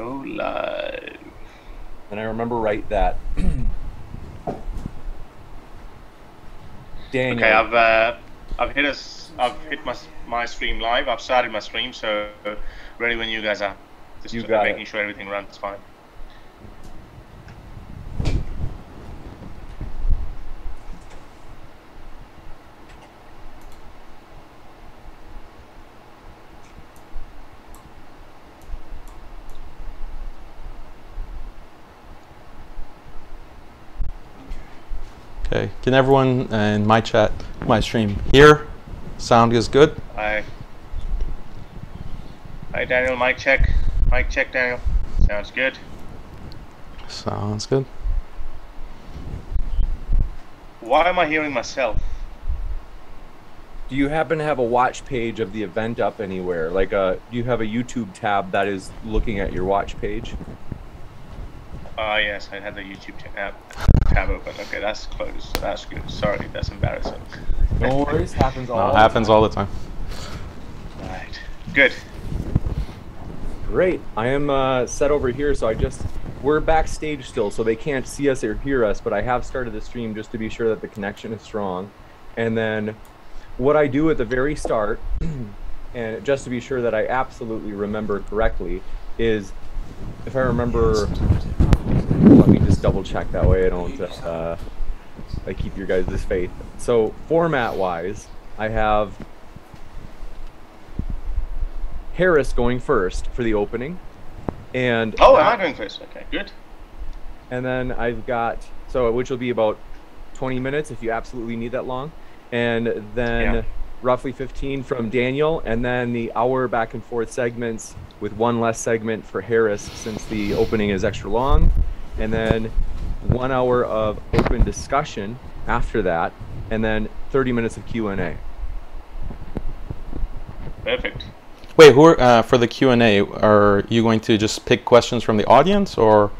Go live. And I remember right that Daniel. Okay, I've uh, I've hit us. I've hit my my stream live. I've started my stream, so ready when you guys are. Just You uh, got making it. sure everything runs fine. Okay, can everyone uh, in my chat, my stream hear? Sound is good? Hi. Hi, Daniel. Mic check. Mic check, Daniel. Sounds good. Sounds good. Why am I hearing myself? Do you happen to have a watch page of the event up anywhere? Like a, do you have a YouTube tab that is looking at your watch page? Ah, yes, I had the YouTube tab tab open. Okay, that's closed. So that's good. Sorry, that's embarrassing. No worries, happens all. Uh, the happens time. all the time. Right. Good. Great. I am uh, set over here, so I just we're backstage still, so they can't see us or hear us. But I have started the stream just to be sure that the connection is strong. And then, what I do at the very start, and just to be sure that I absolutely remember correctly, is if I remember. Let me just double check that way I don't. Uh, I keep your guys' faith. So format wise, I have Harris going first for the opening, and Oh, am I going first? Okay, good. and then I've got so which will be about 20 minutes if you absolutely need that long, and then Yeah. roughly 15 from Daniel, and then the hour back and forth segments with one less segment for Harris since the opening is extra long, and then one hour of open discussion after that, and then 30 minutes of Q and A. Perfect. Wait, who are, uh, for the Q and A? Are you going to just pick questions from the audience or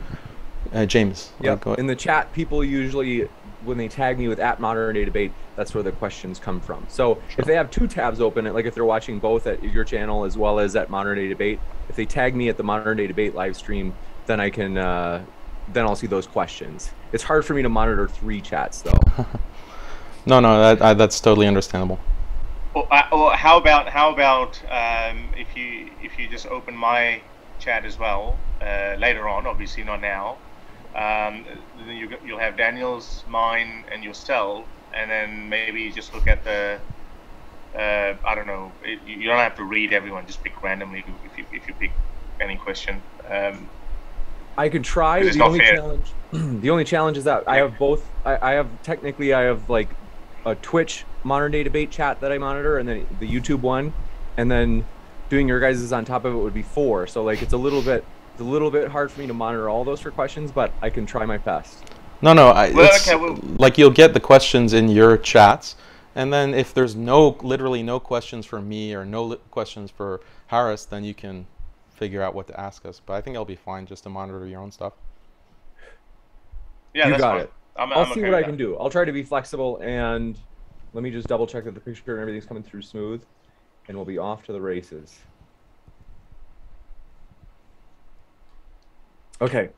uh, James? Yeah. Like, In the chat, people usually, when they tag me with at modern day debate, that's where the questions come from. So if they have two tabs open, like if they're watching both at your channel as well as at modern day debate, if they tag me at the modern day debate live stream, then I can, uh, then I'll see those questions. It's hard for me to monitor three chats though. No, no, that, uh, that's totally understandable. Or, uh, or how about how about um, if you if you just open my chat as well uh, later on? Obviously not now. Um, then you you'll have Daniel's, mine, and yourself, and then maybe just look at the. Uh, I don't know. It, you don't have to read everyone. Just pick randomly if you if you pick any question. Um, I could try. The only fair. challenge, the only challenge is that I have both. I, I have technically I have like a Twitch modern day debate chat that I monitor, and then the YouTube one, and then doing your guys's on top of it would be four. So like it's a little bit, it's a little bit hard for me to monitor all those for questions, but I can try my best. No, no, I, Well, it's, okay, well- like you'll get the questions in your chats, and then if there's no, literally no questions for me or no li- questions for Harris, then you can figure out what to ask us. But I think it'll be fine just to monitor your own stuff. yeah, you that's got fine. it. I'm, I'll I'm see okay what I with can that. do. I'll try to be flexible and let me just double check that the picture and everything's coming through smooth, and we'll be off to the races. Okay.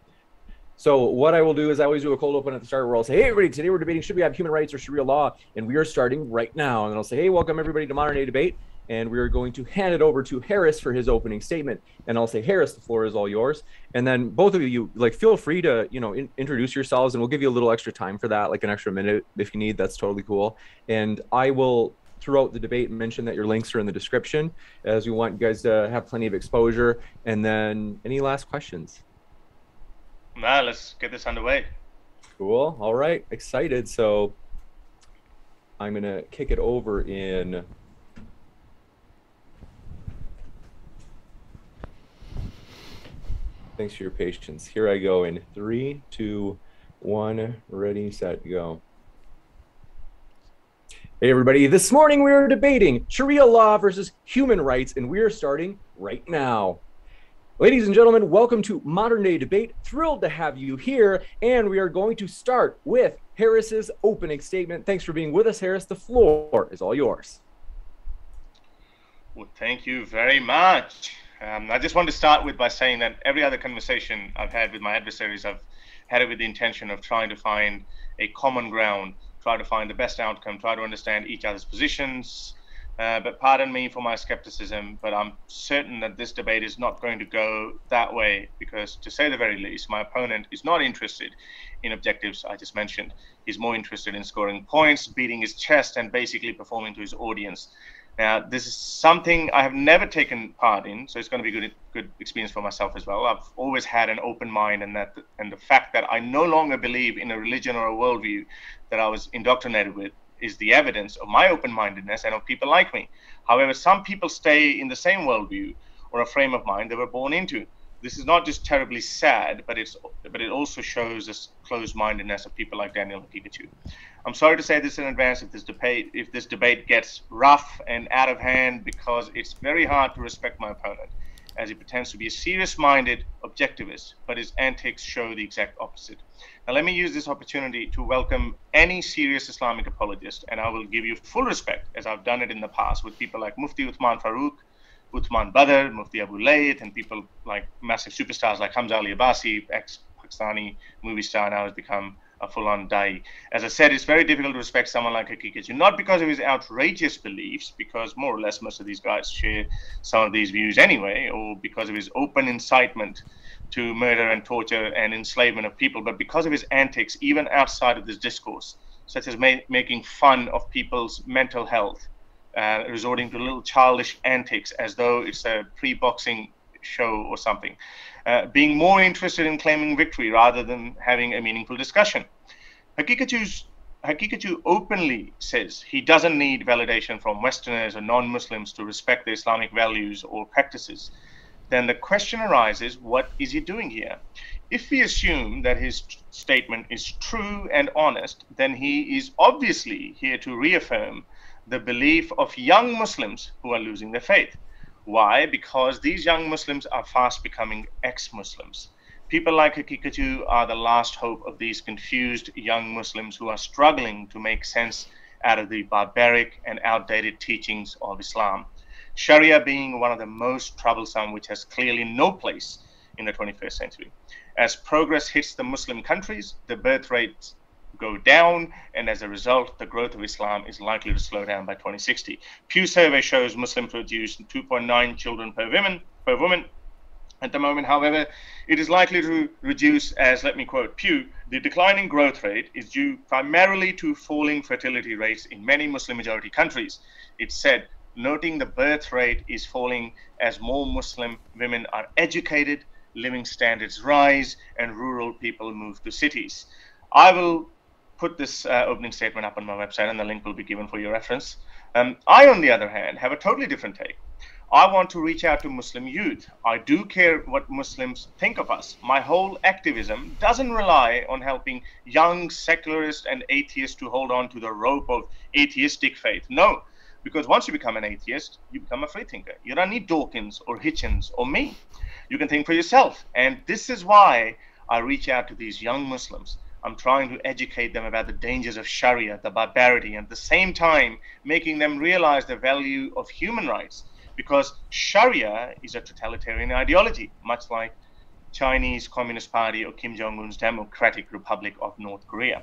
So what I will do is I always do a cold open at the start where I'll say, "Hey everybody, today we're debating should we have human rights or Sharia law?" And we are starting right now. And then I'll say, "Hey, welcome everybody to Modern Day Debate." And we are going to hand it over to Harris for his opening statement. And I'll say, "Harris, the floor is all yours." And then both of you, like, feel free to, you know, in- introduce yourselves, and we'll give you a little extra time for that, like an extra minute if you need. That's totally cool. And I will throughout the debate mention that your links are in the description, as we want you guys to have plenty of exposure. And then, any last questions? Nah, let's get this underway. Cool. All right. Excited. So I'm going to kick it over in. Thanks for your patience. Here I go in three, two, one, ready, set, go. Hey, everybody. This morning we are debating Sharia law versus human rights, and we are starting right now. Ladies and gentlemen, welcome to Modern Day Debate. Thrilled to have you here. And we are going to start with Harris's opening statement. Thanks for being with us, Harris. The floor is all yours. Well, thank you very much. Um, I just want to start with by saying that every other conversation I've had with my adversaries, I've had it with the intention of trying to find a common ground, try to find the best outcome, try to understand each other's positions. Uh, but pardon me for my skepticism, but I'm certain that this debate is not going to go that way because, to say the very least, my opponent is not interested in objectives I just mentioned. He's more interested in scoring points, beating his chest, and basically performing to his audience. Now, this is something I have never taken part in, so it's going to be good good experience for myself as well. I've always had an open mind, and that and the fact that I no longer believe in a religion or a worldview that I was indoctrinated with is the evidence of my open-mindedness and of people like me. However, some people stay in the same worldview or a frame of mind they were born into. This is not just terribly sad, but it's but it also shows this closed-mindedness of people like Daniel Haqiqatjou. I'm sorry to say this in advance if this debate if this debate gets rough and out of hand because it's very hard to respect my opponent as he pretends to be a serious-minded objectivist, but his antics show the exact opposite. Now let me use this opportunity to welcome any serious Islamic apologist, and I will give you full respect as I've done it in the past with people like Mufti Uthman Farooq, Uthman Badr, Mufti Abu Layth, and people like massive superstars like Hamza Ali Abbasi, ex-Pakistani movie star now has become a full-on dai. As I said, it's very difficult to respect someone like Haqiqatjou, not because of his outrageous beliefs, because more or less most of these guys share some of these views anyway, or because of his open incitement to murder and torture and enslavement of people, but because of his antics, even outside of this discourse, such as ma- making fun of people's mental health, uh, resorting to little childish antics as though it's a pre-boxing show or something, uh, being more interested in claiming victory rather than having a meaningful discussion. Haqiqatjou openly says he doesn't need validation from Westerners or non-Muslims to respect the Islamic values or practices. Then the question arises, what is he doing here? If we assume that his statement is true and honest, then he is obviously here to reaffirm the belief of young Muslims who are losing their faith. Why? Because these young Muslims are fast becoming ex-Muslims. People like Haqiqatjou are the last hope of these confused young Muslims who are struggling to make sense out of the barbaric and outdated teachings of Islam. Sharia being one of the most troublesome, which has clearly no place in the 21st century. As progress hits the Muslim countries, the birth rates go down, and as a result, the growth of Islam is likely to slow down by 2060. Pew survey shows Muslims produce 2.9 children per woman per woman. At the moment, however, it is likely to reduce as, let me quote Pew, the declining growth rate is due primarily to falling fertility rates in many Muslim majority countries. It said, noting the birth rate is falling as more Muslim women are educated, living standards rise, and rural people move to cities. I will put this uh, opening statement up on my website, and the link will be given for your reference. Um, I, on the other hand, have a totally different take. I want to reach out to Muslim youth. I do care what Muslims think of us. My whole activism doesn't rely on helping young secularists and atheists to hold on to the rope of atheistic faith. No, because once you become an atheist, you become a free thinker. You don't need Dawkins or Hitchens or me. You can think for yourself. And this is why I reach out to these young Muslims. I'm trying to educate them about the dangers of Sharia, the barbarity, and at the same time making them realize the value of human rights. Because Sharia is a totalitarian ideology, much like Chinese Communist Party or Kim Jong Un's Democratic Republic of North Korea.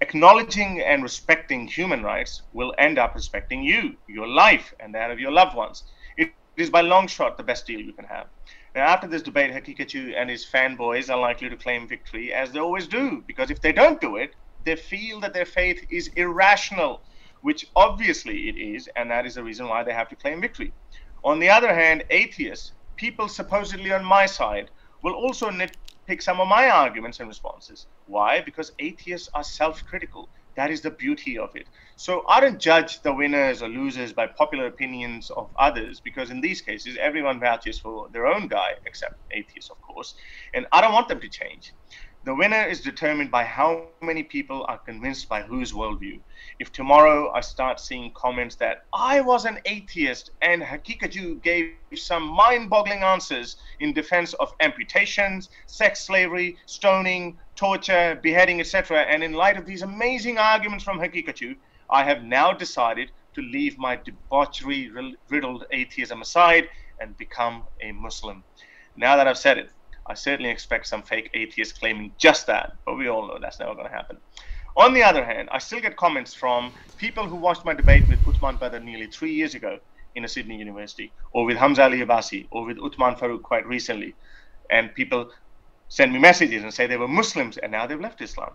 Acknowledging and respecting human rights will end up respecting you, your life, and that of your loved ones. It is by long shot the best deal you can have. After this debate, Haqiqatjou and his fanboys are likely to claim victory, as they always do, because if they don't do it, they feel that their faith is irrational, which obviously it is, and that is the reason why they have to claim victory. On the other hand, atheists, people supposedly on my side, will also nitpick some of my arguments and responses. Why? Because atheists are self critical. That is the beauty of it. So I don't judge the winners or losers by popular opinions of others, because in these cases, everyone vouches for their own guy, except atheists, of course. And I don't want them to change. The winner is determined by how many people are convinced by whose worldview. If tomorrow I start seeing comments that I was an atheist and Haqiqatjou gave some mind boggling answers in defense of amputations, sex slavery, stoning, torture, beheading, etc., and in light of these amazing arguments from Haqiqatjou, I have now decided to leave my debauchery riddled atheism aside and become a Muslim. Now that I've said it, I certainly expect some fake atheists claiming just that, but we all know that's never going to happen. On the other hand, I still get comments from people who watched my debate with Uthman Badr nearly three years ago in a Sydney university, or with Hamza Ali or with Uthman Farooq quite recently. And people send me messages and say they were Muslims and now they've left Islam.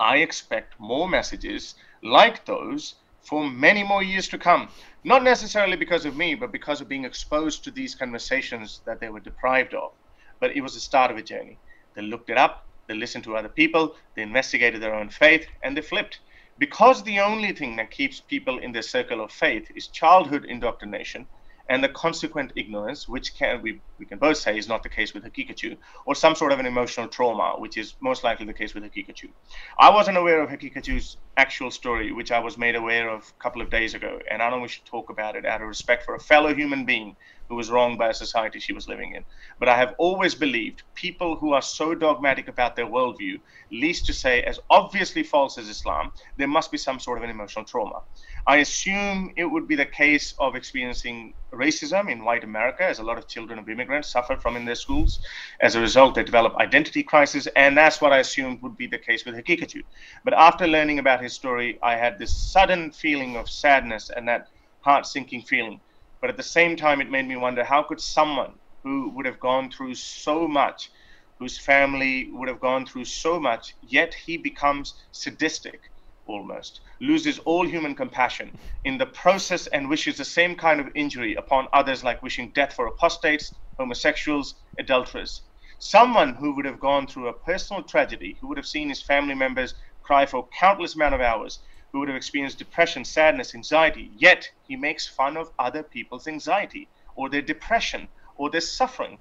I expect more messages like those for many more years to come. Not necessarily because of me, but because of being exposed to these conversations that they were deprived of. But it was the start of a journey. They looked it up, they listened to other people, they investigated their own faith, and they flipped because the only thing that keeps people in their circle of faith is childhood indoctrination and the consequent ignorance, which can we, we can both say is not the case with Haqiqatjou, or some sort of an emotional trauma, which is most likely the case with Haqiqatjou. I wasn't aware of Haqiqatjou's actual story, which I was made aware of a couple of days ago, and I don't wish to talk about it out of respect for a fellow human being who was wronged by a society she was living in. But I have always believed people who are so dogmatic about their worldview, least to say as obviously false as Islam, there must be some sort of an emotional trauma. I assume it would be the case of experiencing racism in white America, as a lot of children of immigrants suffer from in their schools. As a result, they develop identity crisis, and that's what I assumed would be the case with Haqiqatjou. But after learning about his story, I had this sudden feeling of sadness and that heart-sinking feeling but at the same time, it made me wonder how could someone who would have gone through so much, whose family would have gone through so much, yet he becomes sadistic almost, loses all human compassion in the process and wishes the same kind of injury upon others, like wishing death for apostates, homosexuals, adulterers. Someone who would have gone through a personal tragedy, who would have seen his family members cry for countless amount of hours, who would have experienced depression, sadness, anxiety, yet he makes fun of other people's anxiety or their depression or their suffering.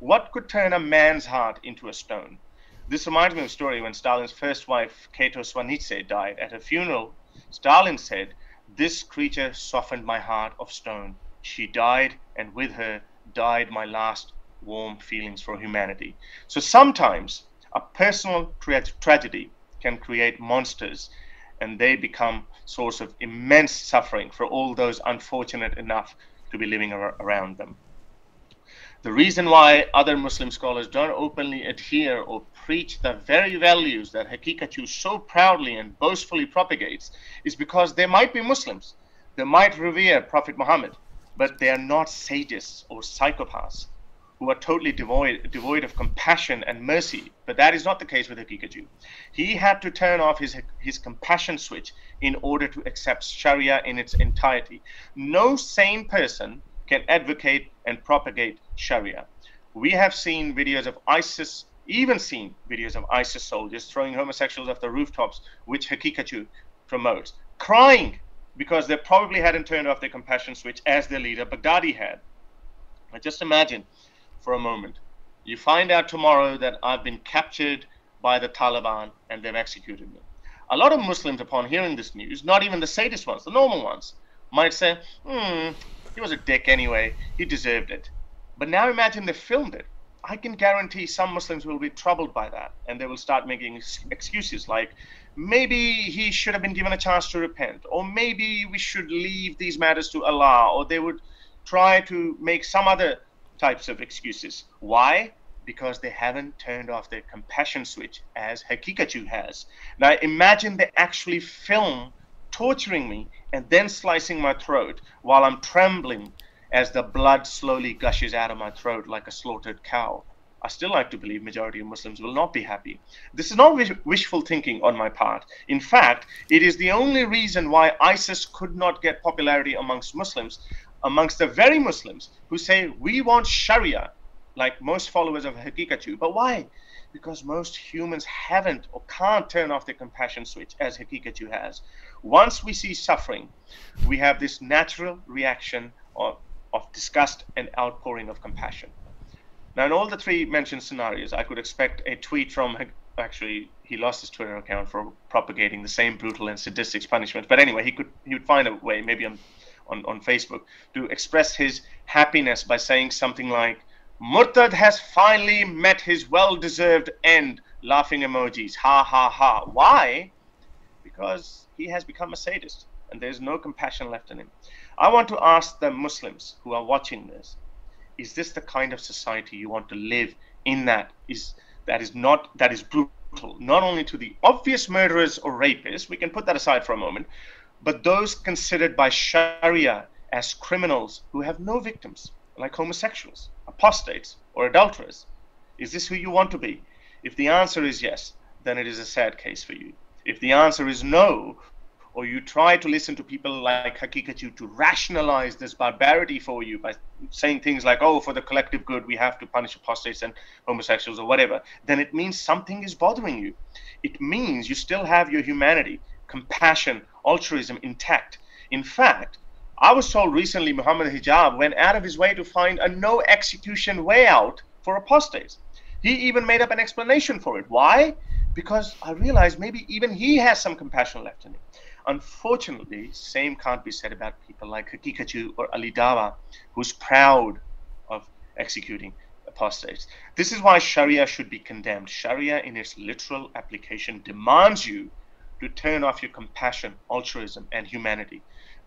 What could turn a man's heart into a stone? This reminds me of a story when Stalin's first wife, Kato Svanidze, died. At her funeral, Stalin said, This creature softened my heart of stone. She died, and with her died my last warm feelings for humanity. So sometimes a personal tra tragedy can create monsters and they become source of immense suffering for all those unfortunate enough to be living ar around them. The reason why other Muslim scholars don't openly adhere or preach the very values that Haqiqatjou so proudly and boastfully propagates is because they might be Muslims, they might revere Prophet Muhammad, but they are not sadists or psychopaths who are totally devoid, devoid of compassion and mercy. But that is not the case with Haqiqatjou. He had to turn off his, his compassion switch in order to accept Sharia in its entirety. No sane person can advocate and propagate Sharia. We have seen videos of ISIS, even seen videos of ISIS soldiers throwing homosexuals off the rooftops, which Haqiqatjou promotes, crying because they probably hadn't turned off their compassion switch as their leader Baghdadi had. But just imagine for a moment. You find out tomorrow that I've been captured by the Taliban and they've executed me. A lot of Muslims, upon hearing this news, not even the sadist ones, the normal ones, might say, hmm, he was a dick anyway, he deserved it. But now imagine they filmed it. I can guarantee some Muslims will be troubled by that and they will start making excuses like, maybe he should have been given a chance to repent, or maybe we should leave these matters to Allah, or they would try to make some other types of excuses. Why? Because they haven't turned off their compassion switch as Haqiqatjou has. Now imagine they actually film torturing me and then slicing my throat while I'm trembling as the blood slowly gushes out of my throat like a slaughtered cow. I still like to believe majority of Muslims will not be happy. This is not wish wishful thinking on my part. In fact, it is the only reason why ISIS could not get popularity amongst Muslims amongst the very Muslims who say we want Sharia, like most followers of Haqiqatjou. But why? Because most humans haven't or can't turn off the compassion switch as Haqiqatjou has. Once we see suffering, we have this natural reaction of, of disgust and outpouring of compassion. Now, in all the three mentioned scenarios, I could expect a tweet from actually he lost his Twitter account for propagating the same brutal and sadistic punishment. But anyway, he could he would find a way. Maybe I'm on, on Facebook to express his happiness by saying something like, Murtad has finally met his well deserved end. Laughing emojis. Ha ha ha. Why? Because he has become a sadist and there's no compassion left in him. I want to ask the Muslims who are watching this is this the kind of society you want to live in that is that is not that is brutal not only to the obvious murderers or rapists we can put that aside for a moment but those considered by sharia as criminals who have no victims like homosexuals apostates or adulterers is this who you want to be? If the answer is yes then it is a sad case for you. If the answer is no or you try to listen to people like Haqiqatjou to rationalize this barbarity for you by saying things like, oh, for the collective good, we have to punish apostates and homosexuals or whatever, then it means something is bothering you. It means you still have your humanity, compassion, altruism intact. In fact, I was told recently Muhammad Hijab went out of his way to find a no execution way out for apostates. He even made up an explanation for it. Why? Because I realized maybe even he has some compassion left in him. Unfortunately, same can't be said about people like Haqiqatjou or Ali Dawah, who's proud of executing apostates. This is why Sharia should be condemned. Sharia, in its literal application, demands you to turn off your compassion, altruism, and humanity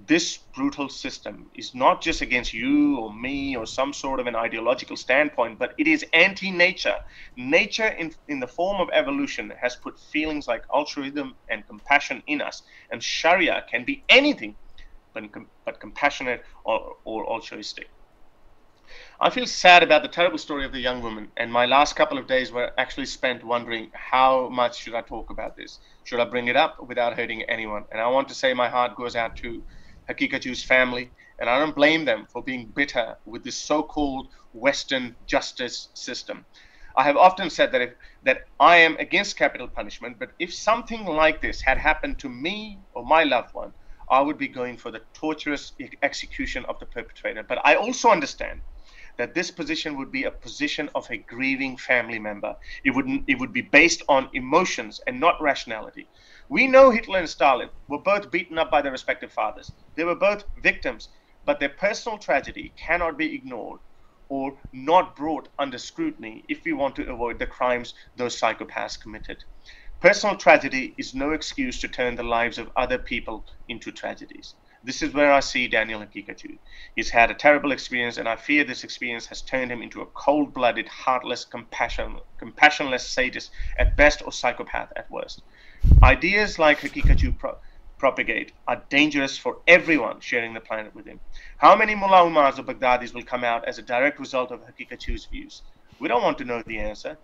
this brutal system is not just against you or me or some sort of an ideological standpoint, but it is anti nature. Nature, in, in the form of evolution, has put feelings like altruism and compassion in us. And Sharia can be anything but, but compassionate or, or altruistic. I feel sad about the terrible story of the young woman, and my last couple of days were actually spent wondering how much should I talk about this? Should I bring it up without hurting anyone? And I want to say my heart goes out to Haqiqatjou's family, and I don't blame them for being bitter with this so-called Western justice system. I have often said that if, that I am against capital punishment, but if something like this had happened to me or my loved one, I would be going for the torturous execution of the perpetrator. But I also understand that this position would be a position of a grieving family member. It would it would be based on emotions and not rationality. We know Hitler and Stalin were both beaten up by their respective fathers. They were both victims, but their personal tragedy cannot be ignored or not brought under scrutiny if we want to avoid the crimes those psychopaths committed. Personal tragedy is no excuse to turn the lives of other people into tragedies. This is where I see Daniel Haqiqatjou. He's had a terrible experience, and I fear this experience has turned him into a cold blooded, heartless, compassion, compassionless sadist at best or psychopath at worst. Ideas like Haqiqatjou pro- propagate are dangerous for everyone sharing the planet with him. How many Mullah Umars or Baghdadis will come out as a direct result of Haqiqatjou's views? We don't want to know the answer.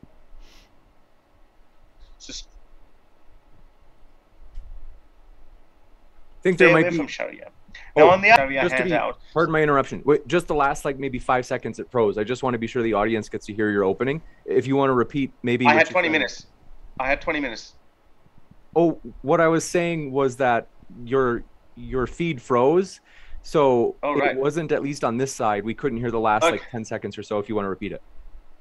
So, think there might be from Sharia. Now, Oh, on the other just to be, out. pardon my interruption. Wait, just the last like maybe five seconds it froze. I just want to be sure the audience gets to hear your opening. If you want to repeat, maybe I had 20 minutes. I had 20 minutes. Oh, what I was saying was that your your feed froze, so Oh, it wasn't at least on this side. We couldn't hear the last like ten seconds or so. If you want to repeat it.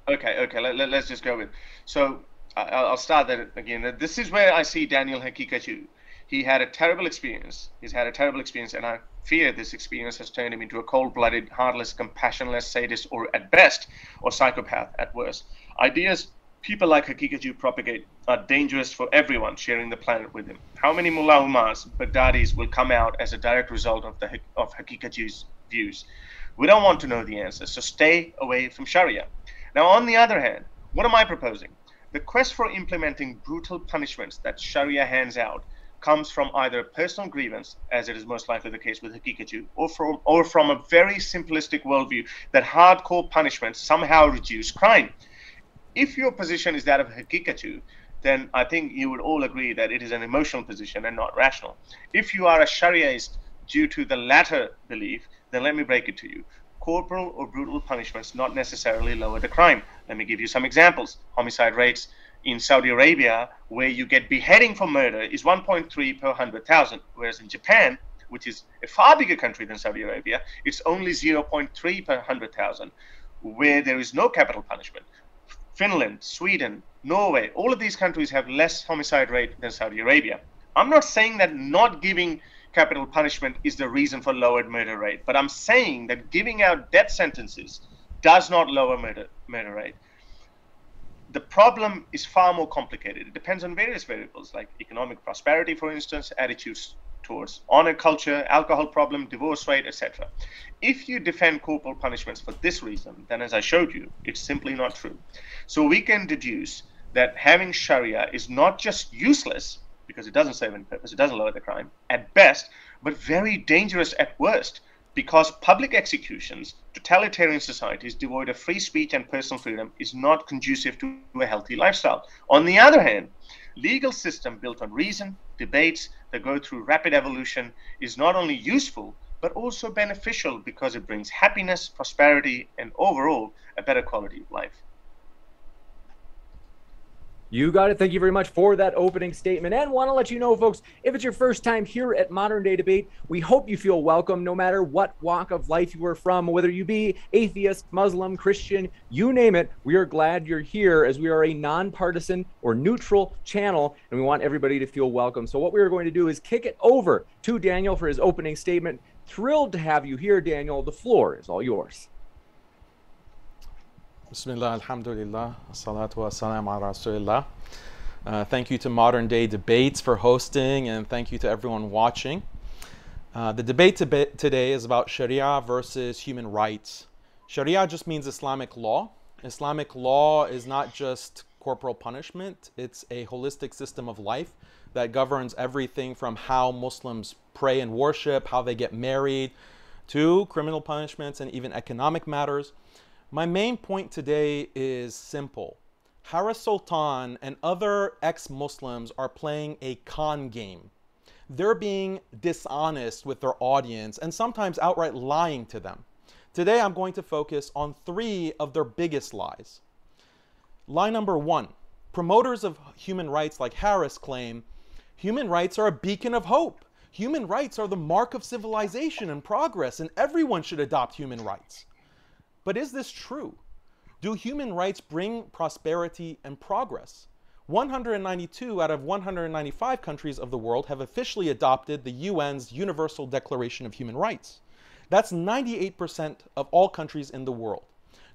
Okay, okay. Let, let, us just go with. So I, I'll I'll start that again. This is where I see Daniel Haqiqatjou. He had a terrible experience. He's had a terrible experience, and I fear this experience has turned him into a cold-blooded, heartless, compassionless sadist, or at best, or psychopath at worst. Ideas people like Haqiqatjou propagate are dangerous for everyone sharing the planet with him. How many Mullah Umars, Baghdadis will come out as a direct result of the of Haqiqatjou's views? We don't want to know the answer, so stay away from Sharia. Now, on the other hand, what am I proposing? The quest for implementing brutal punishments that Sharia hands out comes from either a personal grievance, as it is most likely the case with Haqiqatjou, or from, or from a very simplistic worldview that hardcore punishments somehow reduce crime. If your position is that of Haqiqatjou, then I think you would all agree that it is an emotional position and not rational. If you are a Shariaist due to the latter belief, then let me break it to you. Corporal or brutal punishments not necessarily lower the crime. Let me give you some examples. Homicide rates in Saudi Arabia, where you get beheading for murder, is 1.3 per 100,000, whereas in Japan, which is a far bigger country than Saudi Arabia, it's only 0.3 per 100,000, where there is no capital punishment. Finland, Sweden, Norway, all of these countries have less homicide rate than Saudi Arabia. I'm not saying that not giving capital punishment is the reason for lowered murder rate, but I'm saying that giving out death sentences does not lower murder murder rate. The problem is far more complicated. It depends on various variables like economic prosperity, for instance, attitudes towards honor culture, alcohol problem, divorce rate, etc. If you defend corporal punishments for this reason, then as I showed you, it's simply not true. So we can deduce that having Sharia is not just useless, because it doesn't serve any purpose, it doesn't lower the crime at best, but very dangerous at worst, because public executions, totalitarian societies devoid of free speech and personal freedom is not conducive to a healthy lifestyle. On the other hand, legal system built on reason, debates that go through rapid evolution is not only useful, but also beneficial because it brings happiness, prosperity, and overall a better quality of life. You got it. Thank you very much for that opening statement. And want to let you know, folks, if it's your first time here at Modern Day Debate, we hope you feel welcome no matter what walk of life you are from, whether you be atheist, Muslim, Christian, you name it. We are glad you're here as we are a nonpartisan or neutral channel, and we want everybody to feel welcome. So, what we are going to do is kick it over to Daniel for his opening statement. Thrilled to have you here, Daniel. The floor is all yours. Bismillah, alhamdulillah, salatu wa salam ala rasulillah. Uh, thank you to Modern Day Debates for hosting, and thank you to everyone watching. Uh, the debate today is about Sharia versus human rights. Sharia just means Islamic law. Islamic law is not just corporal punishment, it's a holistic system of life that governs everything from how Muslims pray and worship, how they get married, to criminal punishments and even economic matters. My main point today is simple. Harris Sultan and other ex-Muslims are playing a con game. They're being dishonest with their audience and sometimes outright lying to them. Today I'm going to focus on three of their biggest lies. Lie number one, promoters of human rights like Harris claim human rights are a beacon of hope. Human rights are the mark of civilization and progress and everyone should adopt human rights. But is this true? Do human rights bring prosperity and progress? 192 out of 195 countries of the world have officially adopted the UN's Universal Declaration of Human Rights. That's 98% of all countries in the world.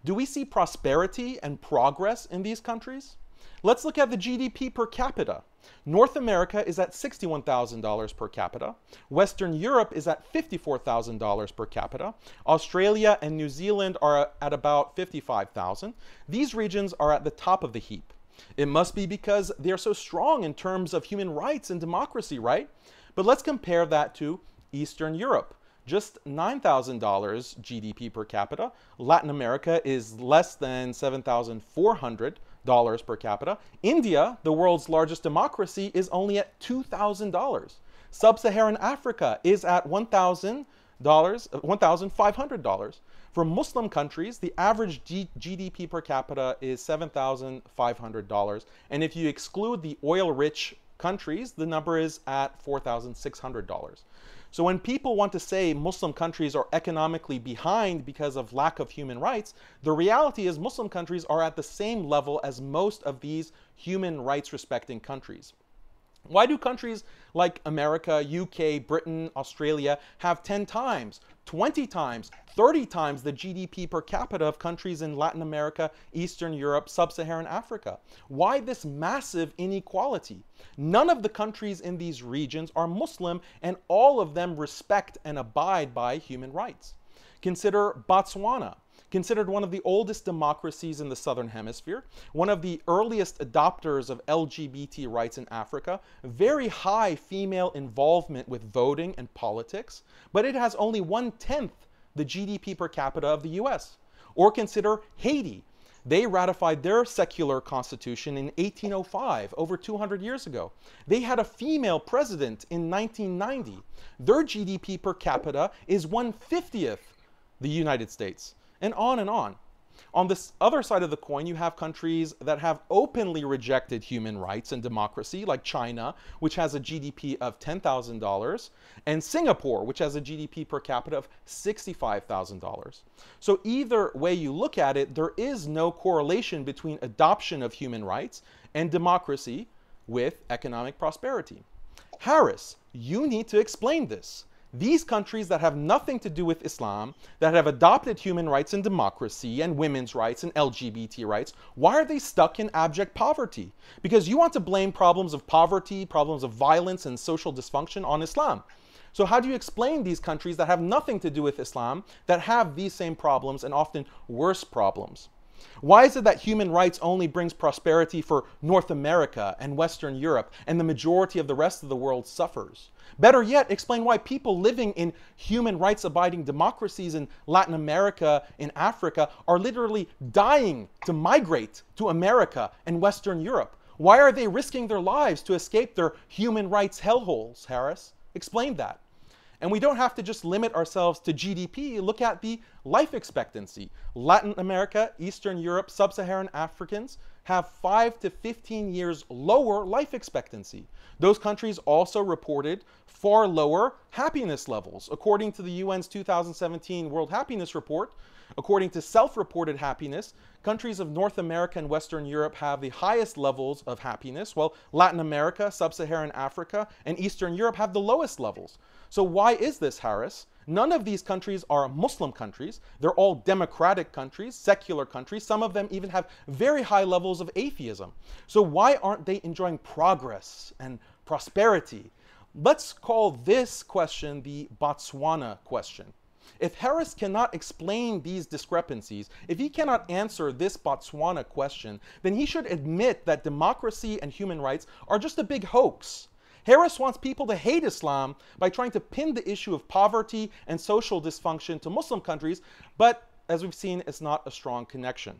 Do we see prosperity and progress in these countries? Let's look at the GDP per capita. North America is at $61,000 per capita. Western Europe is at $54,000 per capita. Australia and New Zealand are at about 55,000. These regions are at the top of the heap. It must be because they're so strong in terms of human rights and democracy, right? But let's compare that to Eastern Europe. Just $9,000 GDP per capita. Latin America is less than 7,400 dollars per capita. India, the world's largest democracy, is only at $2,000. Sub-Saharan Africa is at $1,000, uh, $1,500. For Muslim countries, the average G GDP per capita is $7,500. And if you exclude the oil-rich countries, the number is at $4,600. So when people want to say Muslim countries are economically behind because of lack of human rights, the reality is Muslim countries are at the same level as most of these human rights respecting countries. Why do countries like America, UK, Britain, Australia have 10 times, 20 times, 30 times the GDP per capita of countries in Latin America, Eastern Europe, Sub-Saharan Africa? Why this massive inequality? None of the countries in these regions are Muslim and all of them respect and abide by human rights. Consider Botswana, considered one of the oldest democracies in the Southern Hemisphere, one of the earliest adopters of LGBT rights in Africa, very high female involvement with voting and politics, but it has only one-tenth the GDP per capita of the US. Or consider Haiti. They ratified their secular constitution in 1805, over 200 years ago. They had a female president in 1990. Their GDP per capita is 150th the United States and on and on. On this other side of the coin, you have countries that have openly rejected human rights and democracy, like China, which has a GDP of $10,000, and Singapore, which has a GDP per capita of $65,000. So either way you look at it, there is no correlation between adoption of human rights and democracy with economic prosperity. Harris, you need to explain this. These countries that have nothing to do with Islam, that have adopted human rights and democracy and women's rights and LGBT rights, why are they stuck in abject poverty? Because you want to blame problems of poverty, problems of violence and social dysfunction on Islam. So, how do you explain these countries that have nothing to do with Islam that have these same problems and often worse problems? Why is it that human rights only brings prosperity for North America and Western Europe and the majority of the rest of the world suffers? Better yet, explain why people living in human rights abiding democracies in Latin America, in Africa, are literally dying to migrate to America and Western Europe. Why are they risking their lives to escape their human rights hellholes, Harris? Explain that. And we don't have to just limit ourselves to GDP. Look at the life expectancy. Latin America, Eastern Europe, Sub Saharan Africans have 5 to 15 years lower life expectancy. Those countries also reported far lower happiness levels. According to the UN's 2017 World Happiness Report, according to self reported happiness, countries of North America and Western Europe have the highest levels of happiness, while Latin America, Sub Saharan Africa, and Eastern Europe have the lowest levels. So, why is this, Harris? None of these countries are Muslim countries. They're all democratic countries, secular countries. Some of them even have very high levels of atheism. So, why aren't they enjoying progress and prosperity? Let's call this question the Botswana question. If Harris cannot explain these discrepancies, if he cannot answer this Botswana question, then he should admit that democracy and human rights are just a big hoax. Harris wants people to hate Islam by trying to pin the issue of poverty and social dysfunction to Muslim countries, but as we've seen, it's not a strong connection.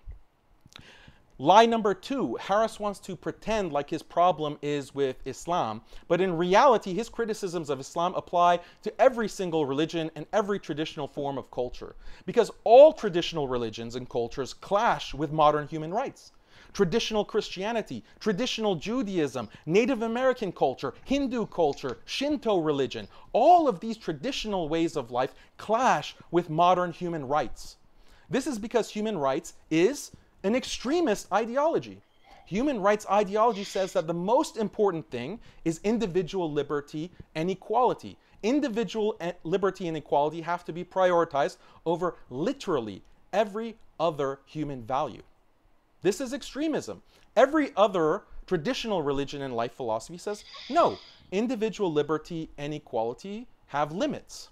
Lie number two Harris wants to pretend like his problem is with Islam, but in reality, his criticisms of Islam apply to every single religion and every traditional form of culture. Because all traditional religions and cultures clash with modern human rights traditional Christianity, traditional Judaism, Native American culture, Hindu culture, Shinto religion. All of these traditional ways of life clash with modern human rights. This is because human rights is an extremist ideology. Human rights ideology says that the most important thing is individual liberty and equality. Individual eh, liberty and equality have to be prioritized over literally every other human value. This is extremism. Every other traditional religion and life philosophy says no, individual liberty and equality have limits.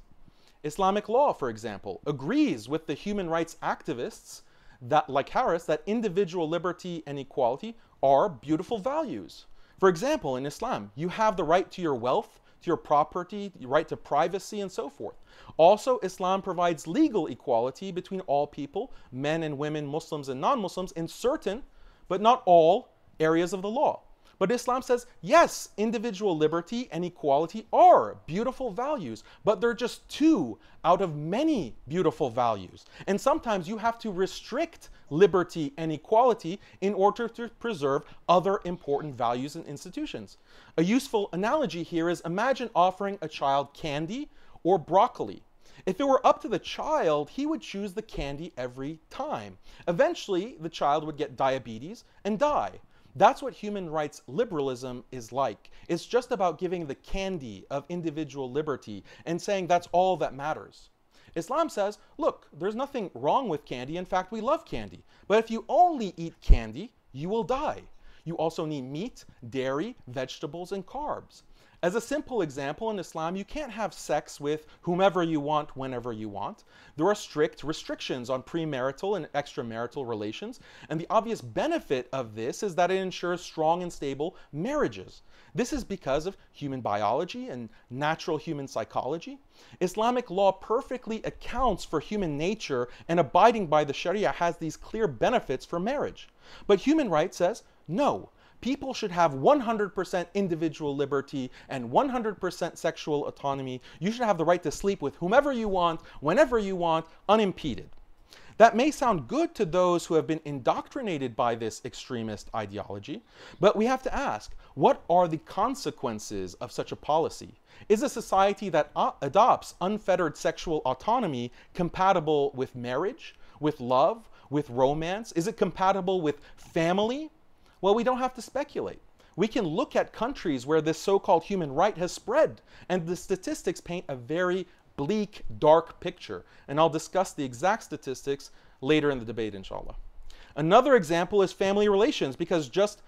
Islamic law, for example, agrees with the human rights activists that, like Harris, that individual liberty and equality are beautiful values. For example, in Islam, you have the right to your wealth, to your property, your right to privacy, and so forth. Also, Islam provides legal equality between all people, men and women, Muslims and non Muslims, in certain, but not all, areas of the law. But Islam says, yes, individual liberty and equality are beautiful values, but they're just two out of many beautiful values. And sometimes you have to restrict liberty and equality in order to preserve other important values and institutions. A useful analogy here is imagine offering a child candy or broccoli. If it were up to the child, he would choose the candy every time. Eventually, the child would get diabetes and die. That's what human rights liberalism is like. It's just about giving the candy of individual liberty and saying that's all that matters. Islam says, look, there's nothing wrong with candy. In fact, we love candy. But if you only eat candy, you will die. You also need meat, dairy, vegetables, and carbs. As a simple example, in Islam, you can't have sex with whomever you want whenever you want. There are strict restrictions on premarital and extramarital relations, and the obvious benefit of this is that it ensures strong and stable marriages. This is because of human biology and natural human psychology. Islamic law perfectly accounts for human nature, and abiding by the Sharia has these clear benefits for marriage. But human rights says no people should have 100% individual liberty and 100% sexual autonomy. You should have the right to sleep with whomever you want, whenever you want, unimpeded. That may sound good to those who have been indoctrinated by this extremist ideology, but we have to ask what are the consequences of such a policy? Is a society that adopts unfettered sexual autonomy compatible with marriage, with love, with romance? Is it compatible with family? Well, we don't have to speculate. We can look at countries where this so called human right has spread, and the statistics paint a very bleak, dark picture. And I'll discuss the exact statistics later in the debate, inshallah. Another example is family relations, because just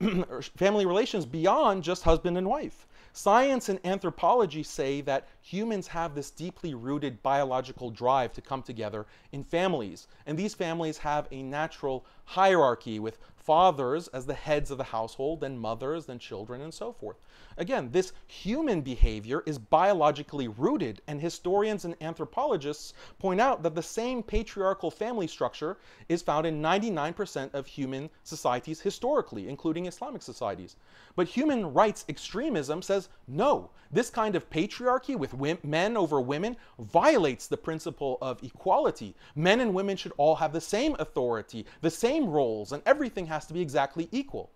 family relations beyond just husband and wife. Science and anthropology say that humans have this deeply rooted biological drive to come together in families. And these families have a natural hierarchy with fathers as the heads of the household, then mothers, then children, and so forth. Again, this human behavior is biologically rooted, and historians and anthropologists point out that the same patriarchal family structure is found in 99% of human societies historically, including Islamic societies. But human rights extremism says no, this kind of patriarchy with men over women violates the principle of equality. Men and women should all have the same authority, the same roles, and everything has to be exactly equal.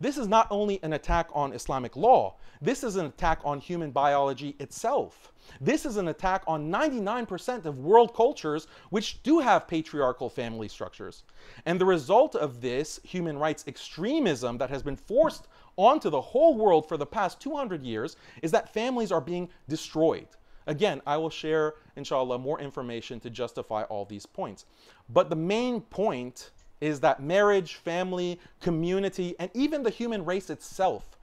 This is not only an attack on Islamic law, this is an attack on human biology itself. This is an attack on 99% of world cultures which do have patriarchal family structures. And the result of this human rights extremism that has been forced onto the whole world for the past 200 years is that families are being destroyed. Again, I will share, inshallah, more information to justify all these points. But the main point is that marriage, family, community, and even the human race itself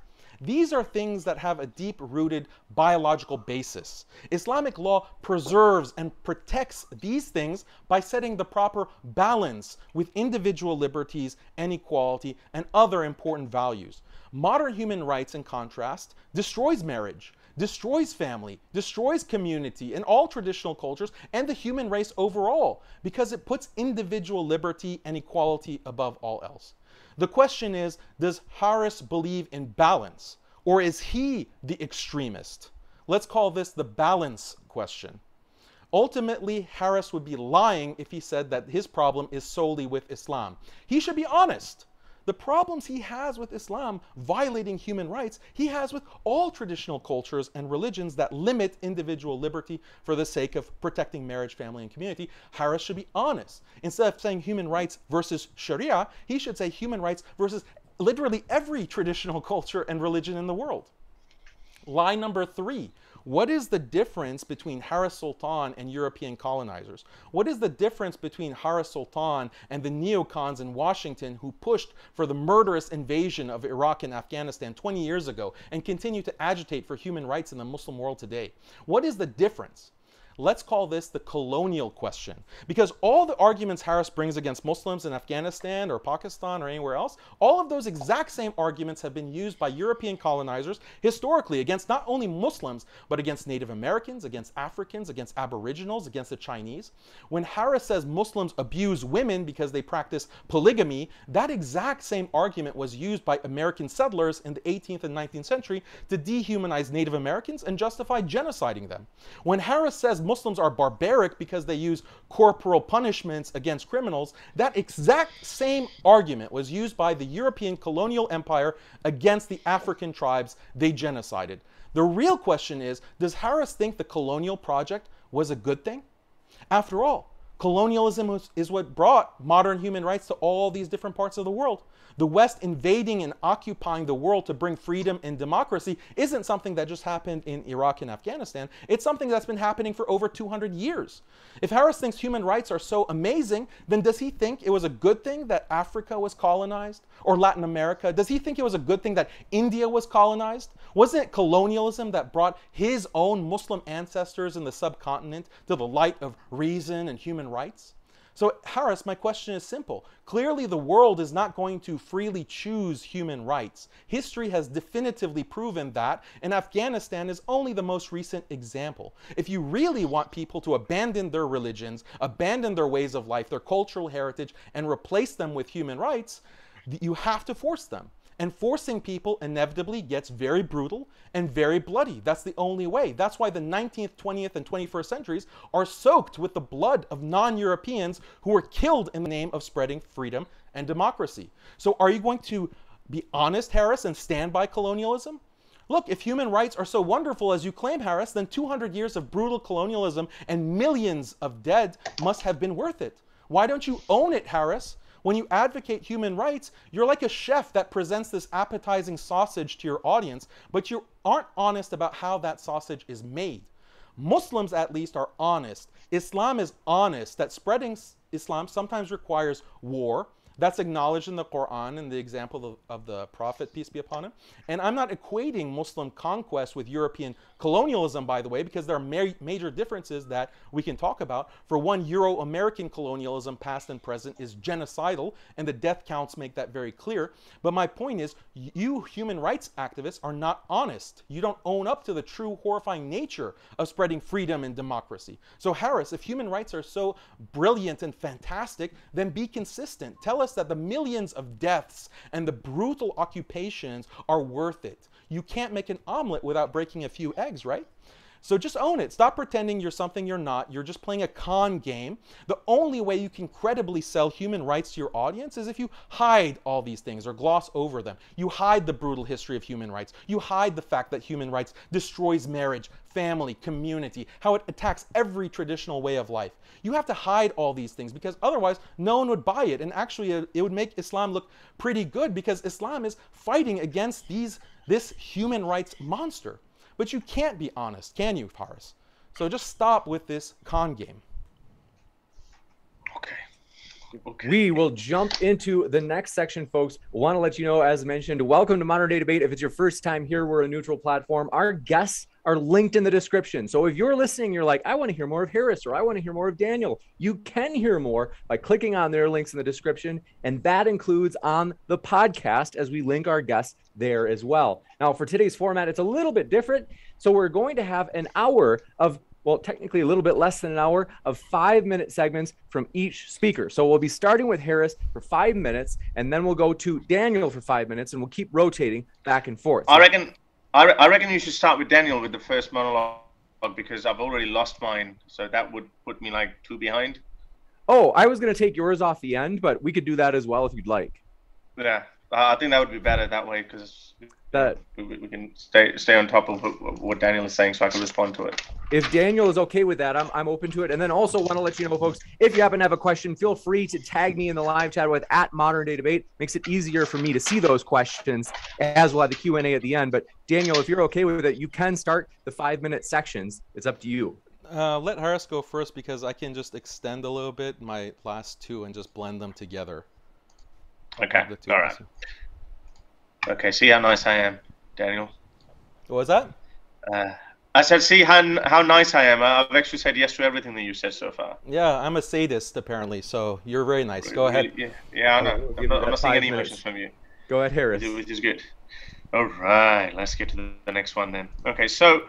these are things that have a deep rooted biological basis. Islamic law preserves and protects these things by setting the proper balance with individual liberties and equality and other important values. Modern human rights, in contrast, destroys marriage, destroys family, destroys community in all traditional cultures and the human race overall because it puts individual liberty and equality above all else. The question is Does Harris believe in balance or is he the extremist? Let's call this the balance question. Ultimately, Harris would be lying if he said that his problem is solely with Islam. He should be honest. The problems he has with Islam violating human rights, he has with all traditional cultures and religions that limit individual liberty for the sake of protecting marriage, family, and community. Harris should be honest. Instead of saying human rights versus Sharia, he should say human rights versus literally every traditional culture and religion in the world. Lie number three what is the difference between Harris Sultan and European colonizers? What is the difference between Harris Sultan and the neocons in Washington who pushed for the murderous invasion of Iraq and Afghanistan 20 years ago and continue to agitate for human rights in the Muslim world today? What is the difference? Let's call this the colonial question. Because all the arguments Harris brings against Muslims in Afghanistan or Pakistan or anywhere else, all of those exact same arguments have been used by European colonizers historically against not only Muslims, but against Native Americans, against Africans, against Aboriginals, against the Chinese. When Harris says Muslims abuse women because they practice polygamy, that exact same argument was used by American settlers in the 18th and 19th century to dehumanize Native Americans and justify genociding them. When Harris says Muslims are barbaric because they use corporal punishments against criminals, that exact same argument was used by the European colonial empire against the African tribes they genocided. The real question is Does Harris think the colonial project was a good thing? After all, colonialism is what brought modern human rights to all these different parts of the world. The West invading and occupying the world to bring freedom and democracy isn't something that just happened in Iraq and Afghanistan. It's something that's been happening for over 200 years. If Harris thinks human rights are so amazing, then does he think it was a good thing that Africa was colonized or Latin America? Does he think it was a good thing that India was colonized? Wasn't it colonialism that brought his own Muslim ancestors in the subcontinent to the light of reason and human rights? So, Harris, my question is simple. Clearly, the world is not going to freely choose human rights. History has definitively proven that, and Afghanistan is only the most recent example. If you really want people to abandon their religions, abandon their ways of life, their cultural heritage, and replace them with human rights, you have to force them. And forcing people inevitably gets very brutal and very bloody. That's the only way. That's why the 19th, 20th, and 21st centuries are soaked with the blood of non Europeans who were killed in the name of spreading freedom and democracy. So, are you going to be honest, Harris, and stand by colonialism? Look, if human rights are so wonderful as you claim, Harris, then 200 years of brutal colonialism and millions of dead must have been worth it. Why don't you own it, Harris? When you advocate human rights, you're like a chef that presents this appetizing sausage to your audience, but you aren't honest about how that sausage is made. Muslims, at least, are honest. Islam is honest that spreading Islam sometimes requires war, That's acknowledged in the Quran and the example of, of the Prophet, peace be upon him. And I'm not equating Muslim conquest with European colonialism, by the way, because there are ma- major differences that we can talk about. For one, Euro American colonialism, past and present, is genocidal, and the death counts make that very clear. But my point is, you human rights activists are not honest. You don't own up to the true horrifying nature of spreading freedom and democracy. So, Harris, if human rights are so brilliant and fantastic, then be consistent. Tell us that the millions of deaths and the brutal occupations are worth it. You can't make an omelet without breaking a few eggs, right? So just own it. Stop pretending you're something you're not. You're just playing a con game. The only way you can credibly sell human rights to your audience is if you hide all these things or gloss over them. You hide the brutal history of human rights. You hide the fact that human rights destroys marriage, family, community, how it attacks every traditional way of life. You have to hide all these things because otherwise no one would buy it. And actually, it would make Islam look pretty good because Islam is fighting against these this human rights monster. But you can't be honest, can you, Harris? So just stop with this con game. Okay. Okay. We will jump into the next section, folks. Want to let you know, as mentioned, welcome to Modern Day Debate. If it's your first time here, we're a neutral platform. Our guests are linked in the description. So if you're listening, you're like, I want to hear more of Harris or I want to hear more of Daniel, you can hear more by clicking on their links in the description. And that includes on the podcast as we link our guests there as well. Now, for today's format, it's a little bit different. So we're going to have an hour of well, technically a little bit less than an hour of five minute segments from each speaker. So we'll be starting with Harris for five minutes, and then we'll go to Daniel for five minutes, and we'll keep rotating back and forth. I reckon I, re- I reckon you should start with Daniel with the first monologue because I've already lost mine, so that would put me like two behind. Oh, I was going to take yours off the end, but we could do that as well if you'd like. Yeah, uh, I think that would be better that way because That we, we can stay stay on top of what- what Daniel is saying, so I can respond to it. if Daniel is okay with that, I'm, I'm open to it. And then also want to let you know, folks, if you happen to have a question, feel free to tag me in the live chat with at Modern Day Debate. Makes it easier for me to see those questions as we'll have the Q and A at the end. But Daniel, if you're okay with it, you can start the five minute sections. It's up to you. Uh, let Harris go first because I can just extend a little bit my last two and just blend them together. Okay, All right. two all of right. us. Okay, see how nice I am, Daniel. What was that? Uh, I said, see how how nice I am. I've actually said yes to everything that you said so far. Yeah, I'm a sadist apparently, so you're very nice. Go ahead. Yeah, yeah I Oh, know. we'll give I'm not, I'm not seeing any minutes. emotions from you. Go ahead, Harris. which is good. All right, let's get to the, the next one then. Okay, so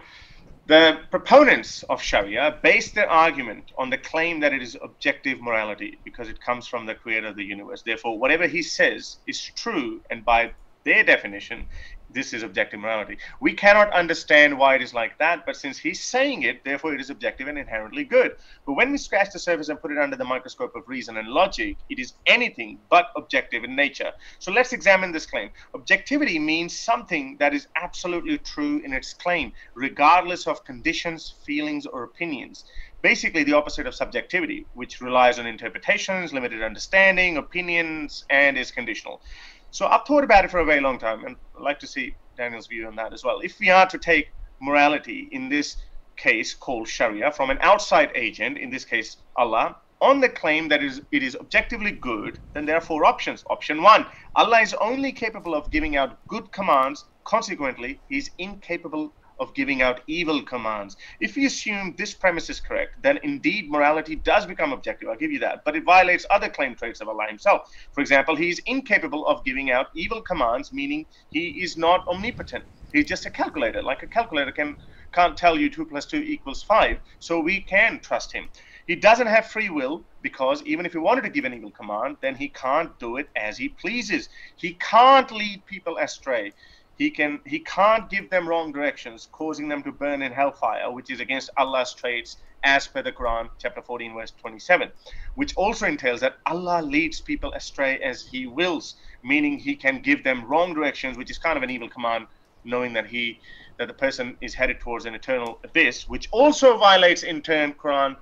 the proponents of Sharia base their argument on the claim that it is objective morality because it comes from the creator of the universe. Therefore, whatever he says is true, and by their definition, this is objective morality. We cannot understand why it is like that, but since he's saying it, therefore it is objective and inherently good. But when we scratch the surface and put it under the microscope of reason and logic, it is anything but objective in nature. So let's examine this claim. Objectivity means something that is absolutely true in its claim, regardless of conditions, feelings, or opinions. Basically, the opposite of subjectivity, which relies on interpretations, limited understanding, opinions, and is conditional. So I've thought about it for a very long time, and I'd like to see Daniel's view on that as well. If we are to take morality in this case called Sharia from an outside agent, in this case Allah, on the claim that is it is objectively good, then there are four options. Option one: Allah is only capable of giving out good commands. Consequently, He is incapable of giving out evil commands. If we assume this premise is correct, then indeed morality does become objective. I'll give you that. But it violates other claim traits of Allah Himself. For example, He is incapable of giving out evil commands, meaning He is not omnipotent. He's just a calculator. Like a calculator can can't tell you two plus two equals five. So we can trust Him. He doesn't have free will because even if he wanted to give an evil command, then he can't do it as he pleases. He can't lead people astray. He can he can't give them wrong directions, causing them to burn in hellfire, which is against Allah's traits as per the Quran, chapter 14, verse 27, which also entails that Allah leads people astray as He wills, meaning He can give them wrong directions, which is kind of an evil command, knowing that He that the person is headed towards an eternal abyss, which also violates in turn Quran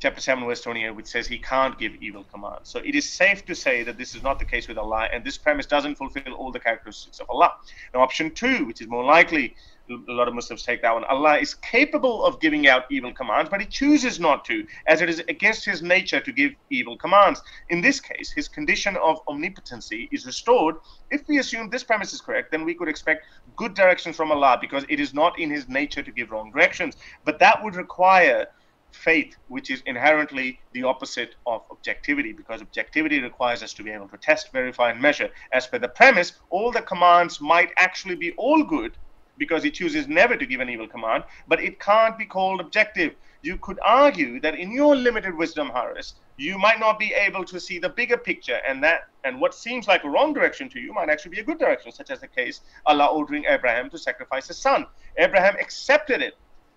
chapter 7 verse 28 which says he can't give evil commands so it is safe to say that this is not the case with allah and this premise doesn't fulfill all the characteristics of allah now option two which is more likely a lot of Muslims take that one. Allah is capable of giving out evil commands, but He chooses not to, as it is against His nature to give evil commands. In this case, His condition of omnipotency is restored. If we assume this premise is correct, then we could expect good directions from Allah because it is not in His nature to give wrong directions. But that would require faith, which is inherently the opposite of objectivity, because objectivity requires us to be able to test, verify, and measure. As per the premise, all the commands might actually be all good because he chooses never to give an evil command, but it can't be called objective. You could argue that in your limited wisdom, Harris, you might not be able to see the bigger picture, and that and what seems like a wrong direction to you might actually be a good direction, such as the case Allah ordering Abraham to sacrifice his son. Abraham accepted it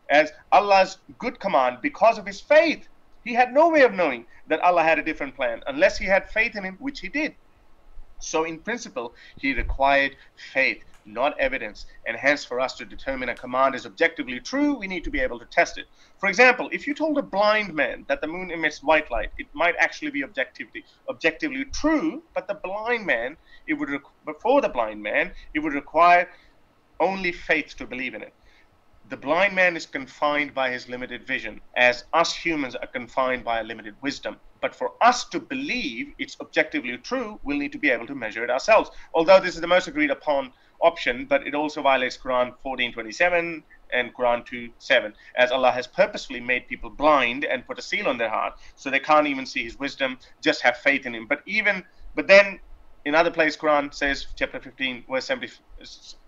as Allah's good command because of his faith. He had no way of knowing that Allah had a different plan unless he had faith in him, which he did. So, in principle, he required faith, not evidence. And hence, for us to determine a command is objectively true, we need to be able to test it. For example, if you told a blind man that the moon emits white light, it might actually be objectively objectively true, but the blind man, it would before the blind man, it would require only faith to believe in it the blind man is confined by his limited vision, as us humans are confined by a limited wisdom. But for us to believe it's objectively true, we'll need to be able to measure it ourselves. Although this is the most agreed upon option, but it also violates Quran 14:27 and Quran 2:7, as Allah has purposefully made people blind and put a seal on their heart, so they can't even see His wisdom, just have faith in Him. But even, but then in other place, Quran says, chapter 15, verse 70,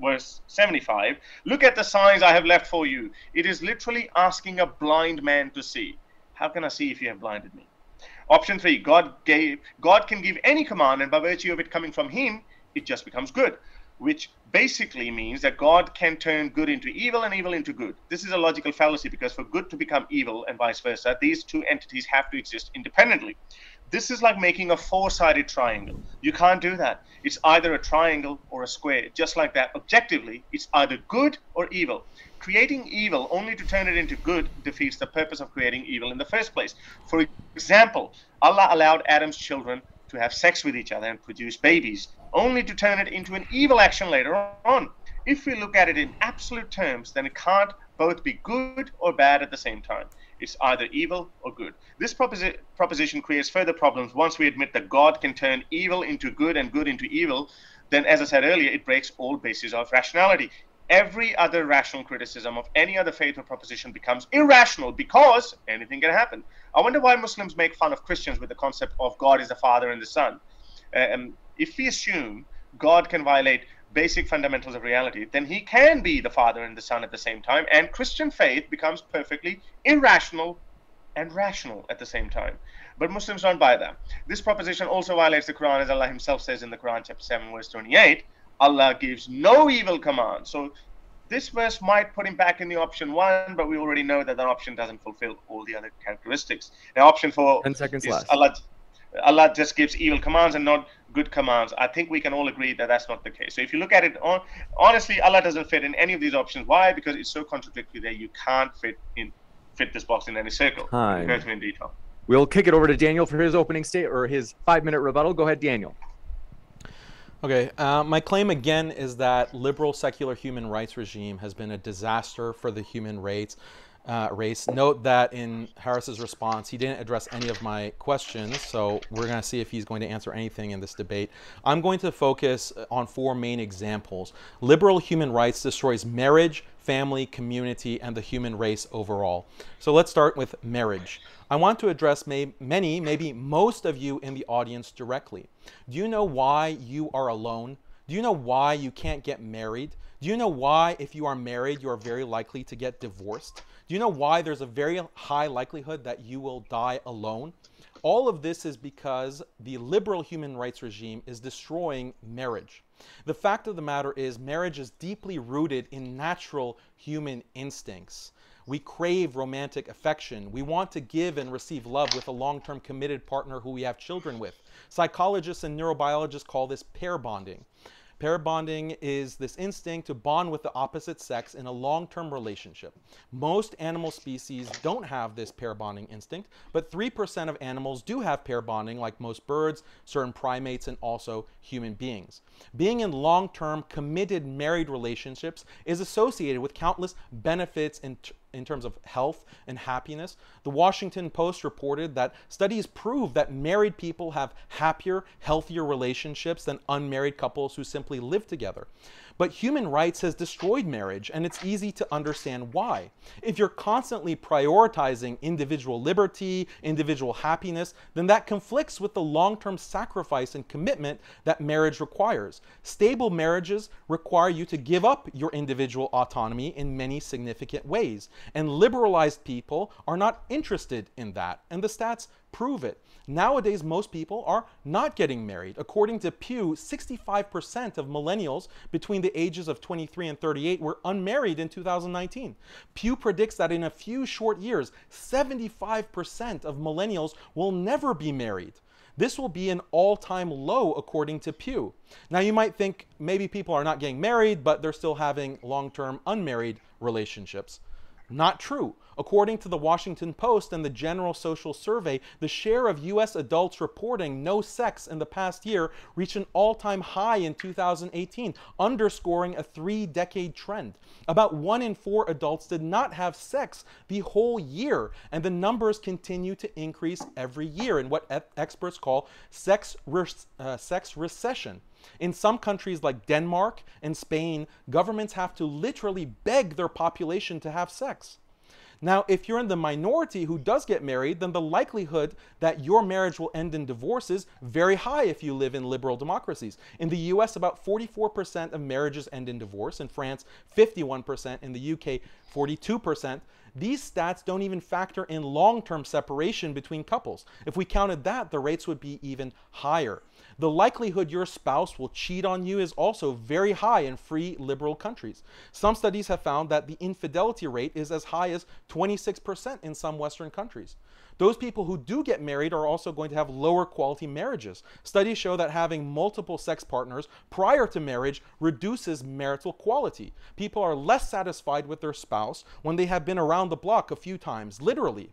verse 75, look at the signs I have left for you. It is literally asking a blind man to see. How can I see if you have blinded me? Option three, God gave God can give any command, and by virtue of it coming from him, it just becomes good. Which basically means that God can turn good into evil and evil into good. This is a logical fallacy because for good to become evil and vice versa, these two entities have to exist independently. This is like making a four-sided triangle. You can't do that. It's either a triangle or a square. Just like that, objectively, it's either good or evil. Creating evil only to turn it into good defeats the purpose of creating evil in the first place. For example, Allah allowed Adam's children to have sex with each other and produce babies, only to turn it into an evil action later on. If we look at it in absolute terms, then it can't both be good or bad at the same time. It's either evil or good. This proposi- proposition creates further problems once we admit that God can turn evil into good and good into evil. Then, as I said earlier, it breaks all bases of rationality. Every other rational criticism of any other faith or proposition becomes irrational because anything can happen. I wonder why Muslims make fun of Christians with the concept of God is the Father and the Son. Um, if we assume God can violate basic fundamentals of reality, then he can be the Father and the Son at the same time, and Christian faith becomes perfectly irrational and rational at the same time. But Muslims don't buy that. This proposition also violates the Quran, as Allah Himself says in the Quran, chapter 7, verse 28. Allah gives no evil command. So this verse might put him back in the option one, but we already know that that option doesn't fulfill all the other characteristics. Now, option four 10 seconds is left. Allah, Allah just gives evil commands and not good commands. I think we can all agree that that's not the case. So if you look at it, on, honestly, Allah doesn't fit in any of these options. Why? Because it's so contradictory that you can't fit in fit this box in any circle. Time. Go to in detail. We'll kick it over to Daniel for his opening state or his five minute rebuttal. Go ahead, Daniel. Okay, uh, my claim again is that liberal secular human rights regime has been a disaster for the human race. Uh, race. Note that in Harris's response, he didn't address any of my questions, so we're going to see if he's going to answer anything in this debate. I'm going to focus on four main examples. Liberal human rights destroys marriage, family, community, and the human race overall. So let's start with marriage. I want to address may many, maybe most of you in the audience directly. Do you know why you are alone? Do you know why you can't get married? Do you know why, if you are married, you are very likely to get divorced? Do you know why there's a very high likelihood that you will die alone? All of this is because the liberal human rights regime is destroying marriage. The fact of the matter is, marriage is deeply rooted in natural human instincts. We crave romantic affection. We want to give and receive love with a long term committed partner who we have children with. Psychologists and neurobiologists call this pair bonding. Pair bonding is this instinct to bond with the opposite sex in a long term relationship. Most animal species don't have this pair bonding instinct, but 3% of animals do have pair bonding, like most birds, certain primates, and also human beings. Being in long term, committed married relationships is associated with countless benefits in, in terms of health and happiness. The Washington Post reported that studies prove that married people have happier, healthier relationships than unmarried couples who simply live together. But human rights has destroyed marriage, and it's easy to understand why. If you're constantly prioritizing individual liberty, individual happiness, then that conflicts with the long term sacrifice and commitment that marriage requires. Stable marriages require you to give up your individual autonomy in many significant ways, and liberalized people are not interested in that, and the stats prove it. Nowadays, most people are not getting married. According to Pew, 65% of millennials between the ages of 23 and 38 were unmarried in 2019. Pew predicts that in a few short years, 75% of millennials will never be married. This will be an all time low, according to Pew. Now, you might think maybe people are not getting married, but they're still having long term unmarried relationships. Not true. According to the Washington Post and the General Social Survey, the share of U.S. adults reporting no sex in the past year reached an all time high in 2018, underscoring a three decade trend. About one in four adults did not have sex the whole year, and the numbers continue to increase every year in what experts call sex, uh, sex recession. In some countries like Denmark and Spain, governments have to literally beg their population to have sex. Now, if you're in the minority who does get married, then the likelihood that your marriage will end in divorce is very high if you live in liberal democracies. In the US, about 44% of marriages end in divorce. In France, 51%. In the UK, 42%. These stats don't even factor in long term separation between couples. If we counted that, the rates would be even higher. The likelihood your spouse will cheat on you is also very high in free liberal countries. Some studies have found that the infidelity rate is as high as 26% in some Western countries. Those people who do get married are also going to have lower quality marriages. Studies show that having multiple sex partners prior to marriage reduces marital quality. People are less satisfied with their spouse when they have been around the block a few times, literally.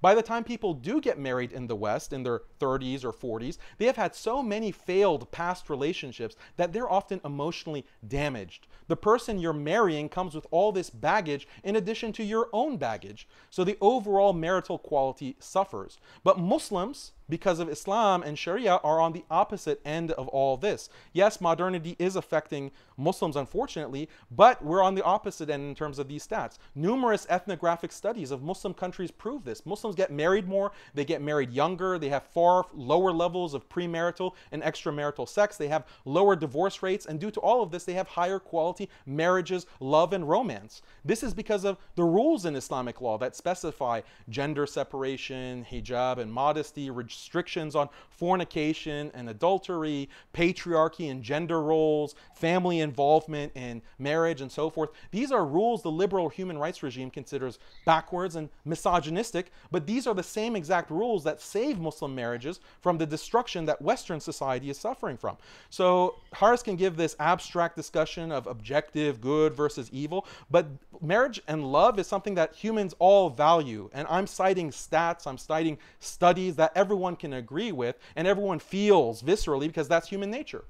By the time people do get married in the West in their 30s or 40s, they have had so many failed past relationships that they're often emotionally damaged. The person you're marrying comes with all this baggage in addition to your own baggage. So the overall marital quality suffers. But Muslims, because of Islam and Sharia are on the opposite end of all this. Yes, modernity is affecting Muslims, unfortunately, but we're on the opposite end in terms of these stats. Numerous ethnographic studies of Muslim countries prove this. Muslims get married more, they get married younger, they have far lower levels of premarital and extramarital sex, they have lower divorce rates, and due to all of this, they have higher quality marriages, love, and romance. This is because of the rules in Islamic law that specify gender separation, hijab, and modesty restrictions on fornication and adultery, patriarchy and gender roles, family involvement in marriage, and so forth. These are rules the liberal human rights regime considers backwards and misogynistic, but these are the same exact rules that save Muslim marriages from the destruction that Western society is suffering from. So Harris can give this abstract discussion of objective good versus evil, but marriage and love is something that humans all value. And I'm citing stats, I'm citing studies that everyone everyone can agree with and everyone feels viscerally because that's human nature.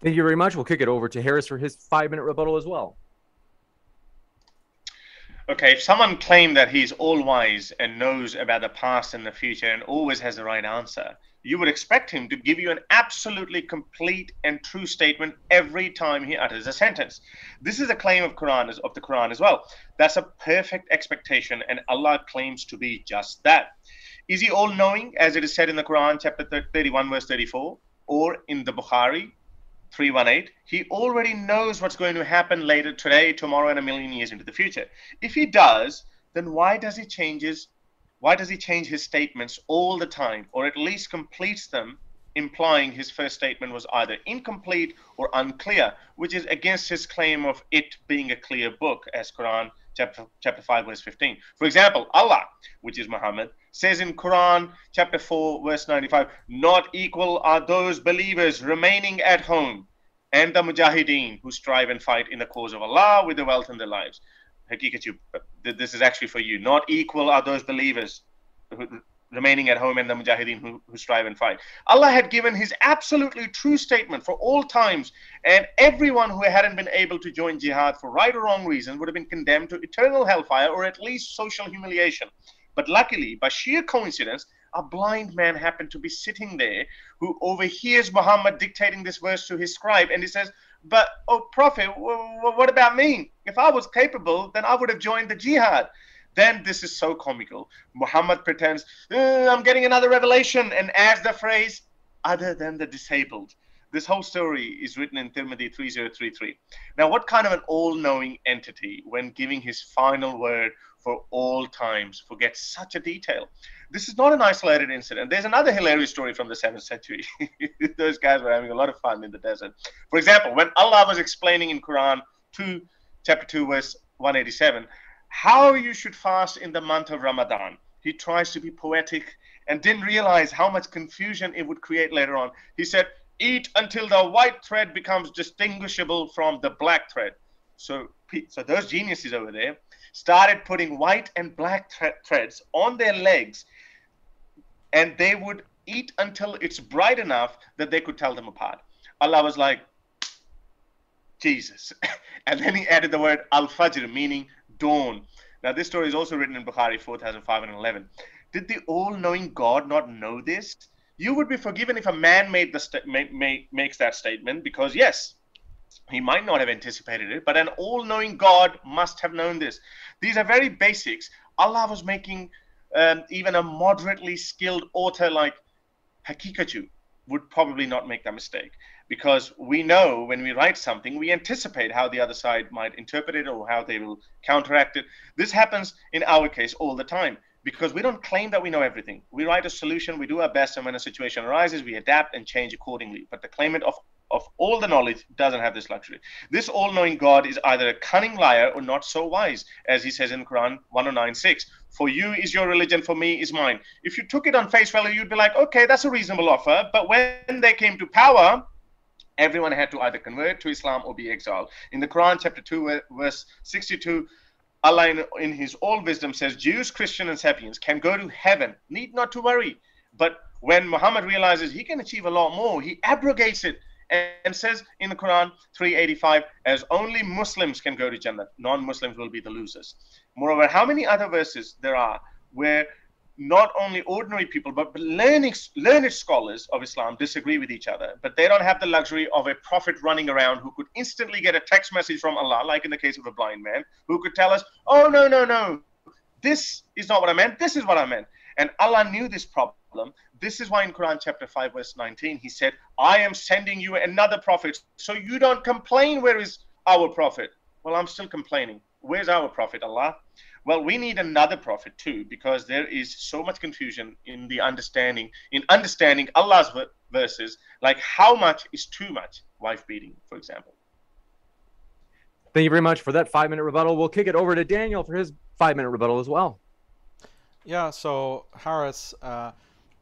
Thank you very much. We'll kick it over to Harris for his five minute rebuttal as well. Okay, if someone claimed that he's all wise and knows about the past and the future and always has the right answer, you would expect him to give you an absolutely complete and true statement every time he utters a sentence. This is a claim of Quran of the Quran as well. That's a perfect expectation, and Allah claims to be just that. Is he all knowing, as it is said in the Quran, chapter 31, verse 34, or in the Bukhari 318? He already knows what's going to happen later today, tomorrow, and a million years into the future. If he does, then why does he changes why does he change his statements all the time, or at least completes them, implying his first statement was either incomplete or unclear, which is against his claim of it being a clear book, as Quran chapter, chapter 5, verse 15. For example, Allah, which is Muhammad, says in Quran chapter 4, verse 95, Not equal are those believers remaining at home and the mujahideen who strive and fight in the cause of Allah with their wealth and their lives. This is actually for you. Not equal are those believers who, remaining at home and the mujahideen who, who strive and fight. Allah had given his absolutely true statement for all times, and everyone who hadn't been able to join jihad for right or wrong reasons would have been condemned to eternal hellfire or at least social humiliation. But luckily, by sheer coincidence, a blind man happened to be sitting there who overhears Muhammad dictating this verse to his scribe, and he says, But, oh, Prophet, what about me? If I was capable, then I would have joined the jihad. Then this is so comical. Muhammad pretends, uh, I'm getting another revelation, and adds the phrase, other than the disabled. This whole story is written in Tirmidhi 3033. Now, what kind of an all knowing entity, when giving his final word for all times, forgets such a detail? This is not an isolated incident. There's another hilarious story from the 7th century. Those guys were having a lot of fun in the desert. For example, when Allah was explaining in Quran 2, chapter 2, verse 187, how you should fast in the month of Ramadan. He tries to be poetic and didn't realize how much confusion it would create later on. He said, Eat until the white thread becomes distinguishable from the black thread. So, so those geniuses over there started putting white and black threads on their legs, and they would eat until it's bright enough that they could tell them apart. Allah was like, Jesus. and then he added the word Al Fajr, meaning dawn. Now, this story is also written in Bukhari 4511. Did the all knowing God not know this? You would be forgiven if a man made the make, makes that statement because, yes, he might not have anticipated it, but an all knowing God must have known this. These are very basics. Allah was making um, even a moderately skilled author like Haqiqatjou would probably not make that mistake because we know when we write something, we anticipate how the other side might interpret it or how they will counteract it. This happens in our case all the time because we don't claim that we know everything. We write a solution, we do our best, and when a situation arises, we adapt and change accordingly. But the claimant of of all the knowledge doesn't have this luxury. This all knowing God is either a cunning liar or not so wise, as he says in Quran 109.6. For you is your religion, for me is mine. If you took it on face value, you'd be like, okay, that's a reasonable offer. But when they came to power, everyone had to either convert to Islam or be exiled. In the Quran, chapter 2, verse 62, Allah, in, in His all wisdom, says Jews, Christians, and Sabians can go to heaven, need not to worry. But when Muhammad realizes he can achieve a lot more, he abrogates it and says in the Quran 385, as only Muslims can go to Jannah, non Muslims will be the losers. Moreover, how many other verses there are where not only ordinary people, but learning, learned scholars of Islam disagree with each other, but they don't have the luxury of a prophet running around who could instantly get a text message from Allah, like in the case of a blind man, who could tell us, oh, no, no, no, this is not what I meant, this is what I meant. And Allah knew this problem. This is why in Quran chapter 5, verse 19, He said, I am sending you another prophet, so you don't complain, where is our prophet? Well, I'm still complaining. Where's our prophet, Allah? Well, we need another prophet too, because there is so much confusion in the understanding, in understanding Allah's verses, like how much is too much, wife beating, for example. Thank you very much for that five minute rebuttal. We'll kick it over to Daniel for his five minute rebuttal as well. Yeah, so Harris, uh,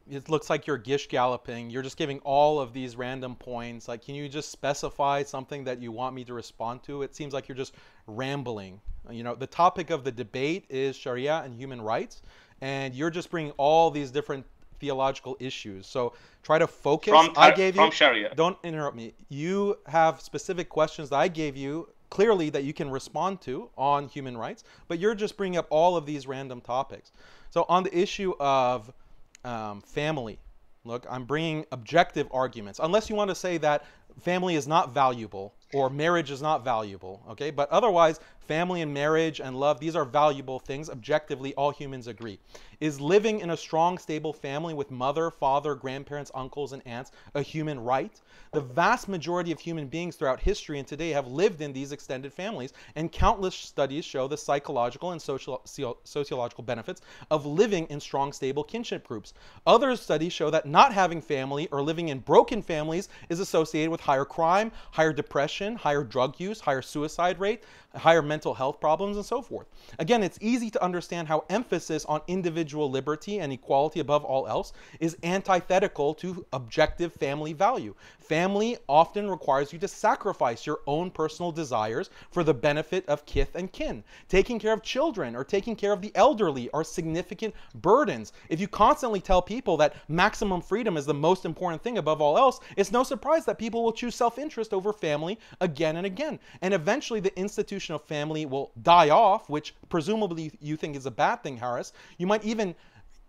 it looks like you're gish galloping. You're just giving all of these random points. Like, can you just specify something that you want me to respond to? It seems like you're just rambling. You know, the topic of the debate is Sharia and human rights, and you're just bringing all these different theological issues. So try to focus. From, I gave you. From Sharia. Don't interrupt me. You have specific questions that I gave you clearly that you can respond to on human rights, but you're just bringing up all of these random topics. So on the issue of um, family, look, I'm bringing objective arguments. Unless you want to say that family is not valuable or marriage is not valuable, okay? But otherwise, family and marriage and love, these are valuable things. Objectively, all humans agree. Is living in a strong, stable family with mother, father, grandparents, uncles, and aunts a human right? The vast majority of human beings throughout history and today have lived in these extended families, and countless studies show the psychological and social, sociological benefits of living in strong, stable kinship groups. Other studies show that not having family or living in broken families is associated with with higher crime, higher depression, higher drug use, higher suicide rate, higher mental health problems, and so forth. Again, it's easy to understand how emphasis on individual liberty and equality above all else is antithetical to objective family value. Family often requires you to sacrifice your own personal desires for the benefit of kith and kin. Taking care of children or taking care of the elderly are significant burdens. If you constantly tell people that maximum freedom is the most important thing above all else, it's no surprise that people will choose self interest over family again and again. And eventually, the institution of family will die off, which presumably you think is a bad thing, Harris. You might even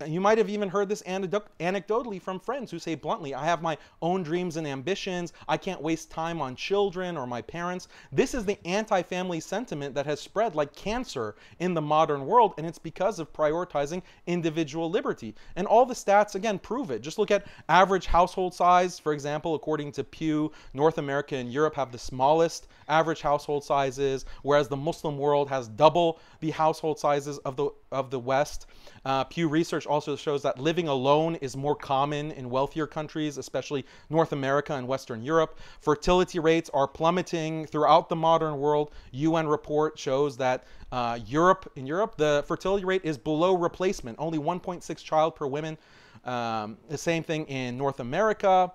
you might have even heard this anecdotally from friends who say bluntly, I have my own dreams and ambitions. I can't waste time on children or my parents. This is the anti family sentiment that has spread like cancer in the modern world, and it's because of prioritizing individual liberty. And all the stats, again, prove it. Just look at average household size. For example, according to Pew, North America and Europe have the smallest average household sizes, whereas the Muslim world has double the household sizes of the, of the West. Uh, Pew Research also shows that living alone is more common in wealthier countries, especially North America and Western Europe. Fertility rates are plummeting throughout the modern world. UN report shows that uh, Europe, in Europe, the fertility rate is below replacement, only 1.6 child per woman. Um, the same thing in North America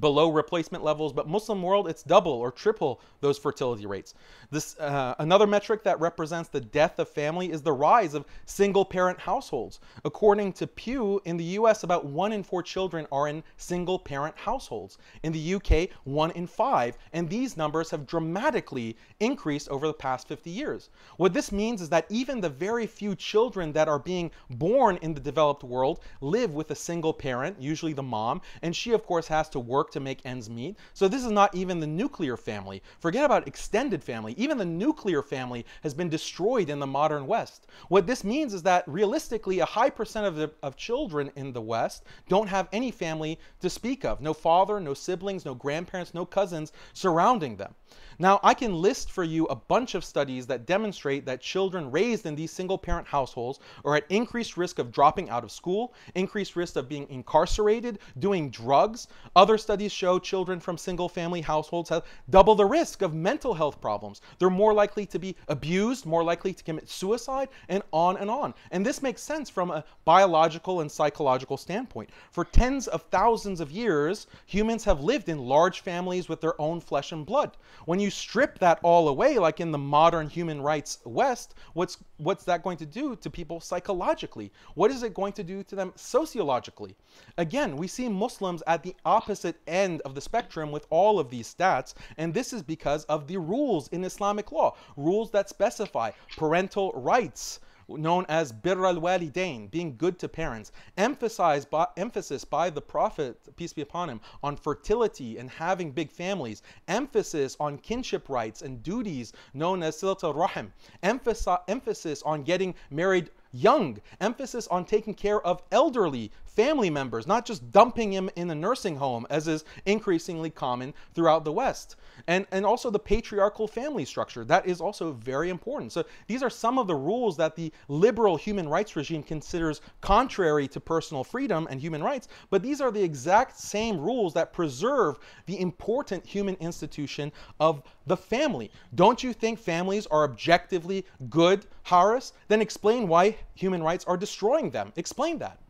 below replacement levels, but Muslim world, it's double or triple those fertility rates. This uh, another metric that represents the death of family is the rise of single-parent households. According to Pew, in the U.S., about one in four children are in single-parent households. In the U.K., one in five, and these numbers have dramatically increased over the past 50 years. What this means is that even the very few children that are being born in the developed world live with a single parent, usually the mom, and she, of course, has to work to make ends meet. So this is not even the nuclear family. Forget about extended family. Even the nuclear family has been destroyed in the modern West. What this means is that realistically, a high percent of, the, of children in the West don't have any family to speak of. No father, no siblings, no grandparents, no cousins surrounding them. Now, I can list for you a bunch of studies that demonstrate that children raised in these single parent households are at increased risk of dropping out of school, increased risk of being incarcerated, doing drugs. Other studies show children from single family households have double the risk of mental health problems. They're more likely to be abused, more likely to commit suicide, and on and on. And this makes sense from a biological and psychological standpoint. For tens of thousands of years, humans have lived in large families with their own flesh and blood. When you strip that all away, like in the modern human rights West, what's what's that going to do to people psychologically? What is it going to do to them sociologically? Again, we see Muslims at the opposite end of the spectrum with all of these stats, and this is because of the rules in Islamic law, rules that specify parental rights, known as bir al-walidain, being good to parents, emphasized by, emphasis by the Prophet, peace be upon him, on fertility and having big families, emphasis on kinship rights and duties known as silat al-rahim, emphasis on getting married young, emphasis on taking care of elderly family members, not just dumping him in a nursing home, as is increasingly common throughout the West. And, and also the patriarchal family structure. That is also very important. So these are some of the rules that the liberal human rights regime considers contrary to personal freedom and human rights, but these are the exact same rules that preserve the important human institution of the family. Don't you think families are objectively good, Harris? Then explain why human rights are destroying them. Explain that.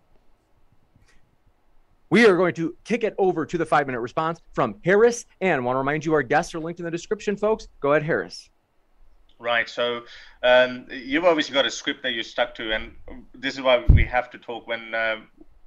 We are going to kick it over to the five minute response from Harris. And I want to remind you, our guests are linked in the description, folks. Go ahead, Harris. Right. So um, you've obviously got a script that you're stuck to, and this is why we have to talk when, uh,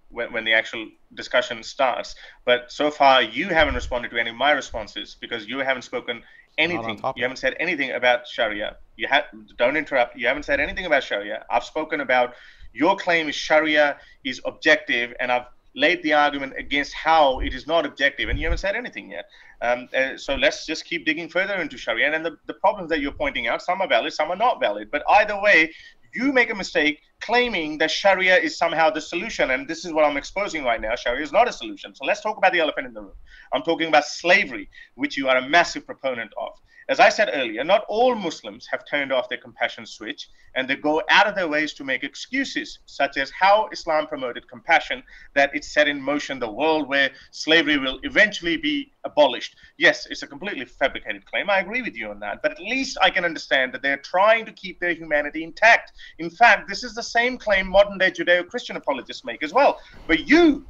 when when the actual discussion starts. But so far, you haven't responded to any of my responses because you haven't spoken anything. You haven't said anything about Sharia. You have don't interrupt. You haven't said anything about Sharia. I've spoken about your claim is Sharia is objective, and I've laid the argument against how it is not objective, and you haven't said anything yet. Um, uh, so let's just keep digging further into Sharia. And the, the problems that you're pointing out, some are valid, some are not valid. But either way, you make a mistake, claiming that Sharia is somehow the solution. And this is what I'm exposing right now. Sharia is not a solution. So let's talk about the elephant in the room. I'm talking about slavery, which you are a massive proponent of. As I said earlier, not all Muslims have turned off their compassion switch and they go out of their ways to make excuses, such as how Islam promoted compassion, that it set in motion the world where slavery will eventually be abolished. Yes, it's a completely fabricated claim. I agree with you on that. But at least I can understand that they're trying to keep their humanity intact. In fact, this is the same claim modern day Judeo Christian apologists make as well. But you,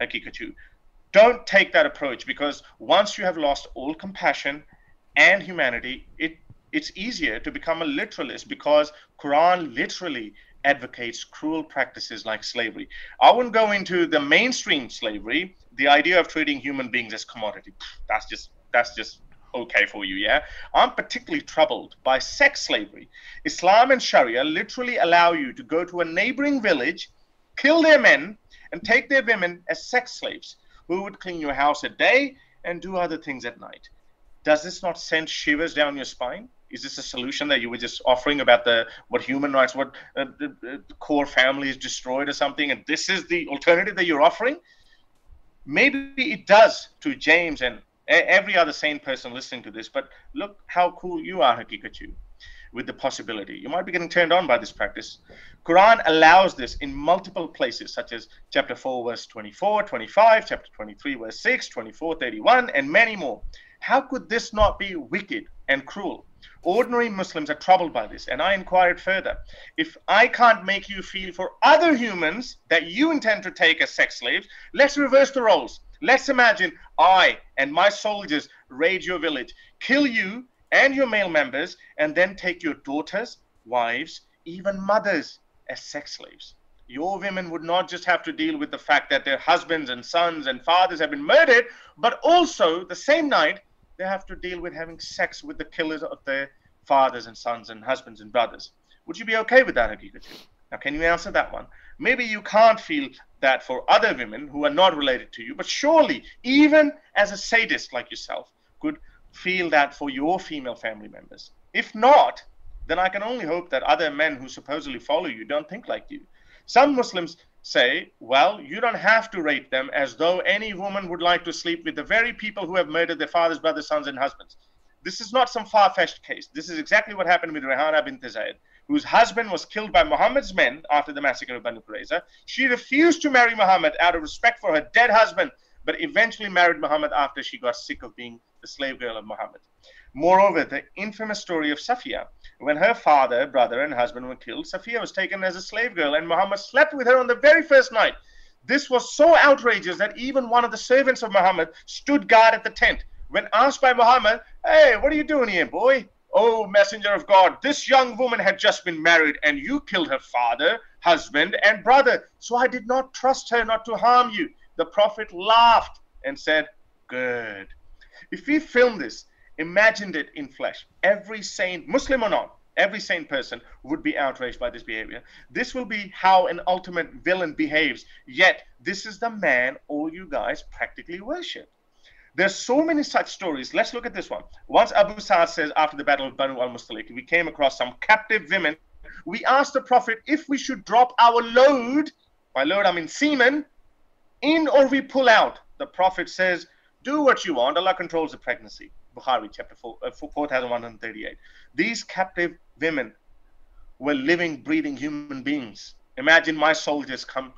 Haqiqatjou, don't take that approach because once you have lost all compassion and humanity, it it's easier to become a literalist because Quran literally advocates cruel practices like slavery. I wouldn't go into the mainstream slavery, the idea of treating human beings as commodity. That's just that's just okay for you, yeah? I'm particularly troubled by sex slavery. Islam and Sharia literally allow you to go to a neighboring village, kill their men, and take their women as sex slaves who would clean your house at day and do other things at night does this not send shivers down your spine? Is this a solution that you were just offering about the what human rights, what uh, the, core family is destroyed or something, and this is the alternative that you're offering? Maybe it does to James and every other sane person listening to this, but look how cool you are, Haqiqatjou, with the possibility. You might be getting turned on by this practice. Quran allows this in multiple places, such as chapter 4, verse 24, 25, chapter 23, verse 6, 24, 31, and many more. How could this not be wicked and cruel? Ordinary Muslims are troubled by this, and I inquired further. If I can't make you feel for other humans that you intend to take as sex slaves, let's reverse the roles. Let's imagine I and my soldiers raid your village, kill you and your male members, and then take your daughters, wives, even mothers as sex slaves. Your women would not just have to deal with the fact that their husbands and sons and fathers have been murdered, but also the same night they have to deal with having sex with the killers of their fathers and sons and husbands and brothers. Would you be okay with that, Haqiqatjou? Now, can you answer that one? Maybe you can't feel that for other women who are not related to you, but surely, even as a sadist like yourself, could feel that for your female family members. If not, then I can only hope that other men who supposedly follow you don't think like you. Some Muslims say, well, you don't have to rape them as though any woman would like to sleep with the very people who have murdered their fathers, brothers, sons, and husbands. This is not some far fetched case. This is exactly what happened with Rehana bint Zayd, whose husband was killed by Muhammad's men after the massacre of Banu Qurayza. She refused to marry Muhammad out of respect for her dead husband, but eventually married Muhammad after she got sick of being the slave girl of Muhammad. Moreover, the infamous story of Safiya, when her father, brother, and husband were killed, Safiya was taken as a slave girl, and Muhammad slept with her on the very first night. This was so outrageous that even one of the servants of Muhammad stood guard at the tent. When asked by Muhammad, Hey, what are you doing here, boy? Oh, messenger of God, this young woman had just been married, and you killed her father, husband, and brother. So I did not trust her not to harm you. The Prophet laughed and said, Good. If we film this imagined it in flesh, every sane, Muslim or not, every sane person would be outraged by this behavior. This will be how an ultimate villain behaves. Yet, this is the man all you guys practically worship. There's so many such stories. Let's look at this one. Once Abu Sa'd says after the battle of Banu al-Mustalik, we came across some captive women. We asked the Prophet if we should drop our load, by load I mean semen, in or we pull out. The Prophet says, do what you want. Allah controls the pregnancy. Bukhari, chapter 4, uh, 4138. These captive women were living, breathing human beings. Imagine my soldiers come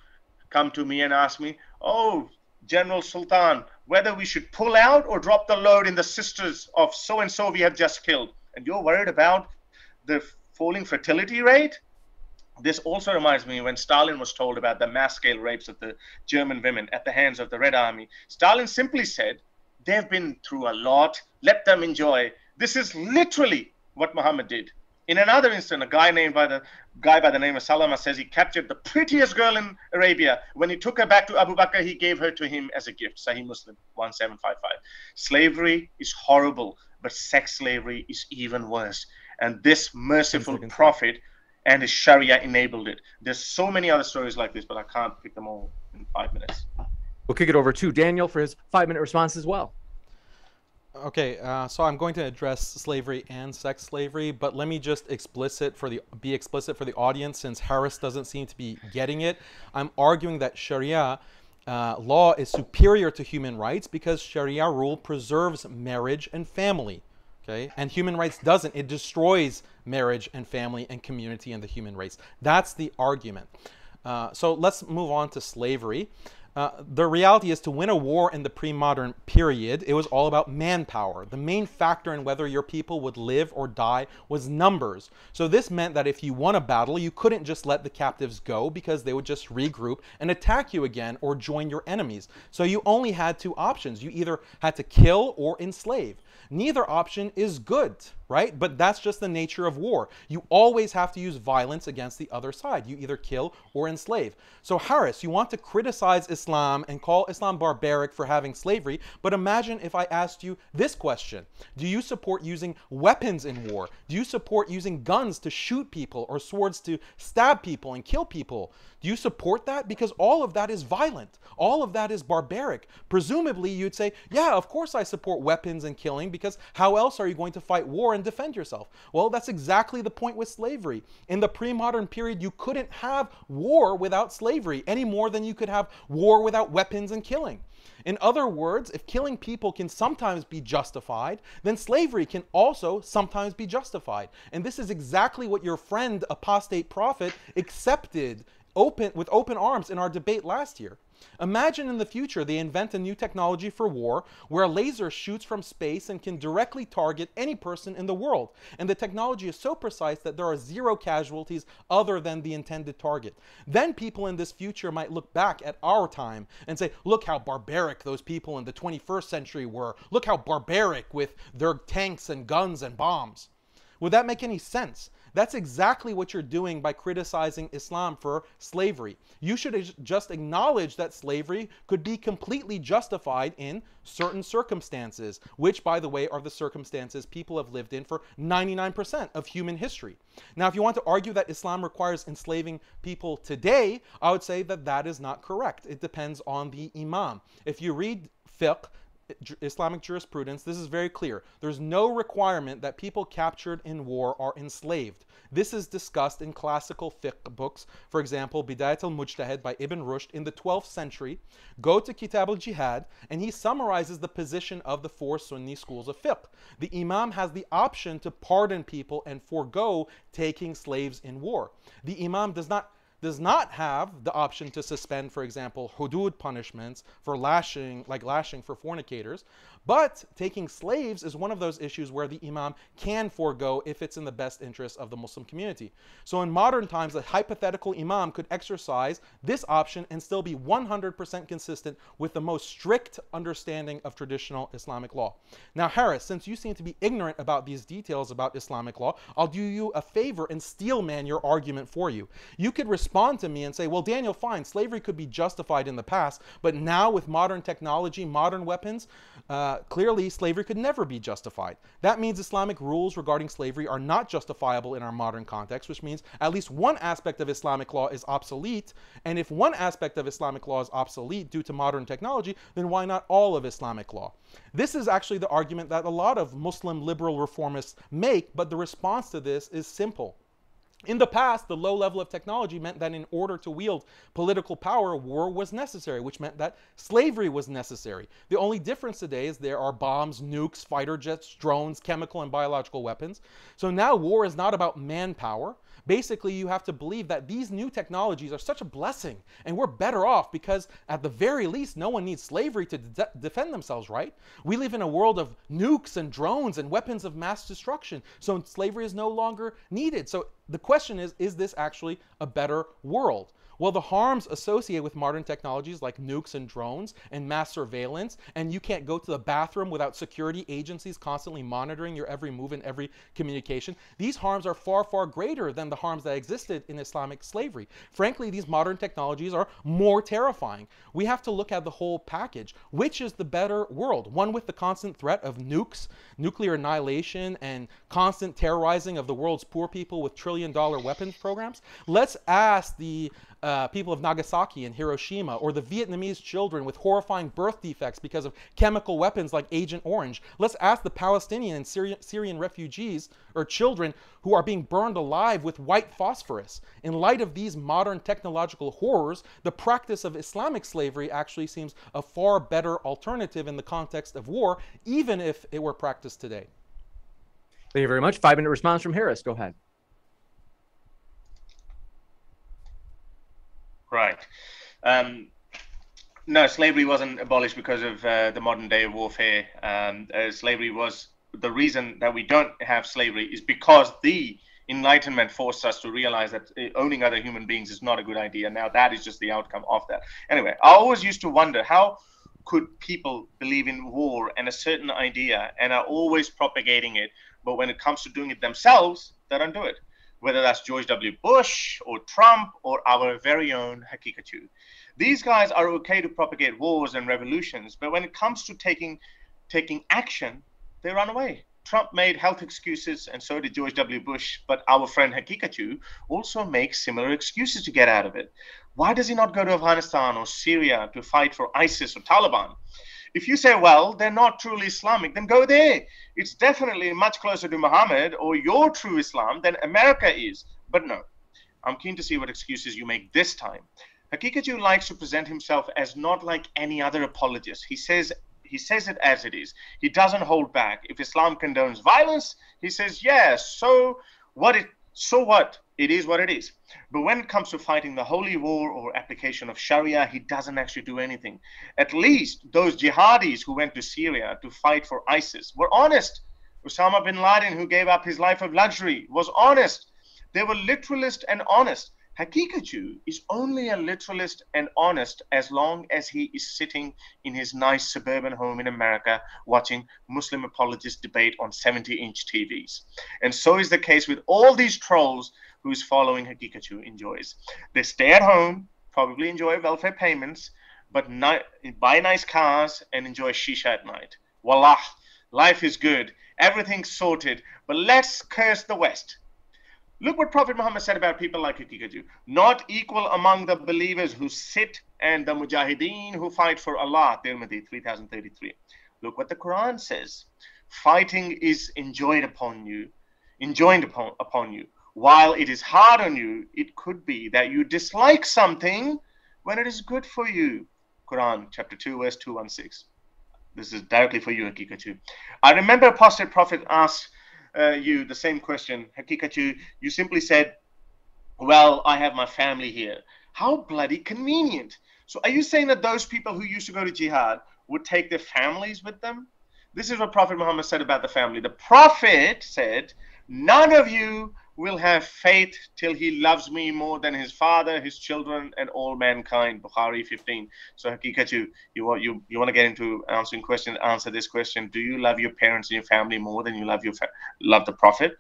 come to me and ask me, "Oh, General Sultan, whether we should pull out or drop the load in the sisters of so and so we have just killed." And you're worried about the falling fertility rate? This also reminds me when Stalin was told about the mass scale rapes of the German women at the hands of the Red Army. Stalin simply said, They've been through a lot. Let them enjoy. This is literally what Muhammad did. In another instant, a guy named by the guy by the name of Salama says he captured the prettiest girl in Arabia. When he took her back to Abu Bakr, he gave her to him as a gift. Sahih Muslim 1755. Slavery is horrible, but sex slavery is even worse. And this merciful prophet and his Sharia enabled it. There's so many other stories like this, but I can't pick them all in five minutes. We'll kick it over to Daniel for his five minute response as well. Okay, uh, so I'm going to address slavery and sex slavery, but let me just explicit for the be explicit for the audience since Harris doesn't seem to be getting it. I'm arguing that Sharia uh, law is superior to human rights because Sharia rule preserves marriage and family. Okay, and human rights doesn't. It destroys marriage and family and community and the human race. That's the argument. Uh, so let's move on to slavery. Uh, the reality is to win a war in the pre-modern period, it was all about manpower. The main factor in whether your people would live or die was numbers. So this meant that if you won a battle, you couldn't just let the captives go because they would just regroup and attack you again or join your enemies. So you only had two options. You either had to kill or enslave. Neither option is good, right? But that's just the nature of war. You always have to use violence against the other side. You either kill or enslave. So, Harris, you want to criticize Islam and call Islam barbaric for having slavery, but imagine if I asked you this question Do you support using weapons in war? Do you support using guns to shoot people or swords to stab people and kill people? Do you support that? Because all of that is violent. All of that is barbaric. Presumably, you'd say, Yeah, of course I support weapons and killing because how else are you going to fight war and defend yourself? Well, that's exactly the point with slavery. In the pre modern period, you couldn't have war without slavery any more than you could have war without weapons and killing. In other words, if killing people can sometimes be justified, then slavery can also sometimes be justified. And this is exactly what your friend, apostate prophet, accepted open with open arms in our debate last year. Imagine in the future they invent a new technology for war where a laser shoots from space and can directly target any person in the world. And the technology is so precise that there are zero casualties other than the intended target. Then people in this future might look back at our time and say, look how barbaric those people in the 21st century were. Look how barbaric with their tanks and guns and bombs. Would that make any sense? That's exactly what you're doing by criticizing Islam for slavery. You should just acknowledge that slavery could be completely justified in certain circumstances, which, by the way, are the circumstances people have lived in for 99% of human history. Now, if you want to argue that Islam requires enslaving people today, I would say that that is not correct. It depends on the imam. If you read fiqh, Islamic jurisprudence, this is very clear. There's no requirement that people captured in war are enslaved. This is discussed in classical fiqh books. For example, Bidayat al-Mujtahid by Ibn Rushd in the 12th century. Go to Kitab al-Jihad and he summarizes the position of the four Sunni schools of fiqh. The imam has the option to pardon people and forego taking slaves in war. The imam does not does not have the option to suspend, for example, hudud punishments for lashing, like lashing for fornicators. But taking slaves is one of those issues where the imam can forego if it's in the best interest of the Muslim community. So in modern times, a hypothetical imam could exercise this option and still be 100% consistent with the most strict understanding of traditional Islamic law. Now, Harris, since you seem to be ignorant about these details about Islamic law, I'll do you a favor and steelman your argument for you. You could respond to me and say, well, Daniel, fine, slavery could be justified in the past, but now with modern technology, modern weapons, uh, clearly slavery could never be justified. That means Islamic rules regarding slavery are not justifiable in our modern context, which means at least one aspect of Islamic law is obsolete. And if one aspect of Islamic law is obsolete due to modern technology, then why not all of Islamic law? This is actually the argument that a lot of Muslim liberal reformists make, but the response to this is simple. In the past, the low level of technology meant that in order to wield political power, war was necessary, which meant that slavery was necessary. The only difference today is there are bombs, nukes, fighter jets, drones, chemical and biological weapons. So now war is not about manpower. Basically, you have to believe that these new technologies are such a blessing and we're better off because, at the very least, no one needs slavery to de defend themselves, right? We live in a world of nukes and drones and weapons of mass destruction, so slavery is no longer needed. So the question is is this actually a better world? Well, the harms associated with modern technologies like nukes and drones and mass surveillance, and you can't go to the bathroom without security agencies constantly monitoring your every move and every communication, these harms are far, far greater than the harms that existed in Islamic slavery. Frankly, these modern technologies are more terrifying. We have to look at the whole package. Which is the better world? One with the constant threat of nukes, nuclear annihilation, and constant terrorizing of the world's poor people with trillion dollar weapons programs? Let's ask the uh, people of Nagasaki and Hiroshima, or the Vietnamese children with horrifying birth defects because of chemical weapons like Agent Orange. Let's ask the Palestinian and Syrian, Syrian refugees or children who are being burned alive with white phosphorus. In light of these modern technological horrors, the practice of Islamic slavery actually seems a far better alternative in the context of war, even if it were practiced today. Thank you very much. Five minute response from Harris. Go ahead. Right. Um, no, slavery wasn't abolished because of uh, the modern day warfare. Um, uh, slavery was the reason that we don't have slavery is because the Enlightenment forced us to realize that uh, owning other human beings is not a good idea. Now that is just the outcome of that. Anyway, I always used to wonder how could people believe in war and a certain idea and are always propagating it, but when it comes to doing it themselves, they don't do it. Whether that's George W. Bush or Trump or our very own Haqiqatjou. These guys are okay to propagate wars and revolutions, but when it comes to taking taking action, they run away. Trump made health excuses, and so did George W. Bush. But our friend Haqiqatjou also makes similar excuses to get out of it. Why does he not go to Afghanistan or Syria to fight for ISIS or Taliban? If you say, well, they're not truly Islamic, then go there. It's definitely much closer to Muhammad or your true Islam than America is. But no, I'm keen to see what excuses you make this time. Haqiqatjou likes to present himself as not like any other apologist. He says he says it as it is. He doesn't hold back. If Islam condones violence, he says, yes, so what it so what? It is what it is. But when it comes to fighting the holy war or application of Sharia, he doesn't actually do anything. At least those jihadis who went to Syria to fight for ISIS were honest. Osama bin Laden, who gave up his life of luxury, was honest. They were literalist and honest. Haqiqatjou is only a literalist and honest as long as he is sitting in his nice suburban home in America watching Muslim apologists debate on 70 inch TVs. And so is the case with all these trolls whose following Haqiqatjou enjoys. They stay at home, probably enjoy welfare payments, but buy nice cars and enjoy shisha at night. Wallah, life is good, everything's sorted, but let's curse the West Look what Prophet Muhammad said about people like Haqiqatjou. Not equal among the believers who sit and the mujahideen who fight for Allah. Tirmidhi 3033. Look what the Quran says. Fighting is enjoyed upon you, enjoined upon, upon you. While it is hard on you, it could be that you dislike something when it is good for you. Quran chapter 2, verse 216. This is directly for you, Haqiqatjou. I remember Apostate Prophet asked uh, you the same question, Haqiqatjou, you simply said, Well, I have my family here. How bloody convenient. So, are you saying that those people who used to go to jihad would take their families with them? This is what Prophet Muhammad said about the family. The Prophet said, None of you will have faith till he loves me more than his father, his children, and all mankind. Bukhari 15. So Haqiqatjou, you You want you you want to get into answering question, answer this question. Do you love your parents and your family more than you love your love the Prophet?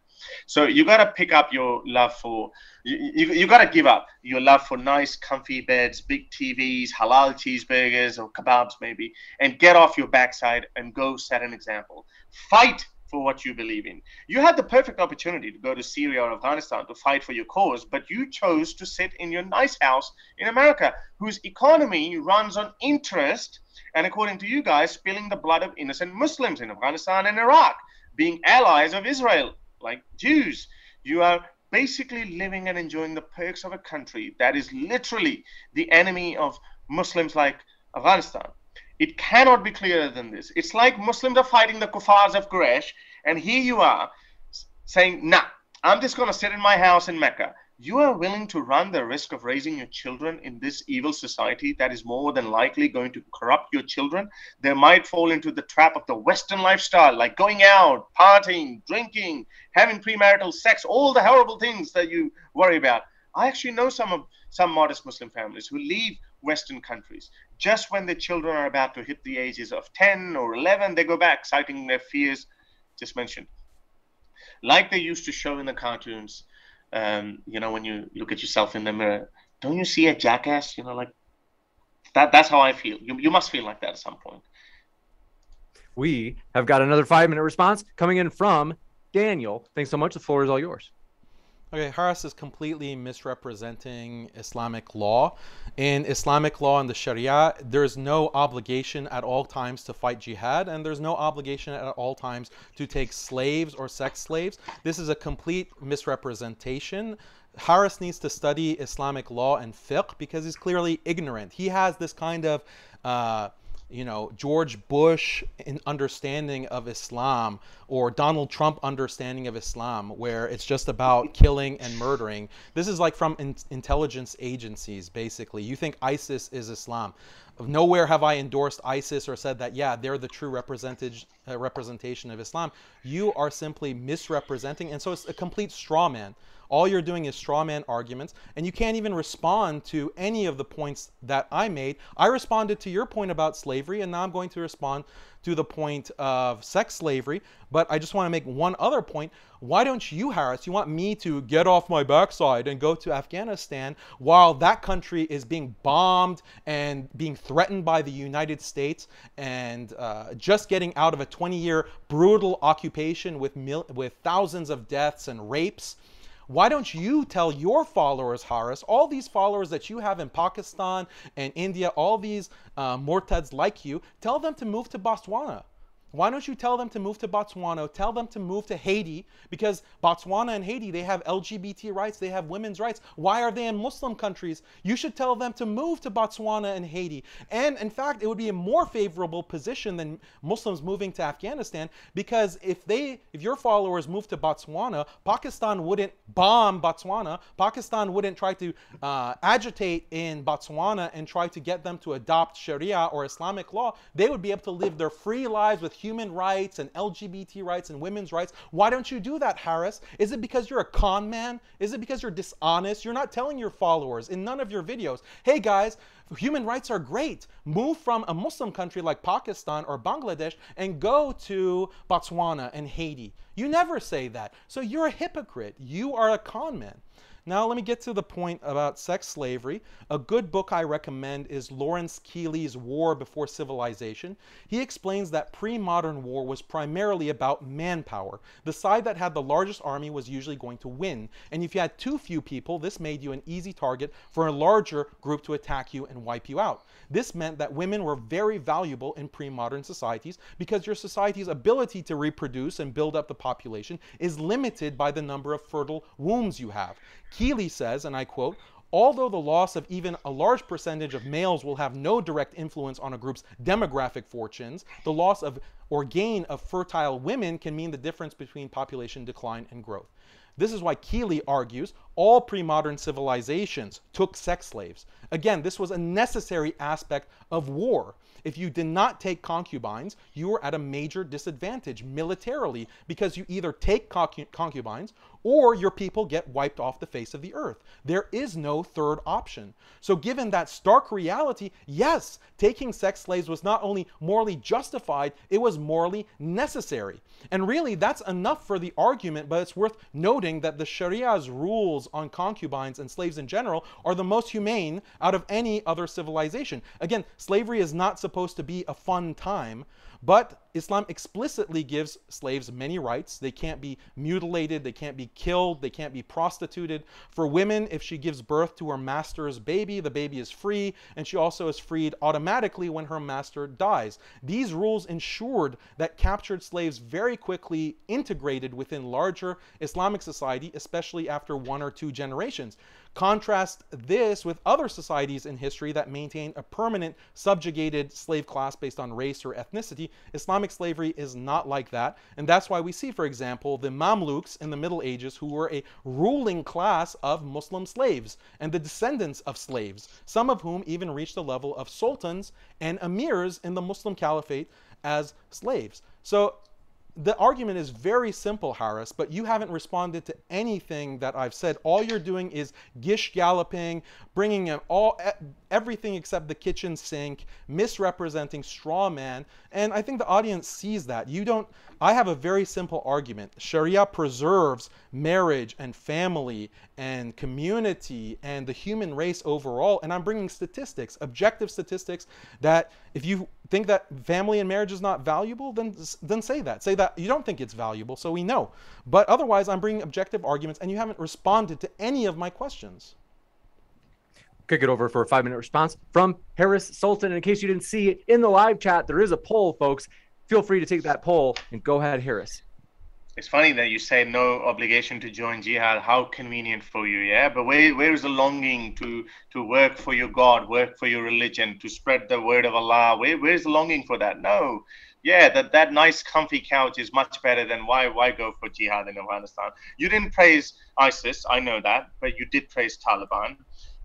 So you got to pick up your love for you, you, you got to give up your love for nice comfy beds, big TVs, halal cheeseburgers or kebabs maybe, and get off your backside and go set an example. Fight for what you believe in. You had the perfect opportunity to go to Syria or Afghanistan to fight for your cause, but you chose to sit in your nice house in America, whose economy runs on interest and, according to you guys, spilling the blood of innocent Muslims in Afghanistan and Iraq, being allies of Israel, like Jews. You are basically living and enjoying the perks of a country that is literally the enemy of Muslims like Afghanistan. It cannot be clearer than this. It's like Muslims are fighting the kuffars of Quraysh, and here you are saying, nah, I'm just going to sit in my house in Mecca. You are willing to run the risk of raising your children in this evil society that is more than likely going to corrupt your children. They might fall into the trap of the Western lifestyle, like going out, partying, drinking, having premarital sex, all the horrible things that you worry about. I actually know some of some modest Muslim families who leave Western countries. Just when the children are about to hit the ages of 10 or 11, they go back, citing their fears just mentioned. Like they used to show in the cartoons, um, you know, when you look at yourself in the mirror, don't you see a jackass? You know, like that. That's how I feel. You, you must feel like that at some point. We have got another five minute response coming in from Daniel. Thanks so much. The floor is all yours. Okay, Harris is completely misrepresenting Islamic law. In Islamic law and the Sharia, there's no obligation at all times to fight jihad, and there's no obligation at all times to take slaves or sex slaves. This is a complete misrepresentation. Harris needs to study Islamic law and fiqh because he's clearly ignorant. He has this kind of uh, you know George Bush in understanding of Islam or Donald Trump understanding of Islam where it's just about killing and murdering. This is like from in- intelligence agencies basically. You think ISIS is Islam. Nowhere have I endorsed ISIS or said that yeah, they're the true uh, representation of Islam. You are simply misrepresenting and so it's a complete straw man. All you're doing is straw man arguments, and you can't even respond to any of the points that I made. I responded to your point about slavery, and now I'm going to respond to the point of sex slavery. But I just want to make one other point. Why don't you, Harris, you want me to get off my backside and go to Afghanistan while that country is being bombed and being threatened by the United States and uh, just getting out of a 20 year brutal occupation with, with thousands of deaths and rapes? Why don't you tell your followers, Harris, all these followers that you have in Pakistan and India, all these uh, Murtads like you, tell them to move to Botswana. Why don't you tell them to move to Botswana? Tell them to move to Haiti because Botswana and Haiti, they have LGBT rights, they have women's rights. Why are they in Muslim countries? You should tell them to move to Botswana and Haiti. And in fact, it would be a more favorable position than Muslims moving to Afghanistan because if they if your followers move to Botswana, Pakistan wouldn't bomb Botswana. Pakistan wouldn't try to uh, agitate in Botswana and try to get them to adopt Sharia or Islamic law. They would be able to live their free lives with human rights and LGBT rights and women's rights. Why don't you do that, Harris? Is it because you're a con man? Is it because you're dishonest? You're not telling your followers in none of your videos, hey guys, human rights are great. Move from a Muslim country like Pakistan or Bangladesh and go to Botswana and Haiti. You never say that. So you're a hypocrite. You are a con man. Now, let me get to the point about sex slavery. A good book I recommend is Lawrence Keeley's War Before Civilization. He explains that pre modern war was primarily about manpower. The side that had the largest army was usually going to win. And if you had too few people, this made you an easy target for a larger group to attack you and wipe you out. This meant that women were very valuable in pre modern societies because your society's ability to reproduce and build up the population is limited by the number of fertile wombs you have. Keeley says, and I quote, Although the loss of even a large percentage of males will have no direct influence on a group's demographic fortunes, the loss of or gain of fertile women can mean the difference between population decline and growth. This is why Keeley argues all pre modern civilizations took sex slaves. Again, this was a necessary aspect of war. If you did not take concubines, you were at a major disadvantage militarily because you either take concubines or your people get wiped off the face of the earth. There is no third option. So, given that stark reality, yes, taking sex slaves was not only morally justified, it was morally necessary. And really, that's enough for the argument, but it's worth noting that the Sharia's rules on concubines and slaves in general are the most humane out of any other civilization. Again, slavery is not supposed to be a fun time, but Islam explicitly gives slaves many rights. They can't be mutilated, they can't be killed, they can't be prostituted. For women, if she gives birth to her master's baby, the baby is free, and she also is freed automatically when her master dies. These rules ensured that captured slaves very quickly integrated within larger Islamic society, especially after one or two generations. Contrast this with other societies in history that maintain a permanent subjugated slave class based on race or ethnicity. Islamic slavery is not like that. And that's why we see, for example, the Mamluks in the Middle Ages, who were a ruling class of Muslim slaves and the descendants of slaves, some of whom even reached the level of sultans and emirs in the Muslim caliphate as slaves. So the argument is very simple, Harris, but you haven't responded to anything that I've said. All you're doing is gish galloping, bringing in all everything except the kitchen sink, misrepresenting straw man, and I think the audience sees that. You don't. I have a very simple argument. Sharia preserves marriage and family and community and the human race overall, and I'm bringing statistics, objective statistics that if you think that family and marriage is not valuable, then then say that. Say that you don't think it's valuable, so we know. But otherwise, I'm bringing objective arguments, and you haven't responded to any of my questions. Kick it over for a five minute response from Harris Sultan. And in case you didn't see it in the live chat, there is a poll, folks. Feel free to take that poll and go ahead, Harris. It's funny that you say no obligation to join jihad. How convenient for you, yeah? But where, where is the longing to to work for your God, work for your religion, to spread the word of Allah? Where, where is the longing for that? No. Yeah, that, that nice comfy couch is much better than why why go for jihad in Afghanistan. You didn't praise ISIS, I know that, but you did praise Taliban.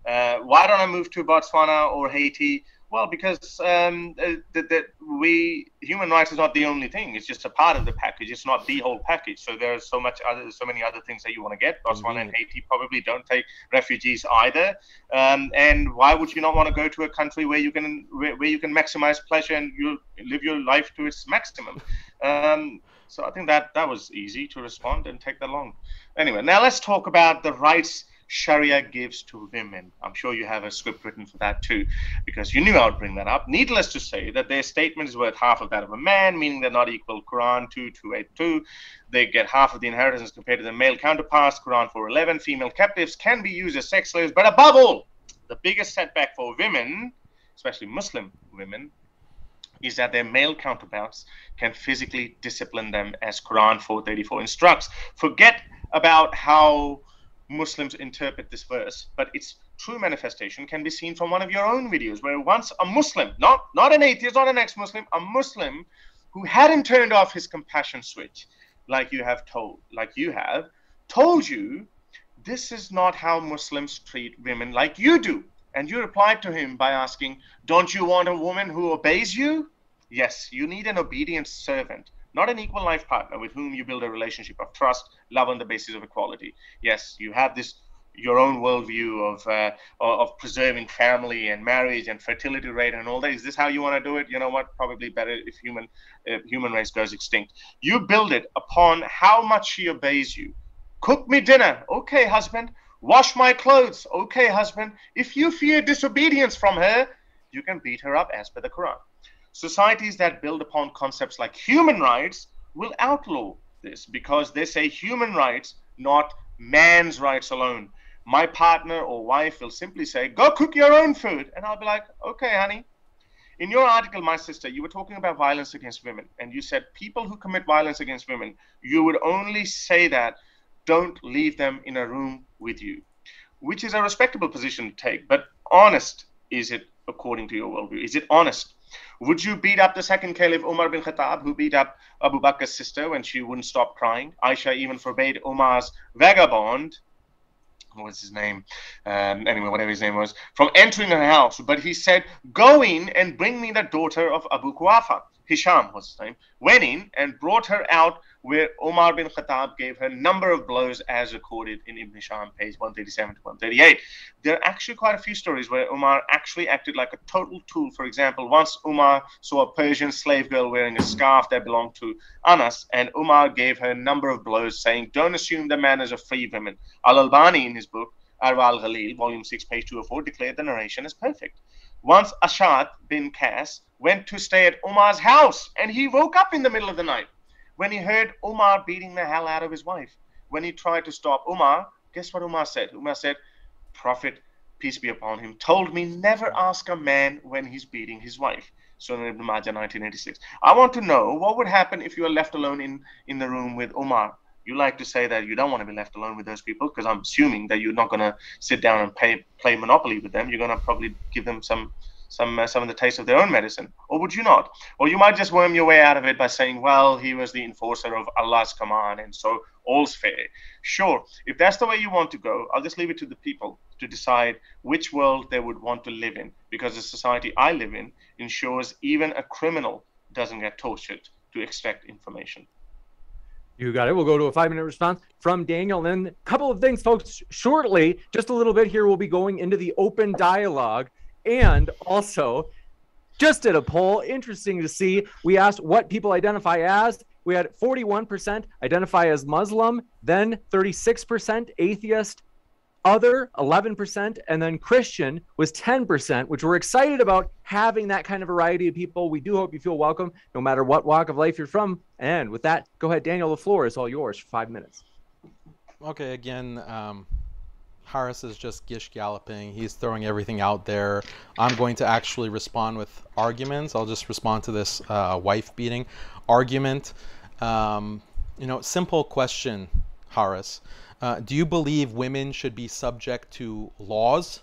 Uh, why don't I move to Botswana or Haiti? Well, because um, uh, that, we human rights is not the only thing. It's just a part of the package. It's not the whole package. So there's so much other, so many other things that you want to get. Botswana mm-hmm. and Haiti probably don't take refugees either. Um, and why would you not want to go to a country where you can where, where you can maximize pleasure and you live your life to its maximum? Um, so I think that that was easy to respond and take that long. Anyway, now let's talk about the rights Sharia gives to women. I'm sure you have a script written for that too, because you knew I would bring that up. Needless to say that their statement is worth half of that of a man, meaning they're not equal. Quran 2282. They get half of the inheritance compared to their male counterparts. Quran 411. Female captives can be used as sex slaves, but above all, the biggest setback for women, especially Muslim women, is that their male counterparts can physically discipline them as Quran 434 instructs. Forget about how Muslims interpret this verse, but its true manifestation can be seen from one of your own videos, where once a Muslim, not not an atheist, not an ex-Muslim, a Muslim who hadn't turned off his compassion switch, like you have told, like you have, told you this is not how Muslims treat women like you do. And you replied to him by asking, Don't you want a woman who obeys you? Yes, you need an obedient servant not an equal life partner with whom you build a relationship of trust, love on the basis of equality. Yes, you have this your own worldview of uh, of preserving family and marriage and fertility rate and all that. Is this how you want to do it? You know what? Probably better if human if human race goes extinct. You build it upon how much she obeys you. Cook me dinner, okay, husband. Wash my clothes, okay, husband. If you fear disobedience from her, you can beat her up as per the Quran. Societies that build upon concepts like human rights will outlaw this because they say human rights, not man's rights alone. My partner or wife will simply say, Go cook your own food. And I'll be like, Okay, honey. In your article, my sister, you were talking about violence against women. And you said people who commit violence against women, you would only say that don't leave them in a room with you, which is a respectable position to take. But honest is it according to your worldview? Is it honest? Would you beat up the second caliph Umar bin Khattab, who beat up Abu Bakr's sister when she wouldn't stop crying? Aisha even forbade Umar's vagabond, what was his name? Um, anyway, whatever his name was, from entering her house. But he said, Go in and bring me the daughter of Abu Quhafa. Hisham name, went in and brought her out where Omar bin Khattab gave her a number of blows as recorded in Ibn Hisham, page 137 to 138. There are actually quite a few stories where Omar actually acted like a total tool. For example, once Omar saw a Persian slave girl wearing a scarf that belonged to Anas, and Omar gave her a number of blows, saying, Don't assume the man is a free women. Al Albani, in his book, Arwa al Ghalil, volume 6, page 204, declared the narration as perfect. Once Ashad bin Qas went to stay at Umar's house, and he woke up in the middle of the night when he heard Umar beating the hell out of his wife. When he tried to stop Umar, guess what Umar said? Umar said, Prophet, peace be upon him, told me never ask a man when he's beating his wife. Sunan Ibn Majah 1986. I want to know what would happen if you were left alone in, in the room with Umar. You like to say that you don't want to be left alone with those people because I'm assuming that you're not going to sit down and pay, play Monopoly with them. You're going to probably give them some some uh, some of the taste of their own medicine, or would you not? Or you might just worm your way out of it by saying, "Well, he was the enforcer of Allah's command, and so all's fair." Sure, if that's the way you want to go, I'll just leave it to the people to decide which world they would want to live in, because the society I live in ensures even a criminal doesn't get tortured to extract information. You got it. We'll go to a five minute response from Daniel. And then a couple of things, folks. Shortly, just a little bit here, we'll be going into the open dialogue and also, just did a poll. Interesting to see. We asked what people identify as. We had 41% identify as Muslim, then 36% atheist, other 11%, and then Christian was 10%, which we're excited about having that kind of variety of people. We do hope you feel welcome no matter what walk of life you're from. And with that, go ahead, Daniel, the floor is all yours for five minutes. Okay, again, um, Harris is just gish galloping. He's throwing everything out there. I'm going to actually respond with arguments. I'll just respond to this uh, wife beating argument. Um, you know, simple question, Harris. Uh, do you believe women should be subject to laws?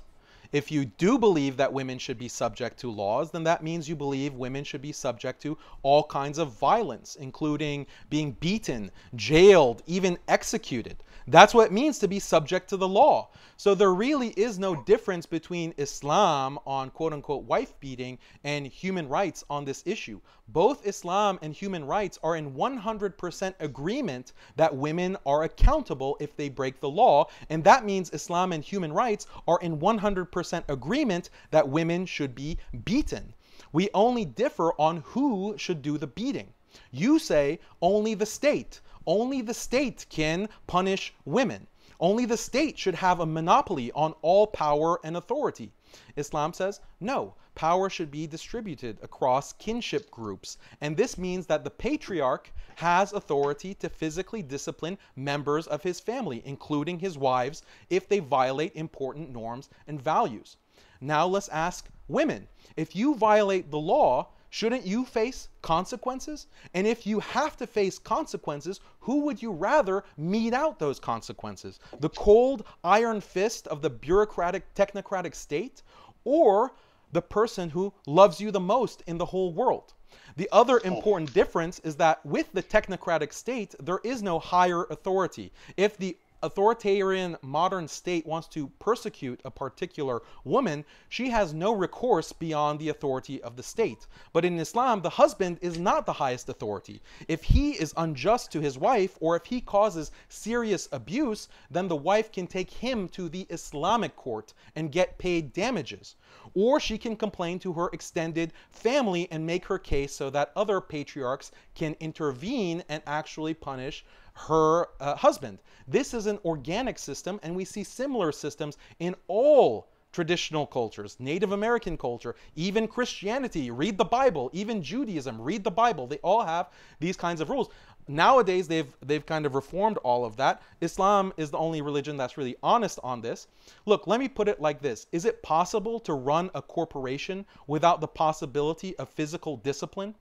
If you do believe that women should be subject to laws, then that means you believe women should be subject to all kinds of violence, including being beaten, jailed, even executed. That's what it means to be subject to the law. So there really is no difference between Islam on quote unquote wife beating and human rights on this issue. Both Islam and human rights are in 100% agreement that women are accountable if they break the law. And that means Islam and human rights are in 100% agreement that women should be beaten. We only differ on who should do the beating. You say only the state. Only the state can punish women. Only the state should have a monopoly on all power and authority. Islam says, no, power should be distributed across kinship groups. And this means that the patriarch has authority to physically discipline members of his family, including his wives, if they violate important norms and values. Now let's ask women. If you violate the law, Shouldn't you face consequences? And if you have to face consequences, who would you rather mete out those consequences? The cold iron fist of the bureaucratic, technocratic state, or the person who loves you the most in the whole world? The other oh. important difference is that with the technocratic state, there is no higher authority. If the authoritarian modern state wants to persecute a particular woman, she has no recourse beyond the authority of the state. But in Islam, the husband is not the highest authority. If he is unjust to his wife or if he causes serious abuse, then the wife can take him to the Islamic court and get paid damages. Or she can complain to her extended family and make her case so that other patriarchs can intervene and actually punish her uh, husband. This is an organic system, and we see similar systems in all traditional cultures, Native American culture, even Christianity, read the Bible, even Judaism, read the Bible. They all have these kinds of rules. Nowadays, they've they've kind of reformed all of that. Islam is the only religion that's really honest on this. Look, let me put it like this: Is it possible to run a corporation without the possibility of physical discipline?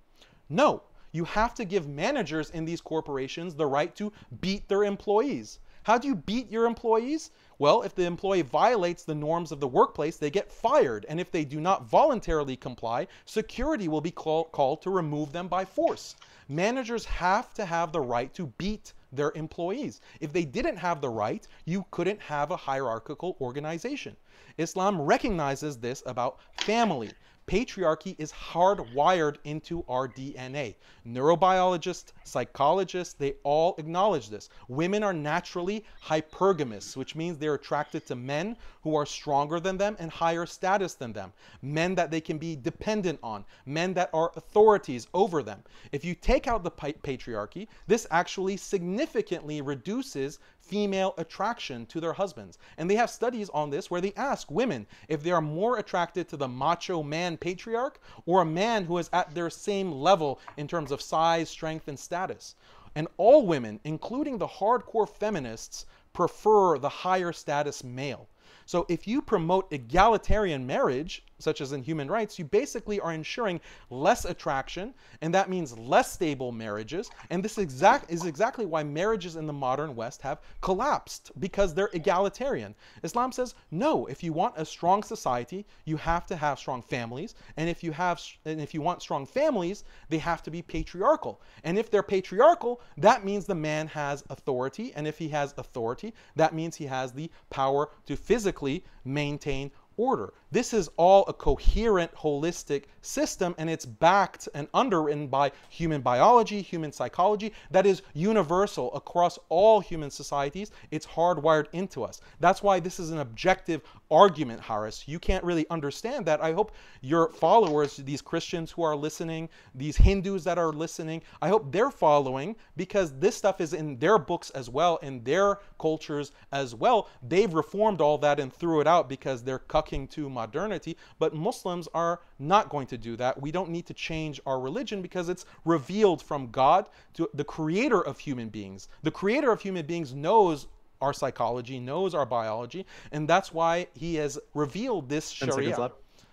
No you have to give managers in these corporations the right to beat their employees. How do you beat your employees? Well, if the employee violates the norms of the workplace, they get fired. And if they do not voluntarily comply, security will be call, called to remove them by force. Managers have to have the right to beat their employees. If they didn't have the right, you couldn't have a hierarchical organization. Islam recognizes this about family patriarchy is hardwired into our DNA. Neurobiologists, psychologists, they all acknowledge this. Women are naturally hypergamous, which means they're attracted to men who are stronger than them and higher status than them, men that they can be dependent on, men that are authorities over them. If you take out the patriarchy, this actually significantly reduces female attraction to their husbands. And they have studies on this where they ask women if they are more attracted to the macho man patriarch or a man who is at their same level in terms of size, strength, and status. And all women, including the hardcore feminists, prefer the higher status male. So if you promote egalitarian marriage, such as in human rights, you basically are ensuring less attraction, and that means less stable marriages. And this exact is exactly why marriages in the modern West have collapsed because they're egalitarian. Islam says no. If you want a strong society, you have to have strong families, and if you have and if you want strong families, they have to be patriarchal. And if they're patriarchal, that means the man has authority, and if he has authority, that means he has the power to physically maintain order. This is all a coherent, holistic system, and it's backed and underwritten by human biology, human psychology, that is universal across all human societies. It's hardwired into us. That's why this is an objective argument, Harris. You can't really understand that. I hope your followers, these Christians who are listening, these Hindus that are listening, I hope they're following because this stuff is in their books as well, in their cultures as well. They've reformed all that and threw it out because they're cucking to modernity. But Muslims are not going to do that. We don't need to change our religion because it's revealed from God to the creator of human beings. The creator of human beings knows our psychology, knows our biology, and that's why he has revealed this Sharia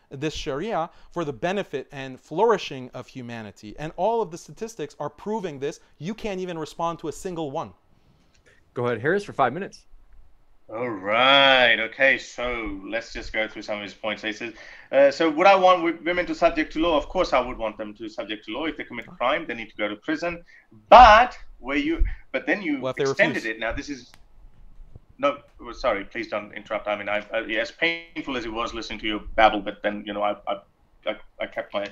this Sharia for the benefit and flourishing of humanity. And all of the statistics are proving this. You can't even respond to a single one. Go ahead, Harris, for five minutes. All right. Okay. So let's just go through some of his points. He says, uh, "So would I want women to subject to law? Of course, I would want them to subject to law. If they commit a crime, they need to go to prison. But where you, but then you well, extended it. Now this is no, sorry, please don't interrupt. I mean, I, uh, as painful as it was listening to your babble, but then you know, I I, I kept my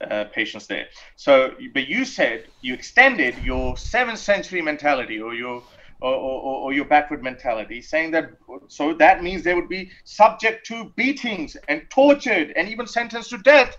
uh, patience there. So, but you said you extended your seventh century mentality or your or, or, or, your backward mentality, saying that so that means they would be subject to beatings and tortured and even sentenced to death.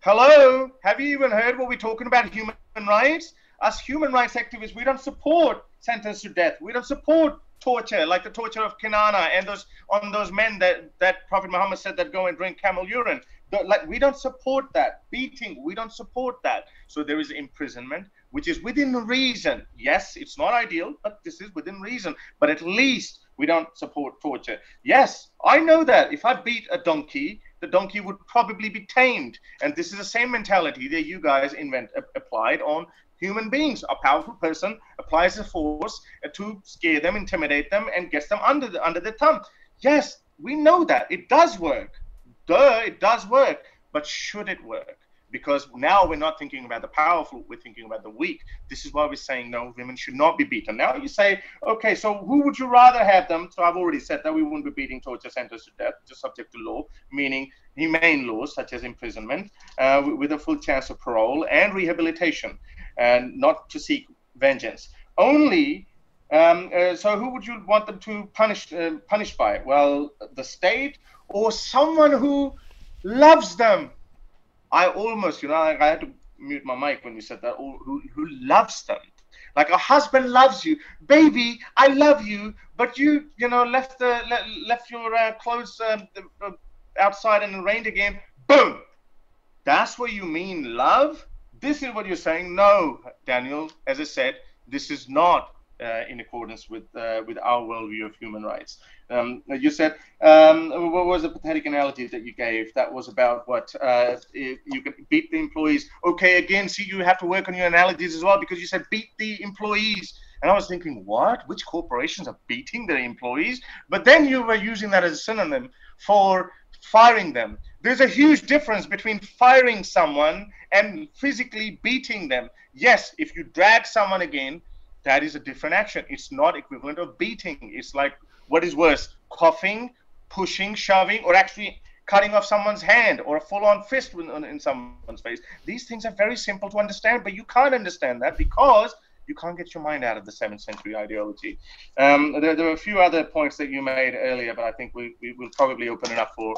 Hello, have you even heard what we're talking about human rights? Us human rights activists, we don't support sentence to death. We don't support torture, like the torture of Kinana and those on those men that that Prophet Muhammad said that go and drink camel urine. Like we don't support that beating. We don't support that. So there is imprisonment, which is within reason. Yes, it's not ideal, but this is within reason. But at least we don't support torture. Yes, I know that if I beat a donkey, the donkey would probably be tamed. And this is the same mentality that you guys invent applied on human beings. A powerful person applies a force to scare them, intimidate them, and gets them under the, under the thumb. Yes, we know that it does work. Duh, it does work. But should it work? Because now we're not thinking about the powerful, we're thinking about the weak. This is why we're saying no, women should not be beaten. Now you say, okay, so who would you rather have them? So I've already said that we wouldn't be beating torture centers to death, just subject to law, meaning humane laws such as imprisonment, uh, with a full chance of parole and rehabilitation and not to seek vengeance. Only um, uh, so, who would you want them to punish uh, by? Well, the state or someone who loves them. I almost, you know, I, I had to mute my mic when you said that. Who, who loves them? Like a husband loves you, baby. I love you, but you, you know, left the left your uh, clothes um, outside and it rained again. Boom. That's what you mean, love this is what you're saying. No, Daniel, as I said, this is not uh, in accordance with uh, with our worldview of human rights. Um, you said um, what was the pathetic analogy that you gave? That was about what uh, you can beat the employees. Okay, again, see, you have to work on your analogies as well because you said beat the employees. And I was thinking, what? Which corporations are beating their employees? But then you were using that as a synonym for firing them. There's a huge difference between firing someone and physically beating them. Yes, if you drag someone again, that is a different action. It's not equivalent of beating. It's like what is worse, coughing, pushing, shoving, or actually cutting off someone's hand or a full-on fist in someone's face. These things are very simple to understand, but you can't understand that because you can't get your mind out of the seventh century ideology. Um, there, there, were a few other points that you made earlier, but I think we, we will probably open it up for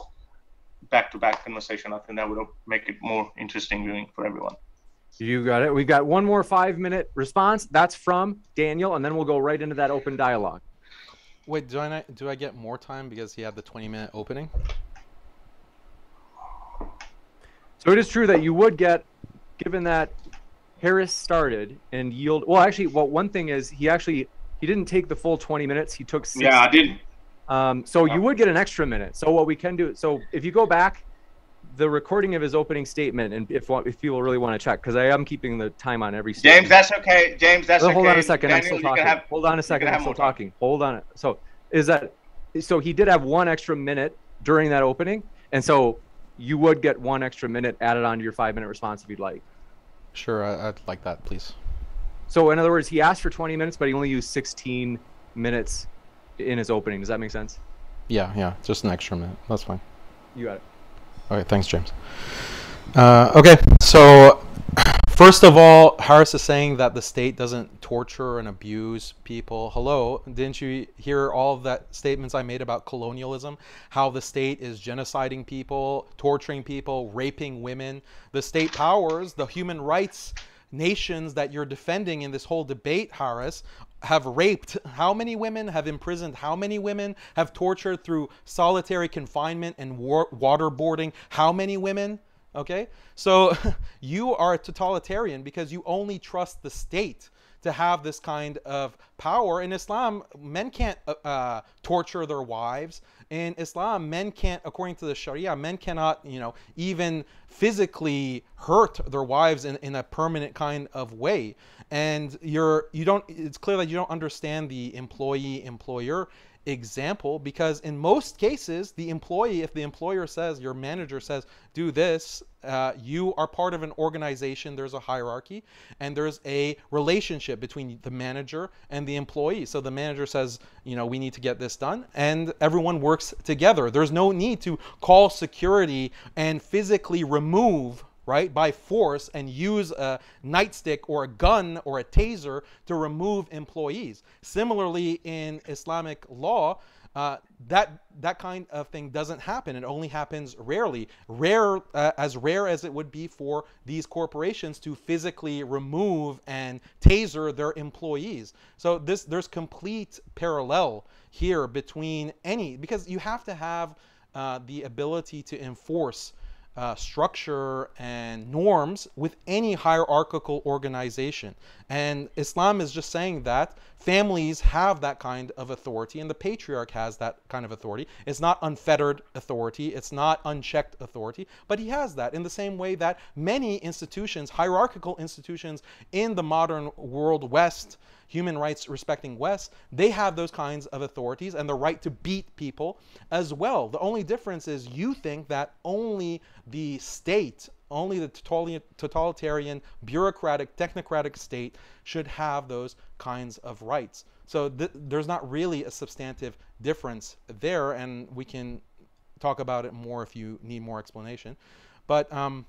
back-to-back conversation. I think that would make it more interesting viewing for everyone. You got it. We've got one more five-minute response. That's from Daniel, and then we'll go right into that open dialogue. Wait, do I do I get more time because he had the 20-minute opening? So it is true that you would get, given that Harris started and yield. Well, actually, well, one thing is he actually he didn't take the full 20 minutes. He took. Six, yeah, I didn't. Um, so you would get an extra minute. So what we can do, so if you go back, the recording of his opening statement, and if if people really want to check, because I am keeping the time on every. Statement. James, that's okay. James, that's oh, hold okay. on a second. Daniel, I'm still talking. Have, hold on a second. I'm still talking. Hold on. So is that so? He did have one extra minute during that opening, and so you would get one extra minute added on to your five minute response if you'd like. Sure, I, would like that, please. So in other words, he asked for 20 minutes, but he only used 16 minutes in his opening. Does that make sense? Yeah, yeah, just an extra minute. That's fine. You got it. Okay, thanks, James. Uh, okay, so first of all, Harris is saying that the state doesn't torture and abuse people. Hello, didn't you hear all of that statements I made about colonialism? How the state is genociding people, torturing people, raping women. The state powers, the human rights nations that you're defending in this whole debate, Harris, have raped how many women, have imprisoned how many women, have tortured through solitary confinement and war- waterboarding how many women? Okay? So you are a totalitarian because you only trust the state to have this kind of power. In Islam, men can't uh, uh, torture their wives. In Islam, men can't, according to the Sharia, men cannot, you know, even physically hurt their wives in, in a permanent kind of way. And you're, you don't, it's clear that you don't understand the employee employer example because in most cases the employee if the employer says your manager says do this uh, you are part of an organization there's a hierarchy and there's a relationship between the manager and the employee. So the manager says you know we need to get this done and everyone works together. There's no need to call security and physically remove right, by force and use a nightstick or a gun or a taser to remove employees. Similarly, in Islamic law, uh, that that kind of thing doesn't happen. It only happens rarely, rare uh, as rare as it would be for these corporations to physically remove and taser their employees. So this there's complete parallel here between any because you have to have uh, the ability to enforce uh, structure and norms with any hierarchical organization. And Islam is just saying that families have that kind of authority and the patriarch has that kind of authority. It's not unfettered authority, it's not unchecked authority, but he has that in the same way that many institutions, hierarchical institutions in the modern world West, human rights respecting West, they have those kinds of authorities and the right to beat people as well. The only difference is you think that only the state, only the totalitarian, bureaucratic, technocratic state should have those kinds of rights. So th there's not really a substantive difference there, and we can talk about it more if you need more explanation. But um,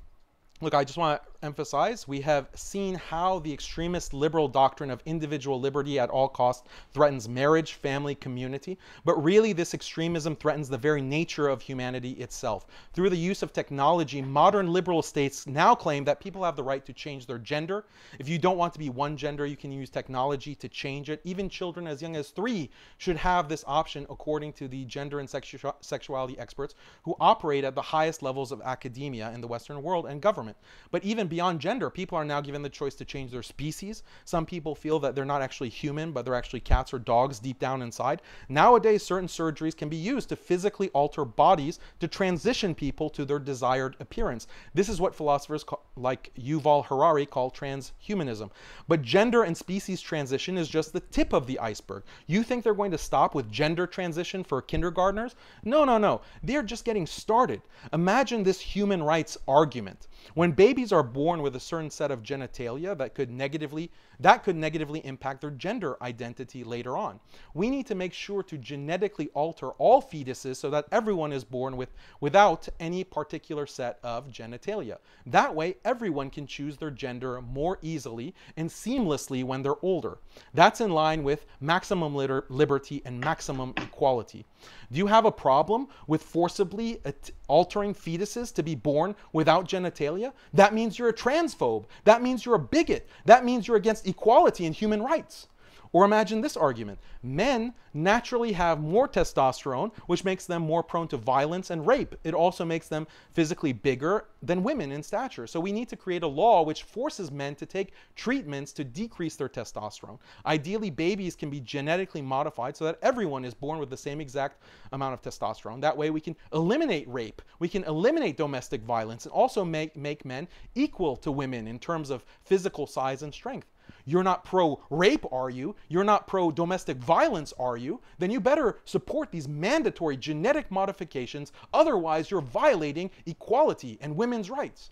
look, I just want to emphasize, we have seen how the extremist liberal doctrine of individual liberty at all costs threatens marriage, family, community. But really, this extremism threatens the very nature of humanity itself. Through the use of technology, modern liberal states now claim that people have the right to change their gender. If you don't want to be one gender, you can use technology to change it. Even children as young as three should have this option, according to the gender and sexu sexuality experts who operate at the highest levels of academia in the Western world and government. But even beyond gender, people are now given the choice to change their species. Some people feel that they're not actually human, but they're actually cats or dogs deep down inside. Nowadays, certain surgeries can be used to physically alter bodies to transition people to their desired appearance. This is what philosophers like Yuval Harari call transhumanism. But gender and species transition is just the tip of the iceberg. You think they're going to stop with gender transition for kindergartners? No, no, no. They're just getting started. Imagine this human rights argument. When babies are born with a certain set of genitalia that could negatively that could negatively impact their gender identity later on. We need to make sure to genetically alter all fetuses so that everyone is born with without any particular set of genitalia. That way everyone can choose their gender more easily and seamlessly when they're older. That's in line with maximum liberty and maximum equality. Do you have a problem with forcibly altering fetuses to be born without genitalia? That means you're a transphobe. That means you're a bigot. That means you're against equality and human rights. Or imagine this argument. Men naturally have more testosterone, which makes them more prone to violence and rape. It also makes them physically bigger than women in stature. So we need to create a law which forces men to take treatments to decrease their testosterone. Ideally, babies can be genetically modified so that everyone is born with the same exact amount of testosterone. That way we can eliminate rape, we can eliminate domestic violence, and also make, make men equal to women in terms of physical size and strength. You're not pro rape, are you? You're not pro domestic violence, are you? Then you better support these mandatory genetic modifications. Otherwise, you're violating equality and women's rights.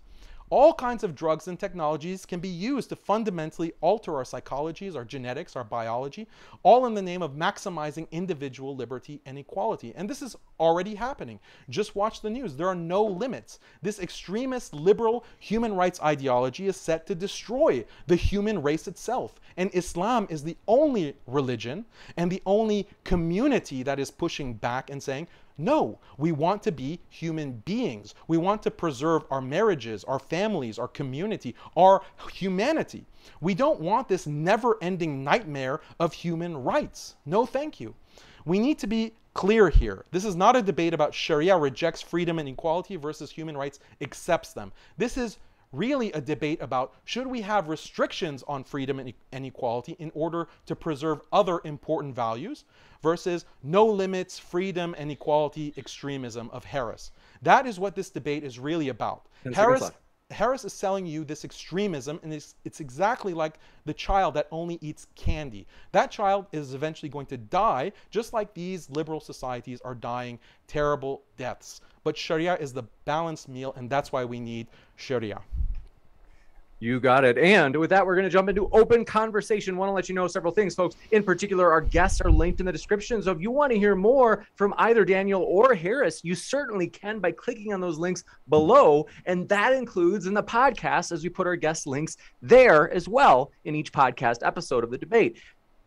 All kinds of drugs and technologies can be used to fundamentally alter our psychologies, our genetics, our biology, all in the name of maximizing individual liberty and equality. And this is already happening. Just watch the news. There are no limits. This extremist liberal human rights ideology is set to destroy the human race itself. And Islam is the only religion and the only community that is pushing back and saying, no, we want to be human beings. We want to preserve our marriages, our families, our community, our humanity. We don't want this never ending nightmare of human rights. No, thank you. We need to be clear here. This is not a debate about Sharia rejects freedom and equality versus human rights accepts them. This is really a debate about should we have restrictions on freedom and equality in order to preserve other important values versus no limits, freedom and equality extremism of Harris. That is what this debate is really about. Harris, Harris is selling you this extremism, and it's, it's exactly like the child that only eats candy. That child is eventually going to die, just like these liberal societies are dying terrible deaths. But Sharia is the balanced meal, and that's why we need Sharia. You got it. And with that, we're going to jump into open conversation. Want to let you know several things, folks. In particular, our guests are linked in the description. So if you want to hear more from either Daniel or Harris, you certainly can by clicking on those links below. And that includes in the podcast as we put our guest links there as well in each podcast episode of the debate.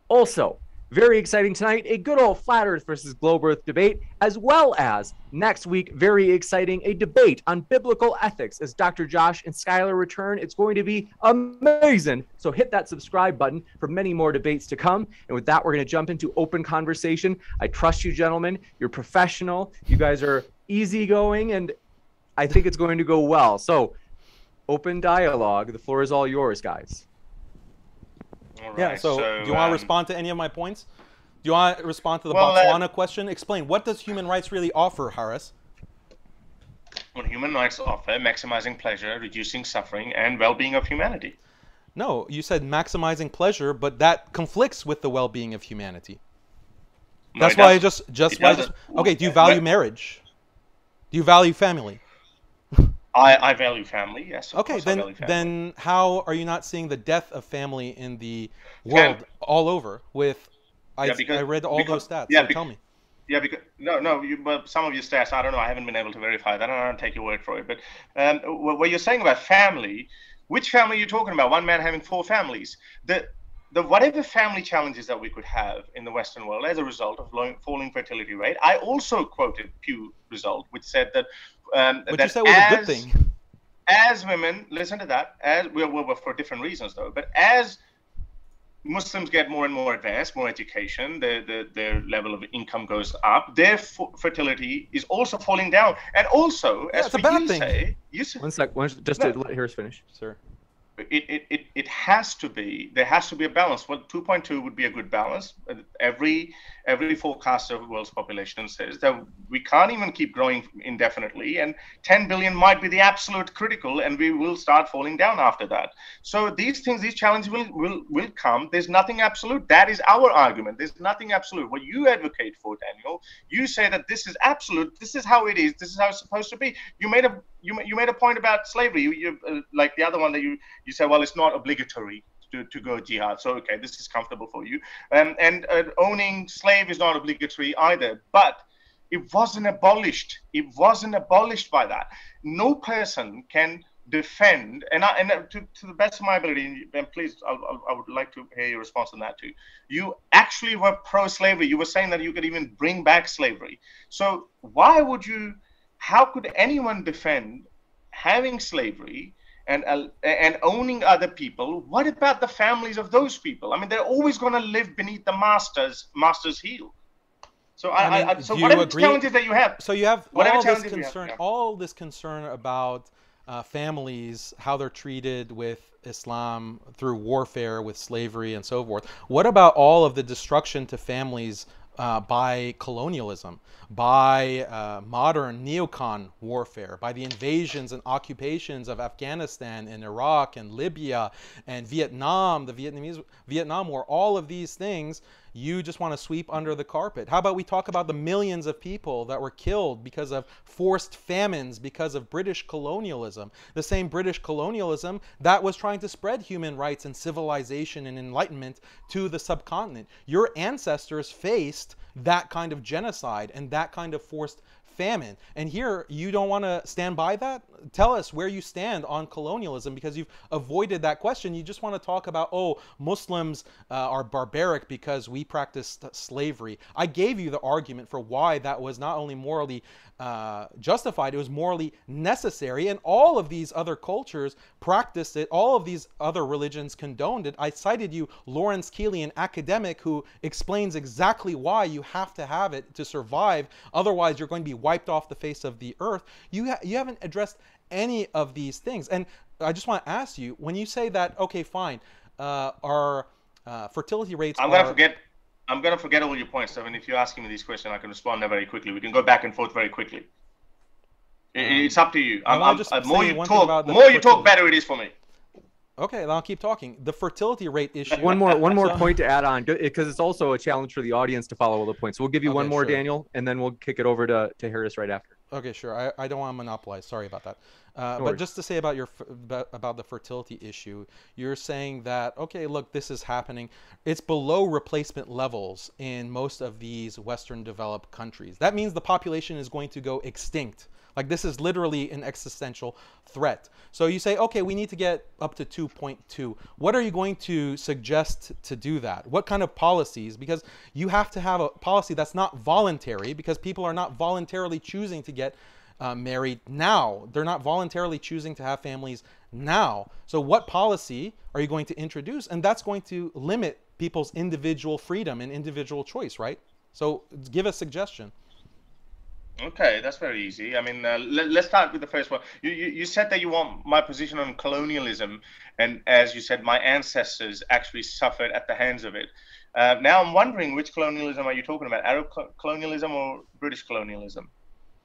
Also, very exciting tonight, a good old flat Earth versus globe Earth debate, as well as next week, very exciting, a debate on biblical ethics as Dr. Josh and Skylar return. It's going to be amazing. So hit that subscribe button for many more debates to come. And with that, we're going to jump into open conversation. I trust you, gentlemen. You're professional. You guys are easygoing, and I think it's going to go well. So, open dialogue. The floor is all yours, guys. Right, yeah. So, so, do you want to respond to any of my points? Do you want to respond to the well, Botswana uh, question? Explain what does human rights really offer, Harris? What human rights offer maximizing pleasure, reducing suffering, and well-being of humanity. No, you said maximizing pleasure, but that conflicts with the well-being of humanity. That's no, why I just just why just, okay. Do you value marriage? Do you value family? I, I value family. Yes. Okay, then then how are you not seeing the death of family in the world all over? With I, yeah, because, I read all because, those stats. Yeah, so tell me. Yeah, because no, no, you, but some of your stats, I don't know. I haven't been able to verify that. I don't take your word for it. But um, what you're saying about family, which family are you talking about? One man having four families. The the whatever family challenges that we could have in the Western world as a result of falling fertility rate. I also quoted Pew result, which said that um, which that you said was as, a good thing. As women, listen to that. As well, well, for different reasons though, but as Muslims get more and more advanced, more education, their, their, their level of income goes up, their fertility is also falling down. And also, yeah, as for you thing. say, you say, one sec, one, just no, to let Harris finish, sir it, it, it, has to be there has to be a balance well 2.2 would be a good balance every every forecaster of the world's population says that we can't even keep growing indefinitely and 10 billion might be the absolute critical and we will start falling down after that. So these things these challenges will will, will come. There's nothing absolute. That is our argument. There's nothing absolute. What you advocate for daniel you say that this is absolute. This is how it is. This is how it's supposed to be. You made a you, you made a point about slavery. You, you uh, like the other one that you you say well it's not obligatory to, to go jihad. So, okay, this is comfortable for you. Um, and uh, owning slave is not obligatory either. But it wasn't abolished. It wasn't abolished by that. No person can defend, and, I, and uh, to, to the best of my ability, and please, I'll, I would like to hear your response on that too. You actually were pro slavery. You were saying that you could even bring back slavery. So, why would you, how could anyone defend having slavery? And uh, and owning other people what about the families of those people i mean they're always going to live beneath the master's master's heel so I, I, mean, I so whatever agree? challenges that you have so you have all this concern have, yeah. all this concern about uh, families how they're treated with islam through warfare with slavery and so forth what about all of the destruction to families uh, by colonialism, by uh, modern neocon warfare, by the invasions and occupations of Afghanistan and Iraq and Libya and Vietnam, the Vietnamese Vietnam War, all of these things, you just want to sweep under the carpet? How about we talk about the millions of people that were killed because of forced famines because of British colonialism? The same British colonialism that was trying to spread human rights and civilization and enlightenment to the subcontinent. Your ancestors faced that kind of genocide and that kind of forced famine. And here, you don't want to stand by that? Tell us where you stand on colonialism because you've avoided that question. You just want to talk about, oh, Muslims uh, are barbaric because we practiced slavery. I gave you the argument for why that was not only morally uh, justified, it was morally necessary. And all of these other cultures practiced it, all of these other religions condoned it. I cited you Lawrence Keeley, an academic who explains exactly why you have to have it to survive. Otherwise, you're going to be wiped off the face of the earth. You, ha- you haven't addressed any of these things. And I just want to ask you when you say that, okay, fine, uh, our uh, fertility rates I'm are. going to forget. I'm going to forget all your points. I mean, if you're asking me these questions, I can respond very quickly. We can go back and forth very quickly. It- Um, it's up to you. I'm, I'll I'm, just uh, say more you talk, the more you talk, fertility. better it is for me. Okay, then I'll keep talking. The fertility rate issue. One more one more So- point to add on because it's also a challenge for the audience to follow all the points. So we'll give you one more, sure. Daniel, and then we'll kick it over to, to Harris right after. Okay, sure. I, I don't want to monopolize. Sorry about that. Uh, No but just to say about your about, about the fertility issue, you're saying that okay, look, this is happening. It's below replacement levels in most of these Western developed countries. That means the population is going to go extinct. Like this is literally an existential threat. So you say, okay, we need to get up to 2.2. What are you going to suggest to do that? What kind of policies? Because you have to have a policy that's not voluntary because people are not voluntarily choosing to get uh, married now. They're not voluntarily choosing to have families now. So, what policy are you going to introduce? And that's going to limit people's individual freedom and individual choice, right? So, give a suggestion. Okay, that's very easy. I mean, uh, let, let's start with the first one. You, you you said that you want my position on colonialism, and as you said, my ancestors actually suffered at the hands of it. Uh, now I'm wondering which colonialism are you talking about? Arab co- colonialism or British colonialism?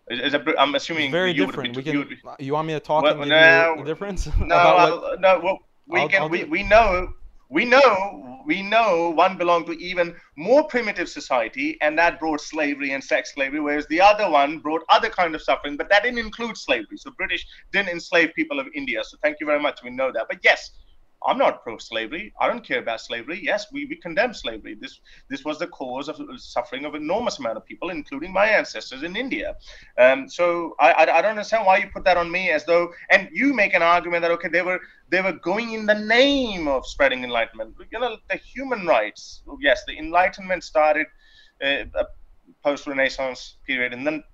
Is, is a, I'm assuming Very you would different. be- We you can. would be- You want me to talk Well, and give no, you the difference? No, about what- no. Well, we I'll- can. I'll we, we know. We know. We know one belonged to even more primitive society, and that brought slavery and sex slavery, whereas the other one brought other kind of suffering, but that didn't include slavery. So British didn't enslave people of India. So thank you very much. We know that. But yes. I'm not pro-slavery. I don't care about slavery. Yes, we, we condemn slavery. This this was the cause of suffering of enormous amount of people, including my ancestors in India. Um, so I, I I don't understand why you put that on me as though, and you make an argument that okay they were they were going in the name of spreading enlightenment. You know the human rights. Yes, the Enlightenment started uh, post-Renaissance period, and then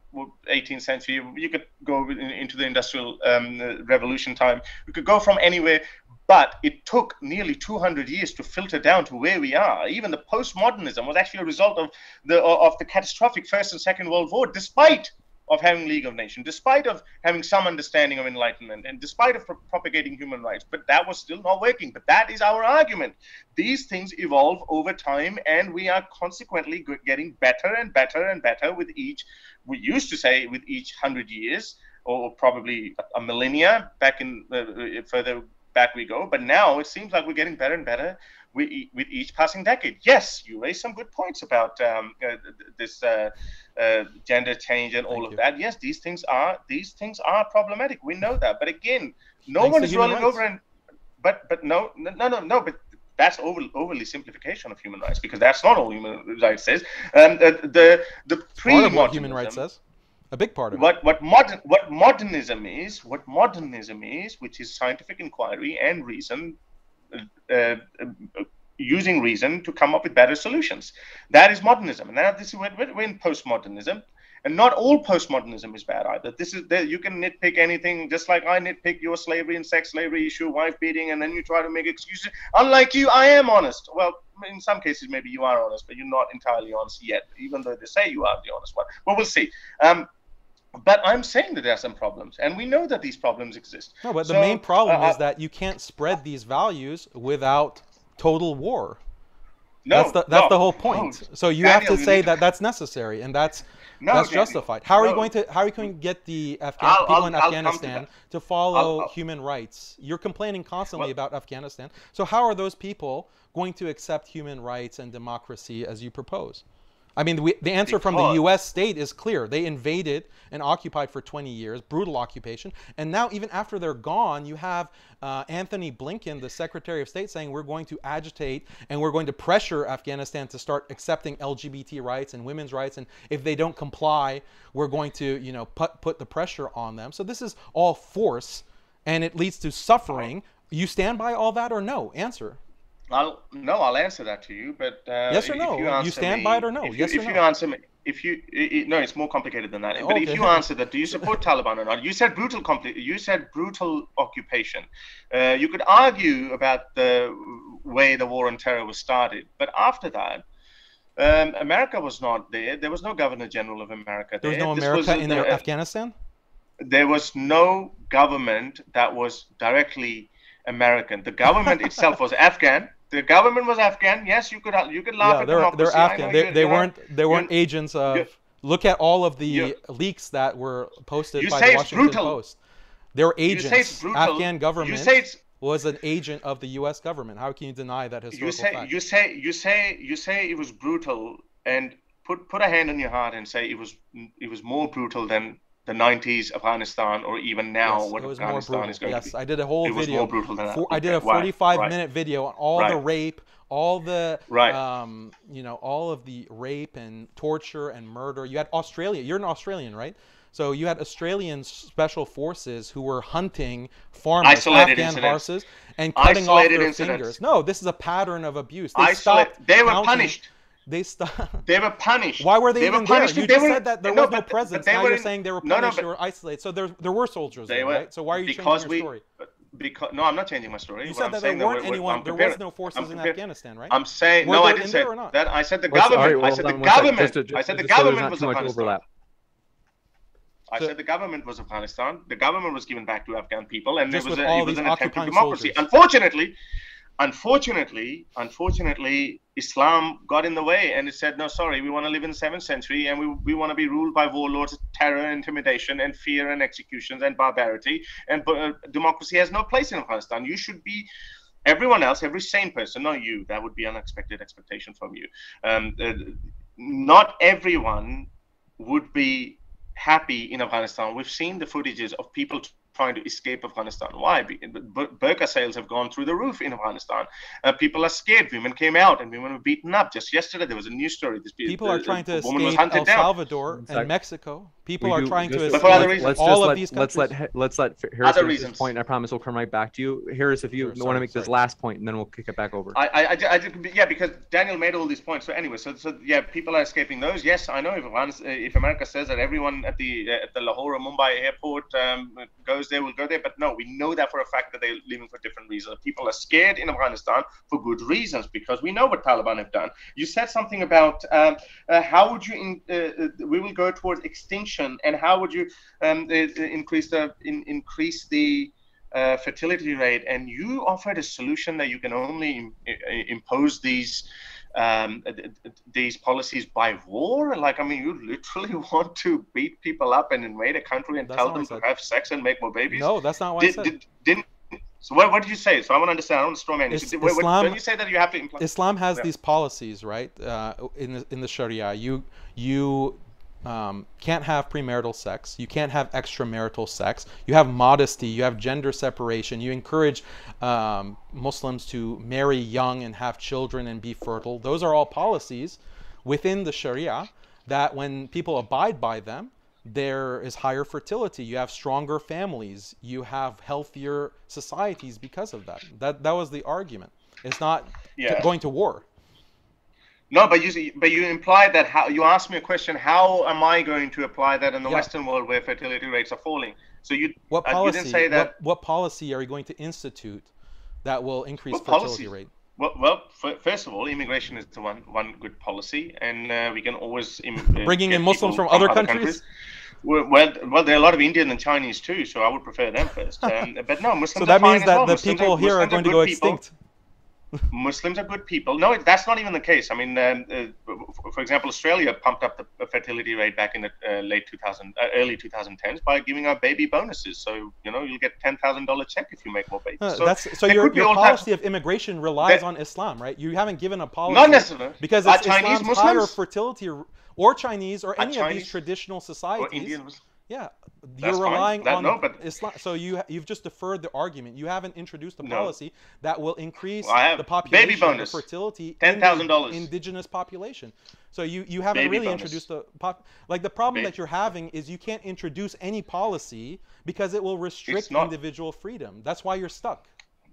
18th century. You could go into the Industrial um, Revolution time. You could go from anywhere but it took nearly 200 years to filter down to where we are. Even the postmodernism was actually a result of the of the catastrophic First and Second World War, despite of having League of Nations, despite of having some understanding of enlightenment, and despite of pro- propagating human rights. But that was still not working. But that is our argument. These things evolve over time, and we are consequently getting better and better and better with each. We used to say with each hundred years, or probably a, millennia back in uh, further back we go. But now it seems like we're getting better and better with, with each passing decade. Yes, you raised some good points about um, uh, th- th- this uh, uh, gender change and all Thank of you. that. Yes, these things are these things are problematic. We know that. But again, no Thanks one is rolling rights. over and but but no no no no but. That's over, overly simplification of human rights because that's not all human rights says. Um, uh, the the pre human rights says. A big part of it. what what modern what modernism is what modernism is which is scientific inquiry and reason uh, uh, using reason to come up with better solutions. That is modernism. And now this is when we're in postmodernism and not all postmodernism is bad either. This is you can nitpick anything just like i nitpick your slavery and sex slavery issue wife beating and then you try to make excuses. Unlike you i am honest. Well in some cases maybe you are honest but you're not entirely honest yet even though they say you are the honest one. But we'll see. Um, but I'm saying that there are some problems, and we know that these problems exist. No, but the main problem uh, is that you can't spread these values without total war. No, that's the that's no, the whole no. point. So you Daniel, have to you say need to- that that's necessary, and that's No, that's Daniel, justified. How are you going to how are you going to get the Afghan I'll- people I'll- in I'll come to Afghanistan to, follow human rights? You're complaining constantly Well- about Afghanistan. So how are those people going to accept human rights and democracy as you propose? I mean, we, the answer from the U.S. state is clear. They invaded and occupied for 20 years, brutal occupation. And now, even after they're gone, you have uh, Antony Blinken, the Secretary of State, saying we're going to agitate and we're going to pressure Afghanistan to start accepting LGBT rights and women's rights. And if they don't comply, we're going to, you know, put put the pressure on them. So this is all force, and it leads to suffering. You stand by all that or no? Answer. I'll no, I'll answer that to you, but uh, Yes or if no? You answer stand me- by it or no? If you, Yes or if you answer me, if you i i no, it's more complicated than that. But if you answer that, do you support Taliban or not? You said brutal compli- You said brutal occupation. Uh, you could argue about the way the war on terror was started, but after that. Um, America was not there. There was no Governor General of America There was no America in uh, Afghanistan. there was no government that was directly American. The government itself was Afghan. The government was Afghan. Yes, you could you could laugh Yeah, at they're they're democracy. Know Afghan. They, they weren't they weren't agents of. Look at all of the leaks that were posted You by the Washington brutal. Post. They were You say it's agents. Afghan You government say it's was an agent of the U.S. government. How can you deny that historical you say fact? you say you say you say it was brutal and put put a hand on your heart and say it was it was more brutal than the 90s Afghanistan or even now yes, what it was Afghanistan is going Yes, to be. Yes, I did a whole It was video. more brutal than that. For, I did a Okay, right, 45 right. minute video on all the rape, all the Right. um, you know, all of the rape and torture and murder. You had Australia. You're an Australian, right? So you had Australian special forces who were hunting farmers, Isolated Afghan incidents. horses, and cutting Isolated off their incidents. fingers. No, this is a pattern of abuse. They Isolate. stopped. They were counting- punished. They stopped. They were punished. Why were they, They even were punished. there? You They just were- said that there no, was no but- but presence. they now you're in- saying they were no, no, punished, but- they were isolated. So there, there were soldiers They there, were right? So why are you changing we, your story? Uh, because no, I'm not changing my story. You What said I'm that saying there weren't we're- we're- anyone, there was no forces in Afghanistan, right? I'm saying Were no, I didn't say there or not? that. I said the Let's- government. right, well, I said the on one second, government. just I said the just so there's government was too Afghanistan. overlap. I So- said the government was Afghanistan. The government was given back to Afghan people, and Just it was, a, all it was an attempt to democracy. soldiers. Unfortunately, unfortunately, unfortunately, Islam got in the way, and it said, "No, sorry, we want to live in the seventh century, and we, we want to be ruled by warlords, terror, intimidation, and fear, and executions, and barbarity. And uh, democracy has no place in Afghanistan. You should be." Everyone else, every sane person, not you, that would be unexpected expectation from you. Um, uh, not everyone would be happy in Afghanistan. We've seen the footages of people trying to escape Afghanistan. Why? Be- Burqa sales have gone through the roof in Afghanistan. Uh, people are scared. Women came out and women were beaten up. Just yesterday, there was a news story. This People the- are trying to a woman was escape hunted El. Salvador One sec. and Mexico. People We are do- trying to just- But for other escape reasons. let's all just of let, these let's countries. let let's let Harris Other finish his reasons. point, and I promise we'll come right back to you. Harris, if you Sure, want sorry, to make this last point, and then we'll kick it back over. I, I, I, I did, yeah, because Daniel made all these points. So anyway, so, so yeah, people are escaping those. Yes, I know if uh, if America says that everyone at the uh, at the Lahore or Mumbai airport um, goes there, will go there. But no, we know that for a fact that they're leaving for different reasons. People are scared in Afghanistan for good reasons because we know what Taliban have done. You said something about um, uh, how would you in, uh, uh, we will go towards extinction, and how would you um, uh, increase the in, increase the uh, fertility rate, and you offered a solution that you can only Im- impose these um, th- th- these policies by war. Like, I mean, you literally want to beat people up and invade a country and That's tell them to have sex and make more babies. No, that's not what I did, said. did, didn't. So what, what did you say? So I want to understand. I want to strong man. Is- when- when- Islam- when you say that you have to implement. Islam has Yeah. these policies, right? Uh, in the in the Sharia, you you um, can't have premarital sex. You can't have extramarital sex. You have modesty. You have gender separation. You encourage um, Muslims to marry young and have children and be fertile. Those are all policies within the Sharia that, when people abide by them, there is higher fertility. You have stronger families. You have healthier societies because of that. That that was the argument. It's not Yeah. going to war. No, but you but you implied that how you asked me a question. How am I going to apply that in the Yeah. Western world where fertility rates are falling? So you What uh, you didn't say that. What, what policy are you going to institute that will increase fertility policy? rate? Well, well, f- first of all, immigration is the one one good policy, and uh, we can always uh, Bringing in Muslims people from other countries? Well, well, well, there are a lot of Indian and Chinese too, so I would prefer them first. Um, but no, Muslims So that are means that well. the Muslims people here are Muslims going to go people. extinct. Muslims are good people. No, that's not even the case. I mean, um, uh, for example, Australia pumped up the fertility rate back in the uh, late 2000, uh, early 2010s by giving out baby bonuses. So you know you'll get ten thousand dollar check if you make more babies. So that's so your, your policy of immigration relies that, on Islam, right? You haven't given a policy. Not necessarily because it's Chinese Islam's Muslims higher fertility or Chinese or any of these traditional societies. Or Yeah, you're relying that, on no, but, Islam. So you you've just deferred the argument. You haven't introduced a policy no. that will increase well, the population, baby bonus, the fertility, ten thousand dollars, indigenous population. So you you haven't baby really bonus. introduced the pop. Like the problem baby. that you're having is you can't introduce any policy because it will restrict individual freedom. That's why you're stuck.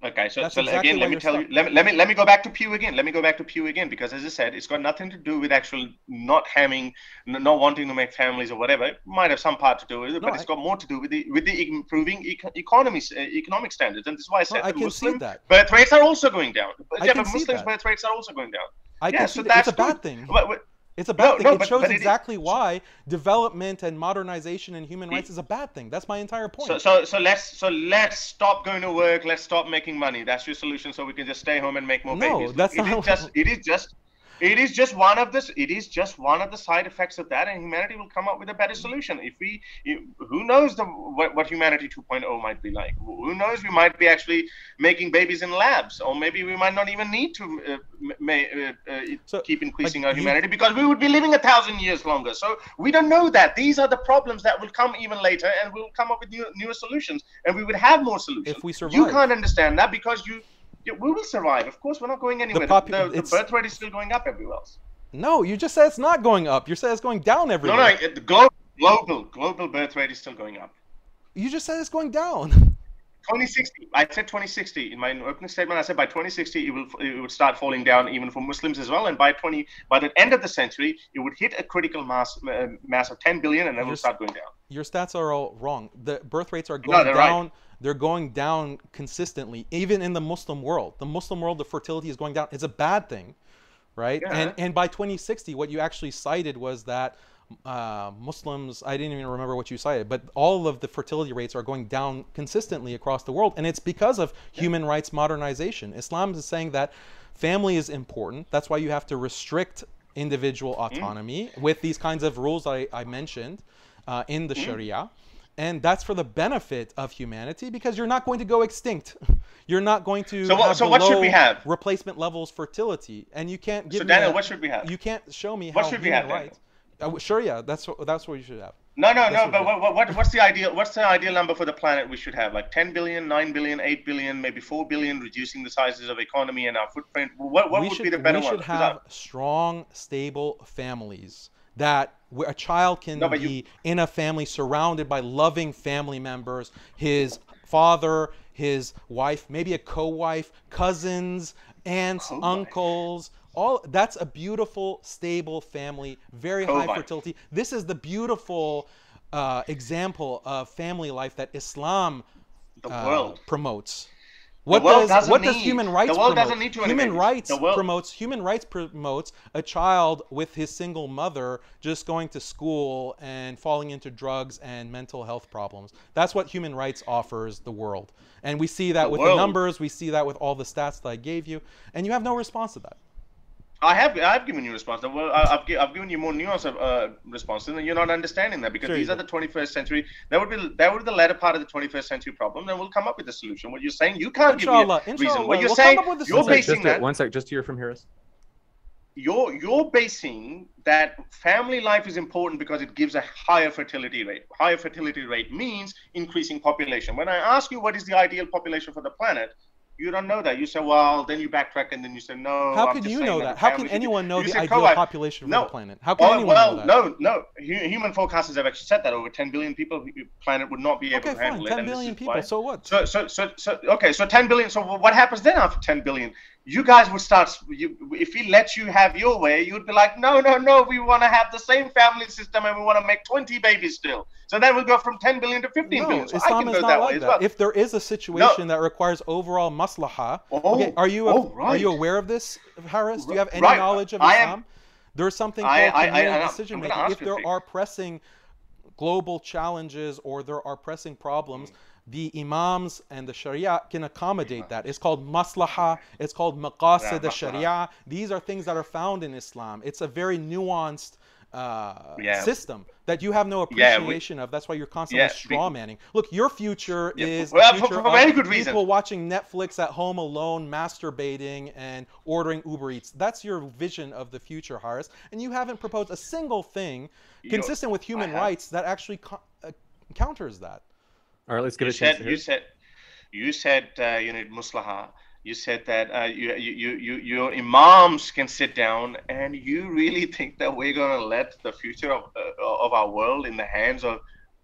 Okay, so, That's so exactly again, let me tell stuck. you, let me, let me let me go back to Pew again. Let me go back to Pew again because, as I said, it's got nothing to do with actual not having, not wanting to make families or whatever. It might have some part to do with it, No, but I- it's got more to do with the with the improving eco- economies, uh, economic standards, and this is why I said I the can see Muslim that. birth rates are also going down. I yeah, but Muslims birth rates are also going down. I yeah, can so that's a bad thing. But, but, It's a bad No, thing. no, it but- shows but it is- exactly why development and modernization and human rights is a bad thing. That's my entire point. So, so, so let's so let's stop going to work. Let's stop making money. That's your solution, so we can just stay home and make more No, babies. that's it not is just. It is just. It is just one of this. It is just one of the side effects of that, and humanity will come up with a better solution. If we, who knows the what, what humanity 2.0 might be like? Who knows? We might be actually making babies in labs, or maybe we might not even need to uh, may, uh, uh, So, keep increasing like, our humanity because we would be living a thousand years longer. So we don't know that. These are the problems that will come even later, and we'll come up with new, newer solutions, and we would have more solutions. If we survive You can't understand that because you we will survive. Of course, we're not going anywhere. The, popu- the, the birth rate is still going up everywhere else. no, you just said it's not going up. You said it's going down everywhere. no, it- the global, global, global birth rate is still going up. You just said it's going down. 2060. I said 2060 in my opening statement. I said by 2060 it will it would start falling down even for Muslims as well, and by 20 by the end of the century it would hit a critical mass uh, mass of 10 billion, and then it will start going down. Your stats are all wrong. The birth rates are going they're right. They're going down consistently, even in the Muslim world. The Muslim world, the fertility is going down. It's a bad thing, right? Yeah. And and by 2060, what you actually cited was that uh, Muslims. I didn't even remember what you cited, but all of the fertility rates are going down consistently across the world, and it's because of human rights modernization. Islam is saying that family is important. That's why you have to restrict individual Mm. autonomy with these kinds of rules I, I mentioned uh, in Mm. the Sharia. And that's for the benefit of humanity because you're not going to go extinct. You're not going to So what- so what should we have? replacement levels fertility, and you can't give So Daniel, a- what should we have? You can't show me What how should we have, Right. Uh, w- Sharia, that's what that's what you should have. No, no, That's no. But what, what, what, what's the ideal? What's the ideal number for the planet we should have? Like 10 billion, 9 billion, 8 billion, maybe 4 billion, reducing the sizes of economy and our footprint. What, what we would should, be the better we one? should 'Cause I- have strong, stable families that where a child can No, but you- be in a family surrounded by loving family members, his father, his wife, maybe a co-wife, cousins, aunts, Co-wife. uncles. All that's a beautiful, stable family, very high Co-wife. fertility. This is the beautiful uh, example of family life that Islam the uh, world. promotes. What does what does need- human the rights promote? doesn't need too human rights promotes human rights promotes a child with his single mother just going to school and falling into drugs and mental health problems. That's what human rights offers the world. And we see that The with world- the numbers, we see that with all the stats that I gave you, and you have no response to that. I have I've given you a response. Well, I- I've, I've given you more nuanced uh, response, and you're not understanding that because Sure these are the 21st century. That would be that would be the latter part of the 21st century problem, Then we'll come up with a solution. What you're saying, you can't Inshallah, give me a reason. What you're we'll saying, up with a you're basing just that. a, one sec, just to hear from Harris. you're you're basing that family life is important because it gives a higher fertility rate. Higher fertility rate means increasing population. When I ask you what is the ideal population for the planet, you don't know that. You say, well, then you backtrack and then you say, no. How I'm could you know that? How can anyone know You the ideal population for No. the planet? How can anyone well, know that? no, no. Human forecasters have actually said that over 10 billion people, the planet would not be able Okay, to handle it. 10 and this billion people. why- So what? so, so, so, so, okay, so 10 billion. So, what happens then after 10 billion? You guys would start. You, if we let you have your way, you'd be like, no, no, no. We want to have the same family system, and we want to make 20 babies still. So then we'll go from 10 billion to 15 no, billion. So I Islam is not that like way as that. well. If there is a situation that requires overall maslaha, Oh, okay, are you oh, are you aware of this, Harris? Do you have any Right. knowledge of I am- Islam? There's something I- called I- I- I'm- decision making. If there are pressing global challenges or there are pressing problems, mm. The imams and the sharia can accommodate that. It's called maslaha, it's called maqasid al-sharia. These are things that are found in Islam. It's a very nuanced uh, Yeah. system that you have no Yeah, we- appreciation of. That's why you're constantly Yeah, we- straw manning. Look, your future Yeah, is well, for- future for of very good reason. people watching Netflix at home alone, masturbating and ordering Uber Eats. That's your vision of the future, Harris. And you haven't proposed a single thing You know, consistent with human rights that actually co- uh, counters that. All right, let's give you it a chance. said you said you said uh, you need muslaha. You said that uh, you, you, you, you, your imams can sit down, and you really think that we're going to let the future of, uh, of our world in the hands of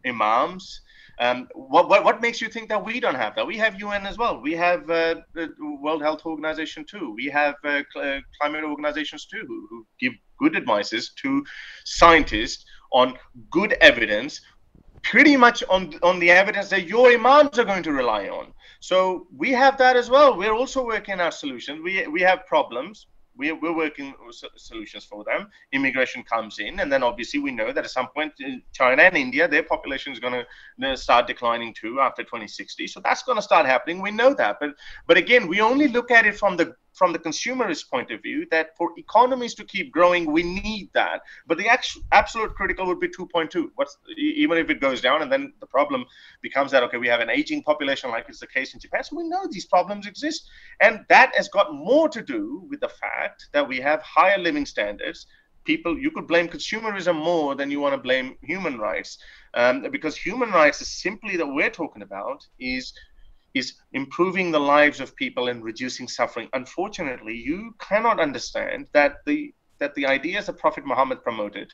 imams? Um, what, what, what makes you think that we don't have that? We have UN as well. We have uh, the World Health Organization too. We have uh, cl- uh, climate organizations too who, who give good advices to scientists on good evidence pretty much on on the evidence that your imams are going to rely on. So we have that as well. We're also working our solutions. We we have problems. We, we're working solutions for them. Immigration comes in, and then obviously we know that at some point, in China and India, their population is going to start declining too after 2060. So that's going to start happening. We know that, but but again, we only look at it from the from the consumerist point of view. That for economies to keep growing, we need that. But the actual, absolute critical would be 2.2. What's even if it goes down, and then the problem becomes that okay, we have an aging population, like it's the case in Japan. So we know these problems exist, and that has got more to do with the fact that we have higher living standards. People, you could blame consumerism more than you want to blame human rights, um, because human rights is simply that we're talking about is is improving the lives of people and reducing suffering. Unfortunately, you cannot understand that the that the ideas that Prophet Muhammad promoted,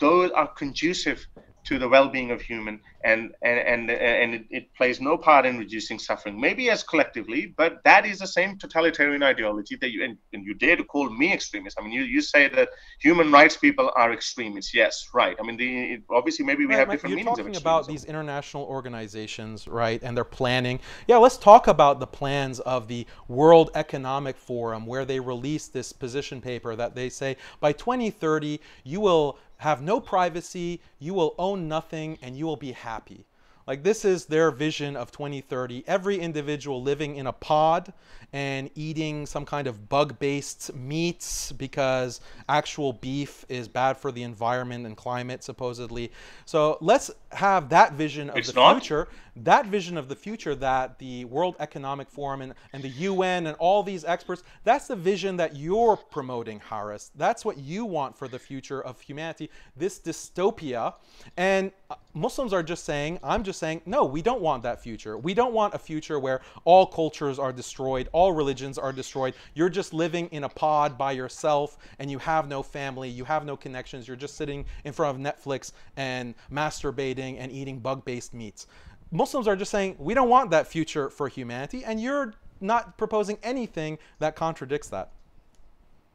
those are conducive to the well-being of human and and and, and it, it plays no part in reducing suffering maybe as collectively but that is the same totalitarian ideology that you and, and you dare to call me extremist i mean you, you say that human rights people are extremists yes right i mean the it, obviously maybe we Right, have right. different You're meanings of talking about these international organizations, right, and their planning. Yeah, let's talk about the plans of the World Economic Forum, where they released this position paper that they say by 2030 you will have no privacy, you will own nothing, and you will be happy. Like this is their vision of 2030. Every individual living in a pod and eating some kind of bug-based meats because actual beef is bad for the environment and climate supposedly. So let's have that vision of It's the not. future. That vision of the future that the World Economic Forum and, and the UN and all these experts, that's the vision that you're promoting, Harris. That's what you want for the future of humanity, this dystopia. And uh, Muslims are just saying, I'm just saying, no, we don't want that future. We don't want a future where all cultures are destroyed, all religions are destroyed. You're just living in a pod by yourself and you have no family, you have no connections. You're just sitting in front of Netflix and masturbating and eating bug based meats. Muslims are just saying, we don't want that future for humanity, and you're not proposing anything that contradicts that.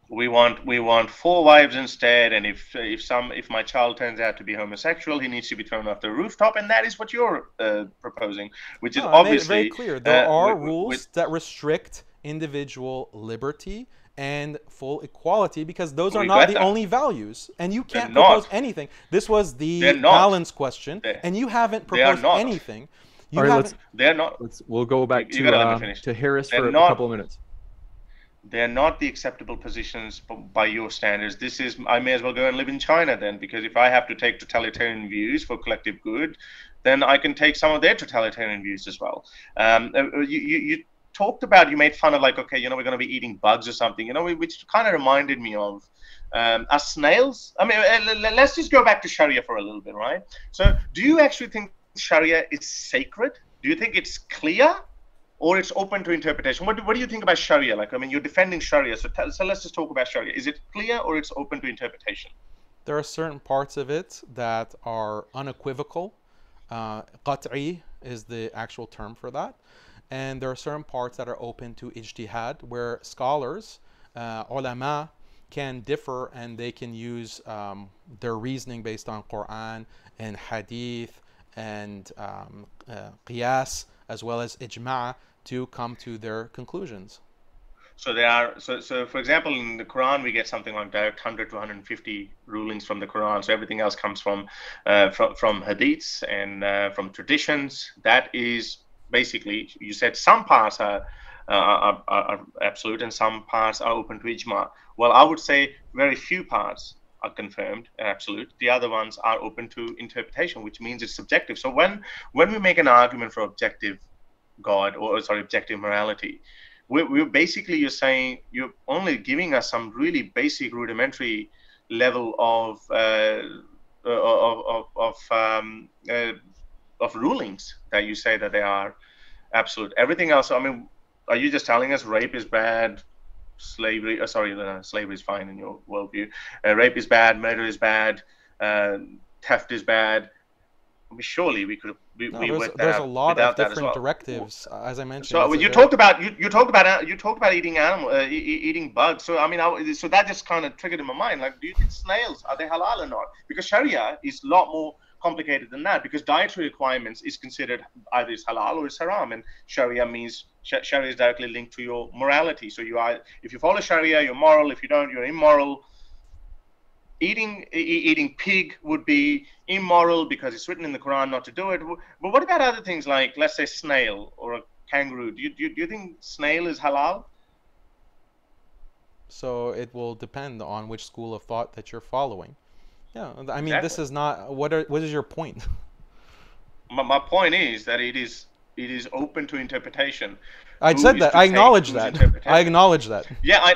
we want we want four wives instead and if if some if my child turns out to be homosexual he needs to be thrown off the rooftop and that is what you're uh, proposing which is No, I made it obviously very clear. There uh, are with- rules with- that restrict individual liberty and full equality because those are not got the that. only values. And you can't They're propose not. anything. This was the They're balance question, They- and you haven't proposed not. anything. You All right, let's they're not let's we'll go back You- you to gotta uh, to Harris They're for a not- couple of minutes. they're not the acceptable positions by your standards. This is I may as well go and live in China then, because if I have to take totalitarian views for collective good, then I can take some of their totalitarian views as well. Um, uh, uh, you, you, you talked about you made fun of like okay, you know we're going to be eating bugs or something, you know, which kind of reminded me of um, snails. I mean, uh, let's just go back to Sharia for a little bit, right? So, do you actually think Sharia is sacred? Do you think it's clear? or it's open to interpretation. What do, what do you think about Sharia? Like, I mean, you're defending Sharia, so, so let's just talk about Sharia. Is it clear or it's open to interpretation? There are certain parts of it that are unequivocal. Uh, is the actual term for that. And there are certain parts that are open to ijtihad, where scholars, uh, ulama, can differ and they can use um, their reasoning based on Quran and Hadith and um, uh, qiyas as well as ijma' to come to their conclusions. So there are so so for example in the Quran we get something like direct 100 to 150 rulings from the Quran. So everything else comes from uh, from from hadiths and uh, from traditions. That is basically you said some parts are, uh, are, are absolute and some parts are open to ijma. Well, I would say very few parts are confirmed and absolute. The other ones are open to interpretation, which means it's subjective. So when when we make an argument for objective God or sorry objective morality, we're, we're basically you're saying you're only giving us some really basic rudimentary level of uh, of of, of, um, uh, of rulings that you say that they are absolute. Everything else, I mean, are you just telling us rape is bad, slavery? Uh, sorry, uh, slavery is fine in your worldview. Uh, rape is bad, murder is bad, uh, theft is bad. I mean, surely we could we, no, we there's, there's a lot of different well. directives, uh, as I mentioned. So you very... talked about you, you talked about you talked about eating animal uh, eating bugs. So I mean, I, so that just kind of triggered in my mind. Like, do you think snails are they halal or not? Because Sharia is a lot more complicated than that. Because dietary requirements is considered either is halal or is haram, and Sharia means Sharia is directly linked to your morality. So you are if you follow Sharia, you're moral. If you don't, you're immoral eating eating pig would be immoral because it's written in the Quran not to do it. But what about other things like, let's say, snail or a kangaroo? Do you, do you, do you think snail is halal? So it will depend on which school of thought that you're following. Yeah, I mean, Exactly. this is not what are what is your point? My, my point is that it is it is open to interpretation. I said that. I acknowledge that. I acknowledge that. Yeah, I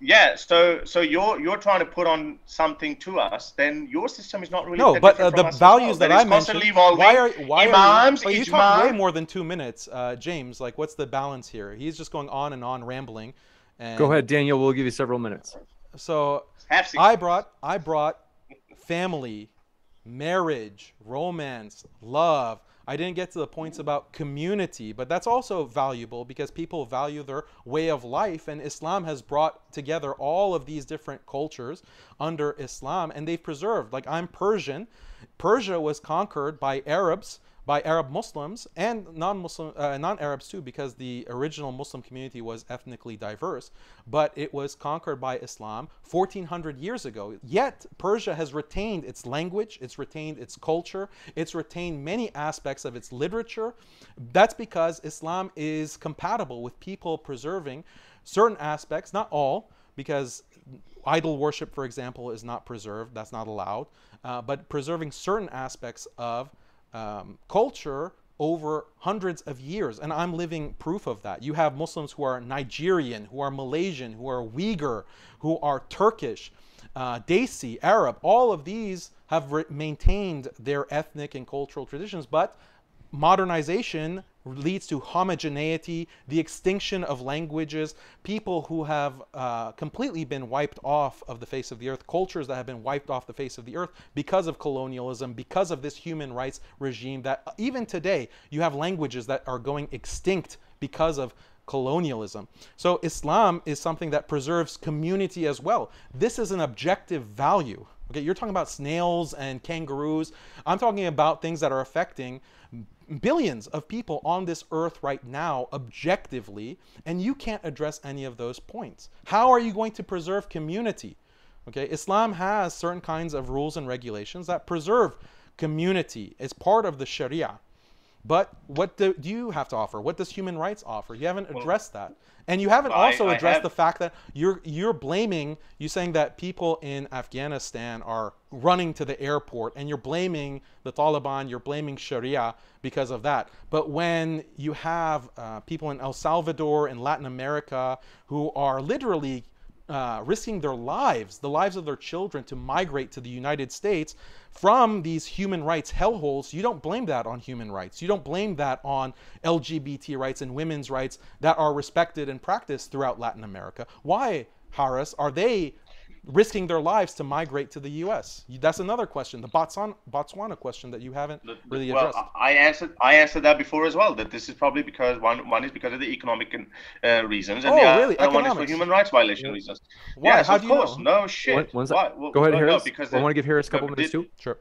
yeah. So so you're you're trying to put on something to us. Then your system is not really No, that but uh, the us values well. that That I mentioned. evolving. Why are why Imams, are you? But you talk way more than two minutes, uh, James. Like, what's the balance here? He's just going on and on rambling. And Go ahead, Daniel. We'll give you several minutes. So I brought I brought family, marriage, romance, love. I didn't get to the points about community, but that's also valuable because people value their way of life and Islam has brought together all of these different cultures under Islam and they've preserved. Like I'm Persian. Persia was conquered by Arabs by Arab Muslims and non-Muslim, uh, non-Arabs too, because the original Muslim community was ethnically diverse. But it was conquered by Islam 1400 years ago. Yet Persia has retained its language, it's retained its culture, it's retained many aspects of its literature. That's because Islam is compatible with people preserving certain aspects, not all, because idol worship, for example, is not preserved. That's not allowed. Uh, but preserving certain aspects of um, culture over hundreds of years. And I'm living proof of that. You have Muslims who are Nigerian, who are Malaysian, who are Uyghur, who are Turkish, uh, Desi, Arab. All of these have maintained their ethnic and cultural traditions, but modernization leads to homogeneity, the extinction of languages, people who have uh, completely been wiped off of the face of the earth, cultures that have been wiped off the face of the earth because of colonialism, because of this human rights regime. That even today, you have languages that are going extinct because of colonialism. So Islam is something that preserves community as well. This is an objective value. Okay, you're talking about snails and kangaroos. I'm talking about things that are affecting billions of people on this earth right now objectively and you can't address any of those points. How are you going to preserve community? Okay islam has certain kinds of rules and regulations that preserve community as part of the sharia but what do, do you have to offer? What does human rights offer? You haven't addressed that. And you haven't I- also I addressed have- the fact that you're you're blaming you saying that people in Afghanistan are running to the airport and you're blaming the Taliban, you're blaming Sharia because of that. But when you have uh, people in El Salvador and Latin America who are literally uh, risking their lives, the lives of their children, to migrate to the United States from these human rights hellholes, you don't blame that on human rights. You don't blame that on LGBT rights and women's rights that are respected and practiced throughout Latin America. Why, Harris, are they risking their lives to migrate to the U.S.? That's another question, the Botswana, Botswana question that you haven't really addressed. well. I answered I answered that before as well. That this is probably because one one is because of the economic uh, reasons, and Oh, the other really? one is for human rights violation reasons. Why? Yes, How of do you course. know? No shit. One- one sec- Why? Well, Go ahead, no, no, Harris. because I want to give Harris a couple but minutes did- too. Sure.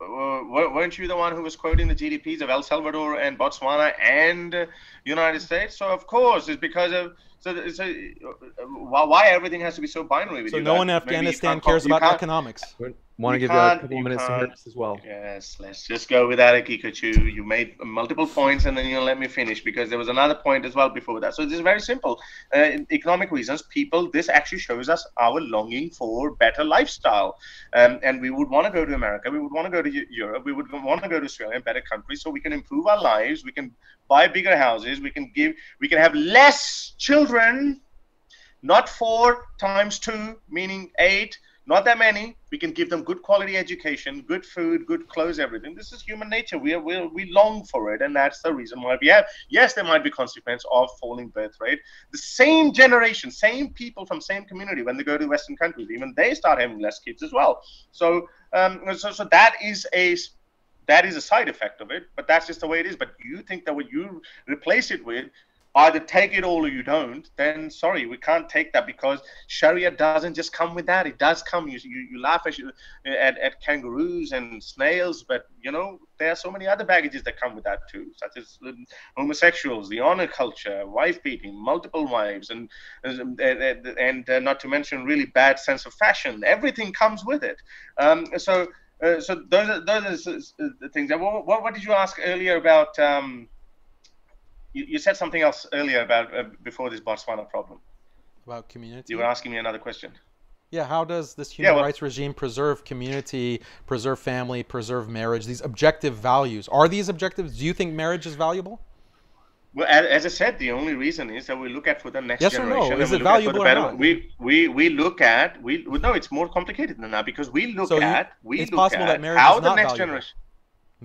uh, wer- weren't you the one who was quoting the GDPs of El Salvador and Botswana and uh, United States? So of course it's because of So, so uh, why, why everything has to be so binary? With So you no guys? one in Afghanistan cares about can't- economics. Want to You give you a couple you minutes to can't- Harris as well. Yes, let's just go with that, Haqiqatjou. You made multiple points and then you'll let me finish because there was another point as well before that. So this is very simple. Uh, economic reasons, people, this actually shows us our longing for better lifestyle. Um, and we would want to go to America, we would want to go to Europe, we would want to go to Australia, better countries, so we can improve our lives, we can buy bigger houses, we can give, we can have less children, not four times two, meaning eight, not that many. We can give them good quality education, good food, good clothes, everything. This is human nature. We are, we are, we long for it, and that's the reason why we have. Yes, there might be consequence of falling birth rate. The same generation, same people from same community, when they go to Western countries, even they start having less kids as well. So, um, so, so that is a that is a side effect of it, but that's just the way it is. But you think that what you replace it with either take it all or you don't, then sorry, we can't take that because Sharia doesn't just come with that. It does come. You you, you laugh at, at at kangaroos and snails, but you know there are so many other baggages that come with that too, such as homosexuals, the honor culture, wife beating, multiple wives, and and, and, uh, not to mention really bad sense of fashion. Everything comes with it. Um, so. Uh, so those are those are the things. What, what, what did you ask earlier about? Um, you, you said something else earlier about uh, before this Botswana problem. About community. You were asking me another question. Yeah, how does this human well- rights regime preserve community, preserve family, preserve marriage? These objective values are these objectives? Do you think marriage is valuable? Well, as, I said, the only reason is that we look at for the next Yes or no? generation. Is we it look at the valuable or not? We, we we look at we no, it's more complicated than that because we look So you- at we it's look possible at that marriage how is the not next valuable. generation.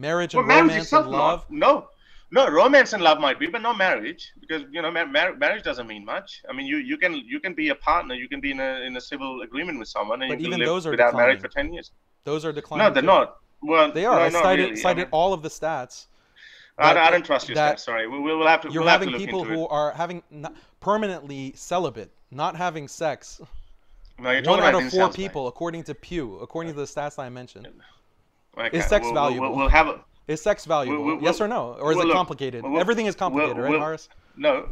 Marriage and marriage romance itself, and love. not, no, no, romance and love might be, but not marriage, because you know, mar- mar- marriage doesn't mean much. I mean, you, you can you can be a partner, you can be in a in a civil agreement with someone, and But you can even live those are without marriage for ten years. Those are declining. No, they're too. not. Well, They are. No, I cited really. I mean, all of the stats. I, that- I don't trust your that stats. Sorry, we, will have to. You're we'll having people who it. are having not, permanently celibate, not having sex. No, you're One talking out about of four people, according to Pew, according to the stats I mentioned. Okay, Is sex we'll, we'll- valuable? We'll, we'll have a, Is sex valuable? we'll- yes or no? Or is well, it complicated? well, Everything is complicated, well, right, well, Harris? no.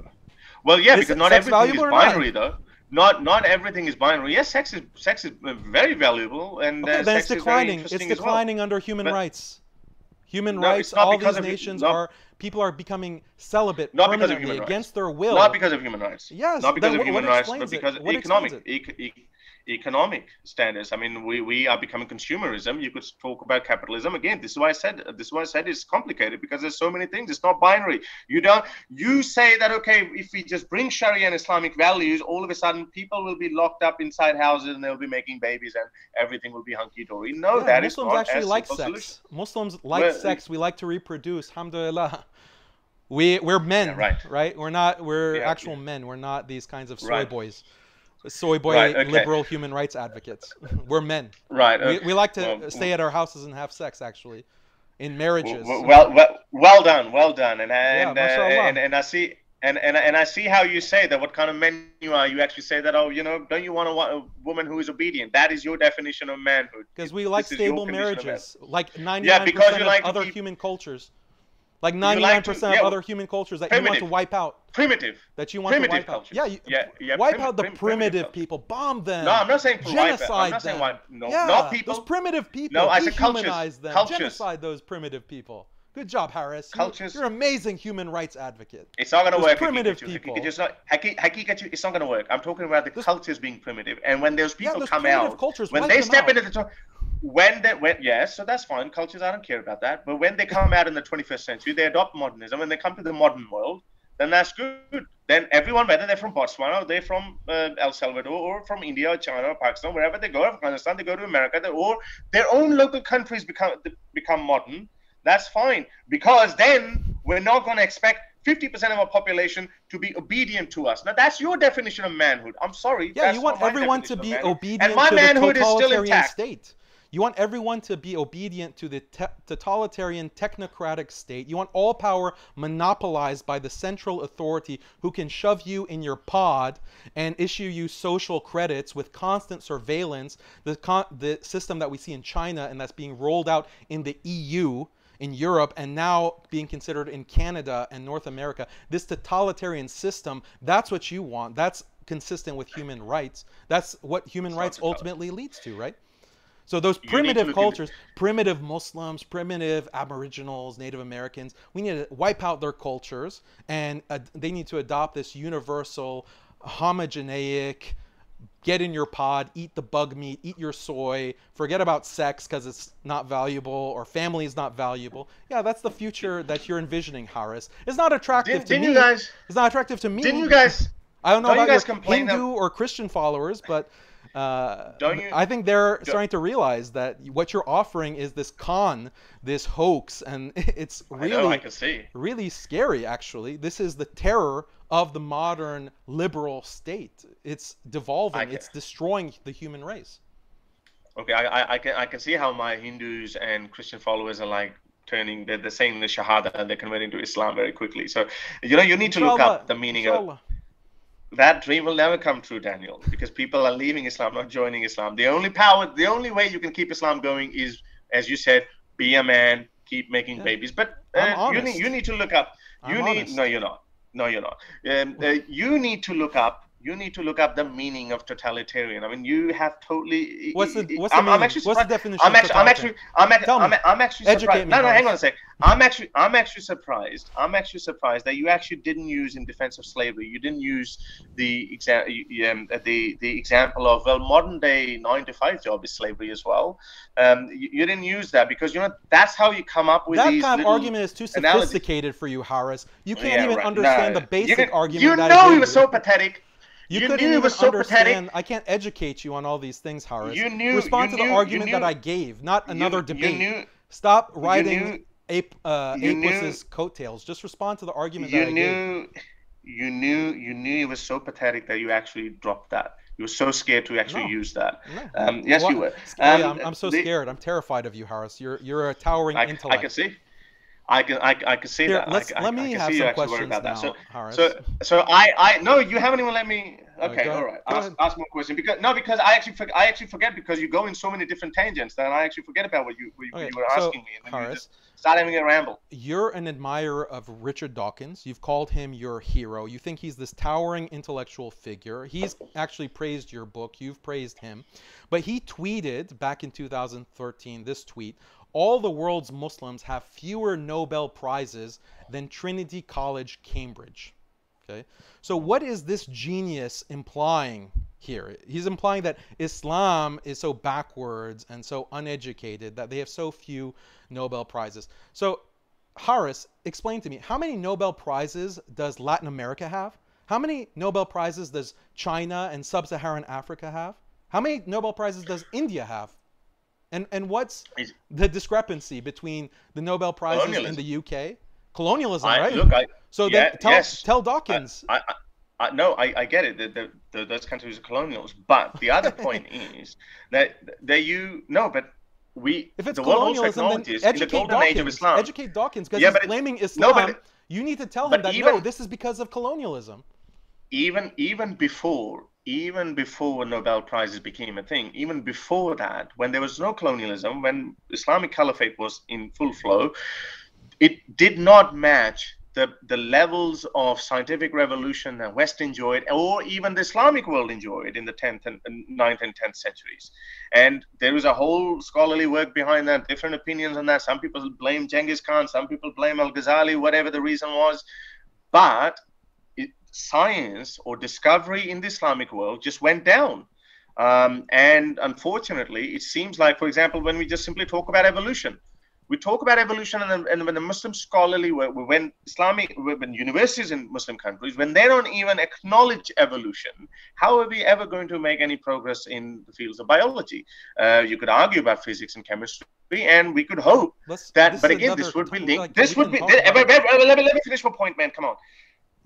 Well, yeah, Is because not everything is or not? binary, though. Not not everything is binary. Yes, sex is sex is very valuable, and Okay, uh, then sex it's is very declining. It's well. declining under human But- rights. Human No, rights, all these of nations no. are people are becoming celibate Not because of human rights. against their will. Not because of human rights. Yes, Not because of human rights, but explains it? Economic ec- e- economic standards. I mean, we, we are becoming consumerism. You could talk about capitalism again. This is why I said this is why I said it's complicated because there's so many things. It's not binary. You don't. You say that okay, if we just bring Sharia and Islamic values, all of a sudden people will be locked up inside houses and they'll be making babies and everything will be hunky dory. No, Yeah, that is Muslims not actually like sex. solution. Muslims like Well, sex. We like to reproduce. Alhamdulillah. We we're men, Yeah, right. We're not. We're Yeah, actual men. We're not these kinds of soy Right. boys, soy boy Right, okay. liberal human rights advocates. we're men. Right. We, okay. we like to Well, stay at our houses and have sex. Actually, in marriages. Well, well, well, done, well done, and and, uh, mashallah. and and I see. And, and, and I see how you say that. What kind of men you are? You actually say that. Oh, you know, don't you want a, a woman who is obedient? That is your definition of manhood. Because we like This stable condition of man. marriages, like 99% Yeah, because you of like other keep- human cultures. Like 99% like to- of other human cultures that you want to wipe out. Primitive. That you want to Primitive wipe out. Yeah, you, Yeah, yeah, wipe primi- out the prim- primitive primitive people, bomb them. No, I'm not saying to wipe. I'm genocide not saying them. wipe. No, yeah, not people. Those primitive people. No, I said cultures. Them. Cultures. Genocide those primitive people. Good job, Harris. Cultures. You're an amazing human rights advocate. It's not going to work. primitive Haqiqatjou. people. It's not. Haqiqatjou, It's not going to work. I'm talking about the Those- cultures being primitive, and when those people those come out, cultures, when they step out. into the when they when yes, so that's fine. Cultures, I don't care about that. But when they come out in the 21st century, they adopt modernism, and they come to the modern world, then that's good. Then everyone, whether they're from Botswana or they're from uh, El Salvador or from India or China or Pakistan, wherever they go, Afghanistan, they go to America, they, or their own local countries become become modern. That's fine because then we're not going to expect 50% of our population to be obedient to us. Now that's your definition of manhood. I'm sorry. Yeah, you want everyone to be manhood. obedient and my to the manhood is still totalitarian intact. state. You want everyone to be obedient to the te- totalitarian technocratic state. You want all power monopolized by the central authority who can shove you in your pod and issue you social credits with constant surveillance. The con- the system that we see in China and that's being rolled out in the EU in Europe and now being considered in Canada and North America. This totalitarian system, that's what you want. That's consistent with human rights. That's what human rights ultimately leads to, right? So those primitive cultures, primitive Muslims, primitive Aboriginals, Native Americans, we need to wipe out their cultures, and uh, they need to adopt this universal, homogeneic, get in your pod, eat the bug meat, eat your soy, forget about sex because it's not valuable or family is not valuable. Yeah, that's the future that you're envisioning, Harris. It's not attractive didn't, to didn't me. You guys, it's not attractive to me. Didn't you guys? I don't know don't about you guys your Hindu that- or Christian followers, but uh, Don't you- I think they're starting to realize that what you're offering is this con, this hoax, and it's I really, know, I can see. really scary. Actually, this is the terror of the modern liberal state. It's devolving. It's destroying the human race. Okay, I, I, I can I can see how my Hindus and Christian followers are like turning. They're, they're saying the Shahada and they're converting to Islam very quickly. So you know you need to look up the meaning of inshallah. That dream will never come true, Daniel, because people are leaving Islam, not joining Islam. The only power, the only way you can keep Islam going is, as you said, be a man, keep making Yeah. babies. But uh, you need you need to look up. I'm You need honest. no, you're not. No, you're not. Um, uh, you need to look up. You need to look up the meaning of totalitarian. I mean, you have totally. What's the what's I'm, meaning? I'm actually what's the definition? I'm of actually, I'm actually, I'm, I'm, me. I'm actually Educate me, no, no, hang on a sec. I'm actually, I'm actually surprised. I'm actually surprised that you actually didn't use in defense of slavery. You didn't use the example, um, the the example of well, modern day nine to five job is slavery as well. Um, you, you didn't use that because you know that's how you come up with that these kind of argument is too analogies. sophisticated for you, Harris. You can't Yeah, even right. understand No, the basic argument You know he was so pathetic. You, You couldn't even so understand. pathetic. I can't educate you on all these things, Harris. You knew- Respond you to the knew- you argument that I gave, not another debate. Knew, Stop riding ape uh, Apus's coattails. Just respond to the argument you that I gave. knew, you knew, you knew it was so pathetic that you actually dropped that. You were so scared to actually No. use that. No. Um, yes, What- you were. Oh, yeah, Um, I'm, I'm so the- scared. I'm terrified of you, Harris. You're you're a towering I, I intellect. can see. I can I, I can see Here, that. Let's I, let I me can have see you some questions about that. now, So Harris. so so I I no you haven't even let me. Okay, all right. Ask, ask more questions because no because I actually forget, I actually forget because you go in so many different tangents that I actually forget about what you what you, Okay, you were so, asking me and then you Harris, just start having a ramble. you're an admirer of Richard Dawkins. You've called him your hero. You think he's this towering intellectual figure. He's actually praised your book. You've praised him. But he tweeted back in 2013 this tweet All the world's Muslims have fewer Nobel Prizes than Trinity College, Cambridge. Okay. So what is this genius implying here? He's implying that Islam is so backwards and so uneducated that they have so few Nobel prizes. So Harris, explain to me, how many Nobel prizes does Latin America have? How many Nobel prizes does China and sub-Saharan Africa have? How many Nobel prizes does India have? And and what's the discrepancy between the Nobel prizes in the UK? Colonialism, I, right? Look, I So Yeah, then tell, yes. tell Dawkins. I, I, I no, I, I get it. The, the, the, those countries are colonials, but the other point is that that you no, but we if it's the colonialism, then educate age of Dawkins. Islam. Educate Dawkins because Yeah, he's but it- blaming no, Islam. but it- you need to tell him but that no, this is because of colonialism. even even before even before Nobel prizes became a thing, even before that, when there was no colonialism, when Islamic Caliphate was in full flow, it did not match the, the levels of scientific revolution that West enjoyed, or even the Islamic world enjoyed in the 10th and and 9th and 10th centuries. And there is a whole scholarly work behind that, different opinions on that. Some people blame Genghis Khan, some people blame Al Ghazali, whatever the reason was. But science or discovery in the Islamic world just went down. Um, and unfortunately, it seems like, for example, when we just simply talk about evolution, we talk about evolution, and, and when the Muslim scholarly, when Islamic, when universities in Muslim countries, when they don't even acknowledge evolution, how are we ever going to make any progress in the fields of biology? Uh, you could argue about physics and chemistry, and we could hope Let's that but again another this would be linked like, this would be talk th- about wait, it. wait, wait, let, me, let me finish my point man come on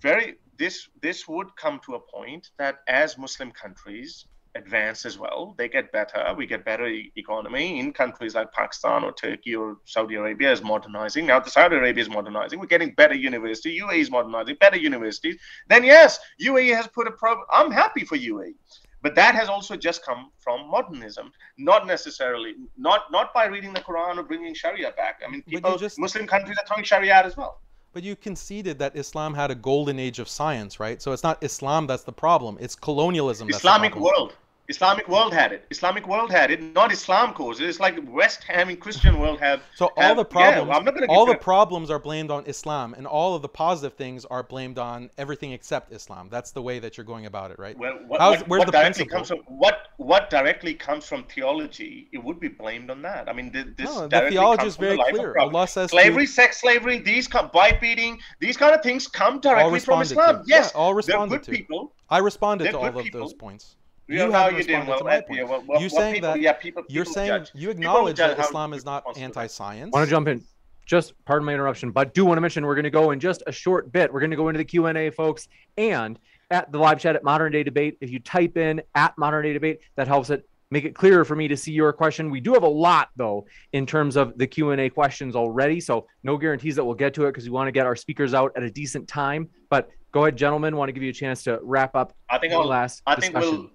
very this this would come to a point that as muslim countries advance as well they get better. We get better e- economy in countries like pakistan or turkey or saudi arabia is modernizing. Now the saudi arabia is modernizing. We're getting better university uae is modernizing. Better universities. Then yes uae has put a pro i'm happy for uae but that has also just come from modernism, not necessarily not not by reading the Quran or bringing Sharia back. I mean, people, just, Muslim countries are throwing Sharia out as well. But you conceded that Islam had a golden age of science, right? So it's not Islam that's the problem; it's colonialism. Islamic world. Islamic world had it. Islamic world had it. Not Islam caused it. It's like West Ham and Christian world have. So all have, the problems, yeah, I'm not gonna all the problems are blamed on Islam, and all of the positive things are blamed on everything except Islam. That's the way that you're going about it, right? Well, what, How's, what, where's what the directly principle? comes from what what directly comes from theology? It would be blamed on that. I mean, this no, the theology is very clear. Allah says slavery, to, sex slavery, these bite beating, these kind of things come directly from Islam. To. Yes, yeah, all responded good to. people. I responded to all of people. those points. You, you haven't responded well, to my point. Yeah, well, you saying people, that yeah, people, people you're saying judge. you acknowledge that Islam is not anti-science. Want to jump in? Just pardon my interruption, but do want to mention we're going to go in just a short bit. We're going to go into the Q and A, folks, and at the live chat at Modern Day Debate. If you type in at Modern Day Debate, that helps it make it clearer for me to see your question. We do have a lot though in terms of the Q and A questions already, so no guarantees that we'll get to it because we want to get our speakers out at a decent time. But go ahead, gentlemen. Want to give you a chance to wrap up. I think I'll, last. I think discussion. we'll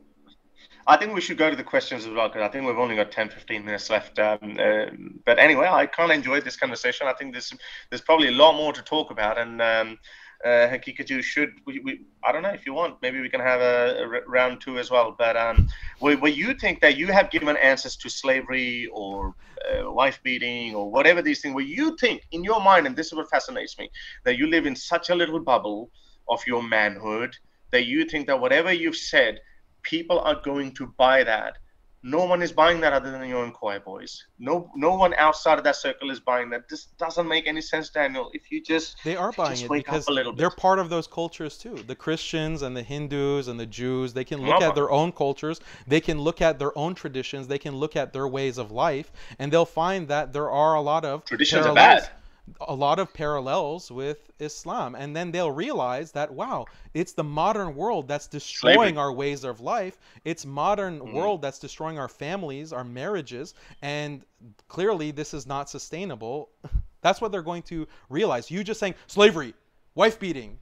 I think we should go to the questions as well because I think we've only got 10, 15 minutes left. Um, uh, but anyway, I can't enjoy this conversation. I think there's there's probably a lot more to talk about, and um, uh, Haqiqatjou should we, we, I don't know if you want maybe we can have a, a round two as well. But um, where, where you think that you have given answers to slavery or uh, wife beating or whatever these things, where you think in your mind, and this is what fascinates me, that you live in such a little bubble of your manhood that you think that whatever you've said people are going to buy that. No one is buying that other than your own choir boys. No, no one outside of that circle is buying that. This doesn't make any sense, Daniel. If you just they are buying it because they're part of those cultures too. The Christians and the Hindus and the Jews, they can look at their own cultures. They can look at their own traditions. They can look at their ways of life, and they'll find that there are a lot of traditions parallels. are bad a lot of parallels with Islam. And then they'll realize that, wow, it's the modern world that's destroying Slavery. our ways of life. It's modern mm-hmm. world that's destroying our families, our marriages. And clearly, this is not sustainable. That's what they're going to realize. You just saying slavery, wife beating,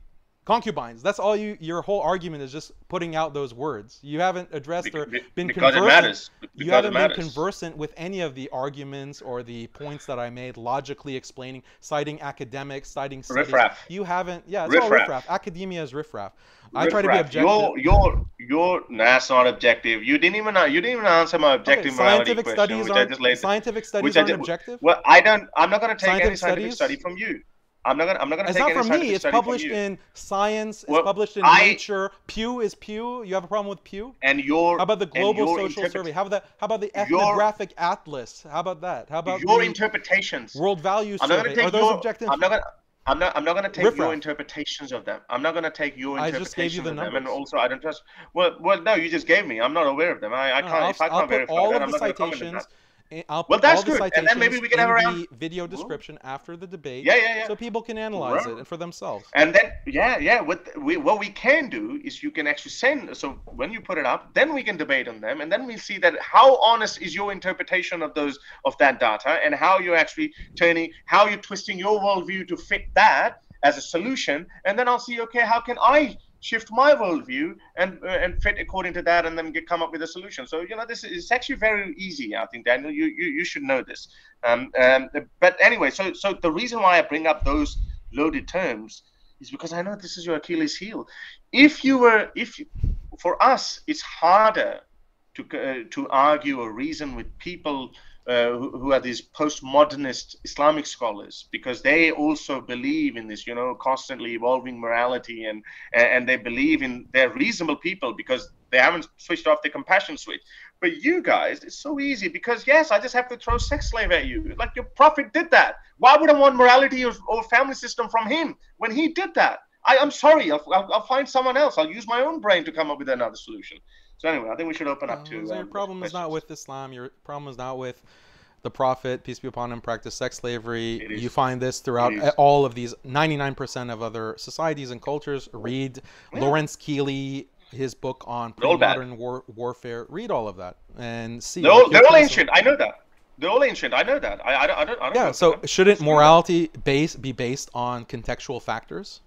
concubines. That's all you. Your whole argument is just putting out those words. You haven't addressed or been because conversant. It matters. Because you haven't been conversant with any of the arguments or the points that I made, logically explaining, citing academics, citing studies. Riffraff. You haven't. Yeah, it's riff all riffraff. Academia is riffraff. I try to be objective. Your your you're, you're. That's not objective. You didn't even. You didn't even answer my objective okay, scientific question, studies aren't, Scientific studies aren't objective. Well, I don't. I'm not going to take scientific any scientific studies? study from you. I'm not gonna. I'm not gonna. It's not from me. It's published in Science. It's well, published in I, Nature. Pew is Pew. You have a problem with Pew? And your. How about the Global Social Survey? How about that? How about the Ethnographic your, Atlas? How about that? How about your interpretations? World Values Survey. Are those your, objective? I'm not gonna. I'm not. I'm not going to take Riff your interpretations of them. I'm not going to take your interpretations I just gave you the of numbers. them, and also I don't trust. Well, well, no, you just gave me. I'm not aware of them. I, I can't. No, if I can't I'll verify all that, of I'm the citations I'll put well, that's all the good. citations and then maybe we can have the video description after the debate. Yeah, yeah, yeah. So people can analyze right. it for themselves. And then, yeah, yeah. What we what we can do is you can actually send. So when you put it up, then we can debate on them, and then we'll see that how honest is your interpretation of those of that data, and how you're actually turning, how you're twisting your worldview to fit that as a solution, and then I'll see. Okay, how can I shift my worldview and uh, and fit according to that, and then get come up with a solution. So you know, this is actually very easy. I think Daniel, you you, you should know this. Um, um, but anyway, so so the reason why I bring up those loaded terms is because I know this is your Achilles heel. If you were, if you, for us, it's harder to uh, to argue or reason with people uh, who, who, are these postmodernist Islamic scholars because they also believe in this, you know, constantly evolving morality and and they believe in they're reasonable people because they haven't switched off the compassion switch. But you guys, it's so easy because yes, I just have to throw sex slave at you. Like your prophet did that. Why would I want morality or, or family system from him when he did that? I, am sorry. I'll, I'll, I'll, find someone else. I'll use my own brain to come up with another solution. So anyway, I think we should open up to. So your um, problem is not with Islam. Your problem is not with the Prophet, peace be upon him, practiced sex slavery. You find this throughout all of these 99% of other societies and cultures. Read yeah. Lawrence Keeley, his book on pre-modern war, warfare. Read all of that and see. They're all, they're all ancient. I know that. They're all ancient. I know that. I, I, don't, I don't. I don't yeah. So shouldn't morality base be based on contextual factors?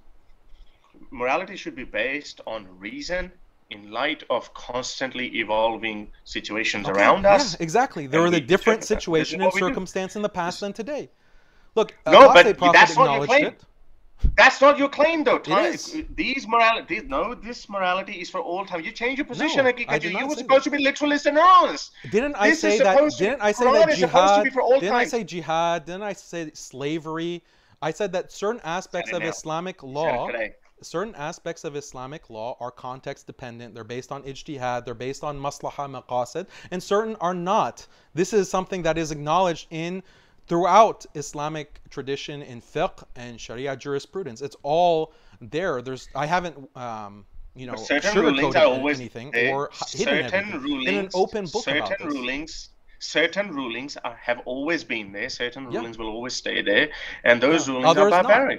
Morality should be based on reason in light of constantly evolving situations Okay, around yeah, us. exactly. There were the different check that. This is situation and we do. circumstance in the past than today. Look, uh, No, but that's not your claim. it. That's not your claim, though. Ty- is. Uh, these morality, no, this morality is for all time. You change your position, No, Akika. I did You were supposed to be literalist and realist. Didn't I This say that? Didn't I say that is supposed to be jihad? for all Didn't I time. say jihad? Didn't I say slavery? I said that certain aspects of. Islamic law, today. Certain aspects of Islamic law are context dependent. They're based on ijtihad. They're based on maslaha maqasid, and certain are not. This is something that is acknowledged in throughout Islamic tradition in fiqh and Sharia jurisprudence. It's all there. There's I haven't um, you know certain rulings are sugarcoated always anything or hidden certain everything rulings in an open book certain about this. rulings certain rulings are, have always been there certain Yeah. rulings will always stay there and those Yeah. rulings Others are not.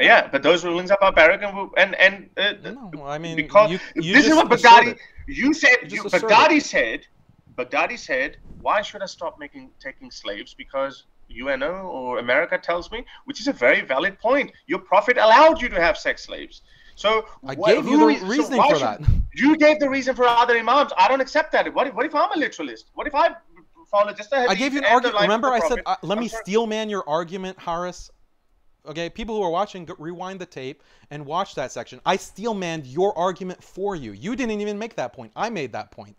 Yeah but those rulings are barbaric and and and uh, No, I mean, because you- you this is what Baghdadi you said You. Baghdadi said Baghdadi said why should I stop making taking slaves because UNO or America tells me which is a very valid point your prophet allowed you to have sex slaves so I gave you the so reasoning why for should- that. you gave the reason for other imams. I don't accept that. What if, what if I'm a literalist? What if I follow just a I gave you an argument. Remember, I said, uh, let I'm me sorry. steel man your argument, Harris. Okay, people who are watching, rewind the tape and watch that section. I steel manned your argument for you. You didn't even make that point. I made that point,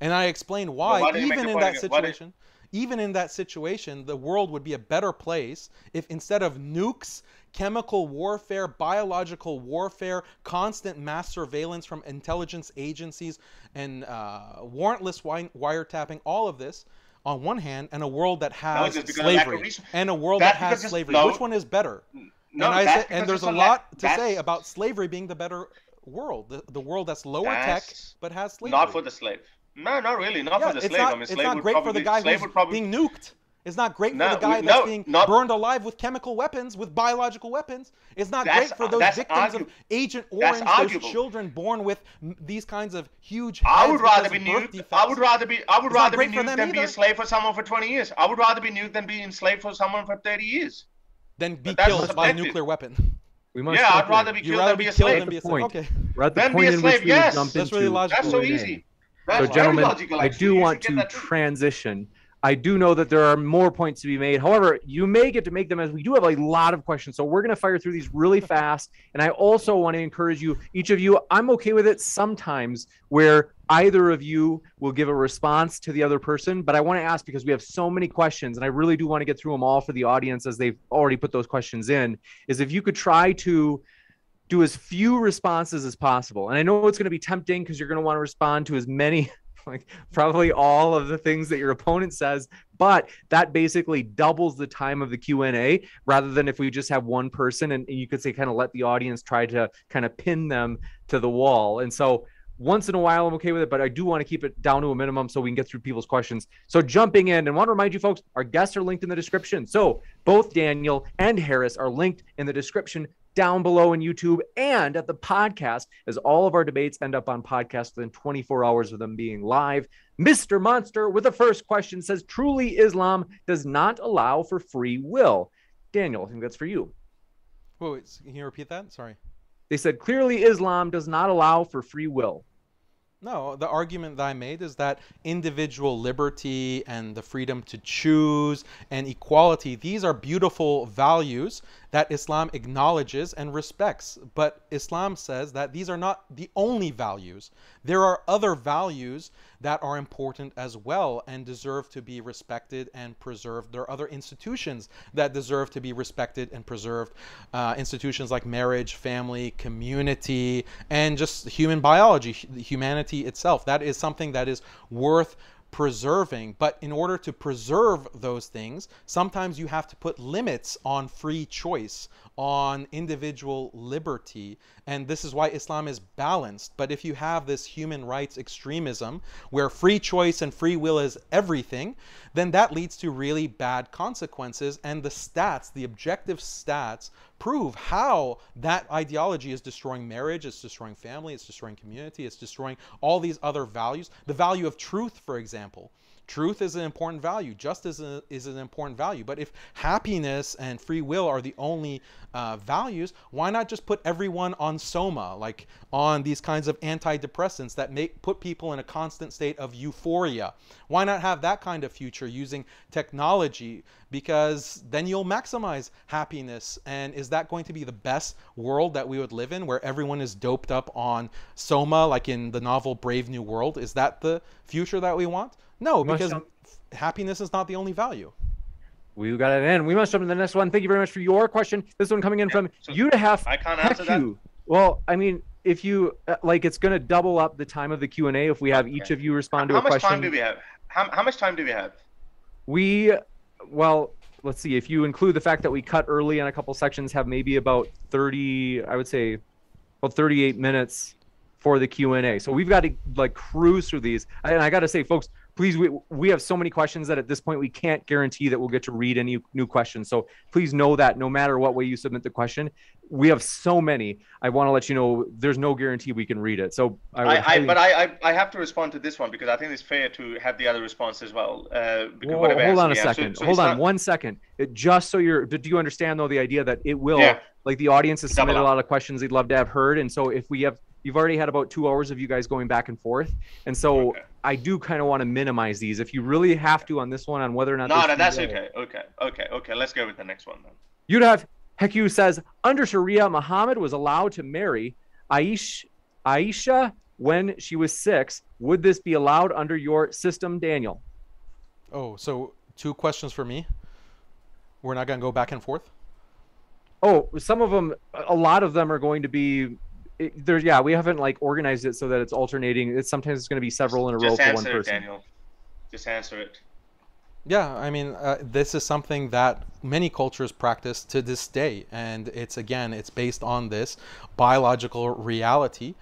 and I explained why, why you make even in that? Did- situation, even in that situation, the world would be a better place if instead of nukes, chemical warfare, biological warfare, constant mass surveillance from intelligence agencies, and uh, warrantless wiretapping, all of this on one hand, and a world that has just because of lack of slavery, and a world That that, has slavery. no. Which one is better? Hmm. No, and I that's said, and there's a lot to say about slavery being the better world, the, the world that's lower tech but has slavery. Not for the slave. No, not really. Not Yeah, for the slave. not, I mean, it's slave not would great for probably, the guy who's would probably, being nuked. It's not great No, for the guy we- that's no, being not- burned alive with chemical weapons, with biological weapons. It's not great for those victims argu- of Agent Orange, those children born with m- these kinds of huge. I would rather be of birth nuked. defects. I would rather be. I would It's rather be great for nuked them than be a slave for someone for 20 years. I would rather be nuked than be enslaved for someone for 30 years. Then be But that's killed by a nuclear weapon. We must Yeah, I'd rather be killed rather than be be a slave. than be a slave. Okay. We're at the Then be point a in slave, which yes. That's really logical. That's so easy. So, That's very gentlemen, logical, I do want to that too. transition. I do know that there are more points to be made. However, you may get to make them as we do have a lot of questions. So we're going to fire through these really fast. And I also want to encourage you, each of you, I'm okay with it sometimes where either of you will give a response to the other person. But I want to ask because we have so many questions and I really do want to get through them all for the audience as they've already put those questions in. Is if you could try to do as few responses as possible. And I know it's going to be tempting because you're going to want to respond to as many like probably all of the things that your opponent says but that basically doubles the time of the q&a rather than if we just have one person and, you could say kind of let the audience try to kind of pin them to the wall. And so once in a while i'm okay with it but i do want to keep it down to a minimum so we can get through people's questions. So jumping in and want to remind you folks our guests are linked in the description. So both daniel and harris are linked in the description down below in YouTube and at the podcast, as all of our debates end up on podcast within 24 hours of them being live. Mr. Monster with the first question says, Truly Islam does not allow for free will. Daniel, I think that's for you. Wait, wait, can you repeat that? Sorry. They said, Clearly Islam does not allow for free will. No, the argument that I made is that individual liberty and the freedom to choose and equality, these are beautiful values that Islam acknowledges and respects. But Islam says that these are not the only values. There are other values that are important as well and deserve to be respected and preserved. There are other institutions that deserve to be respected and preserved. Uh, institutions like marriage, family, community, and just human biology, humanity itself. That is something that is worth preserving. But in order to preserve those things, sometimes you have to put limits on free choice, on individual liberty. And this is why Islam is balanced. But if you have this human rights extremism where free choice and free will is everything, then that leads to really bad consequences. And the stats, the objective stats, prove how that ideology is destroying marriage, it's destroying family, it's destroying community, it's destroying all these other values. The value of truth, for example. Truth is an important value, justice is, an important value. But if happiness and free will are the only uh, values, why not just put everyone on soma, like on these kinds of antidepressants that make put people in a constant state of euphoria? Why not have that kind of future using technology? Because then you'll maximize happiness. And is that going to be the best world that we would live in, where everyone is doped up on soma, like in the novel Brave New World? Is that the future that we want? No, because happiness is not the only value. We got it in. We must jump to the next one. Thank you very much for your question. This one coming in yeah, from so Udahaf. I can't answer that. Well, I mean, if you uh, like, it's going to double up the time of the Q and A if we have okay. each of you respond how to a question. How much time do we have? How, how much time do we have? We, well, let's see. If you include the fact that we cut early on a couple sections, have maybe about thirty. I would say, about thirty-eight minutes for the Q and A. So we've got to like cruise through these. And I got to say, folks, please we, we have so many questions that at this point we can't guarantee that we'll get to read any new questions. So please know that no matter what way you submit the question we have so many. I want to let you know there's no guarantee we can read it. So i, I, highly... I but I, I have to respond to this one because i think it's fair to have the other response as well uh, Whoa, hold on a second. so, so hold on not... one second. It, just so you're do you understand though the idea that it will yeah. like the audience has submitted a lot of questions they'd love to have heard. And so if we have you've already had about two hours of you guys going back and forth and so okay. I do kind of want to minimize these. If you really have to on this one, on whether or not. No, no, that's okay. Okay, okay, okay. Let's go with the next one then. You'd have Heku says under Sharia, Muhammad was allowed to marry Aish, Aisha when she was six. Would this be allowed under your system, Daniel? Oh, so two questions for me. We're not going to go back and forth. Oh, some of them, a lot of them are going to be it, there's yeah we haven't like organized it so that it's alternating it's sometimes it's going to be several in a Just row for one it, person Daniel. Just answer it. Yeah, I mean, uh, this is something that many cultures practice to this day. And it's, again, it's based on this biological reality.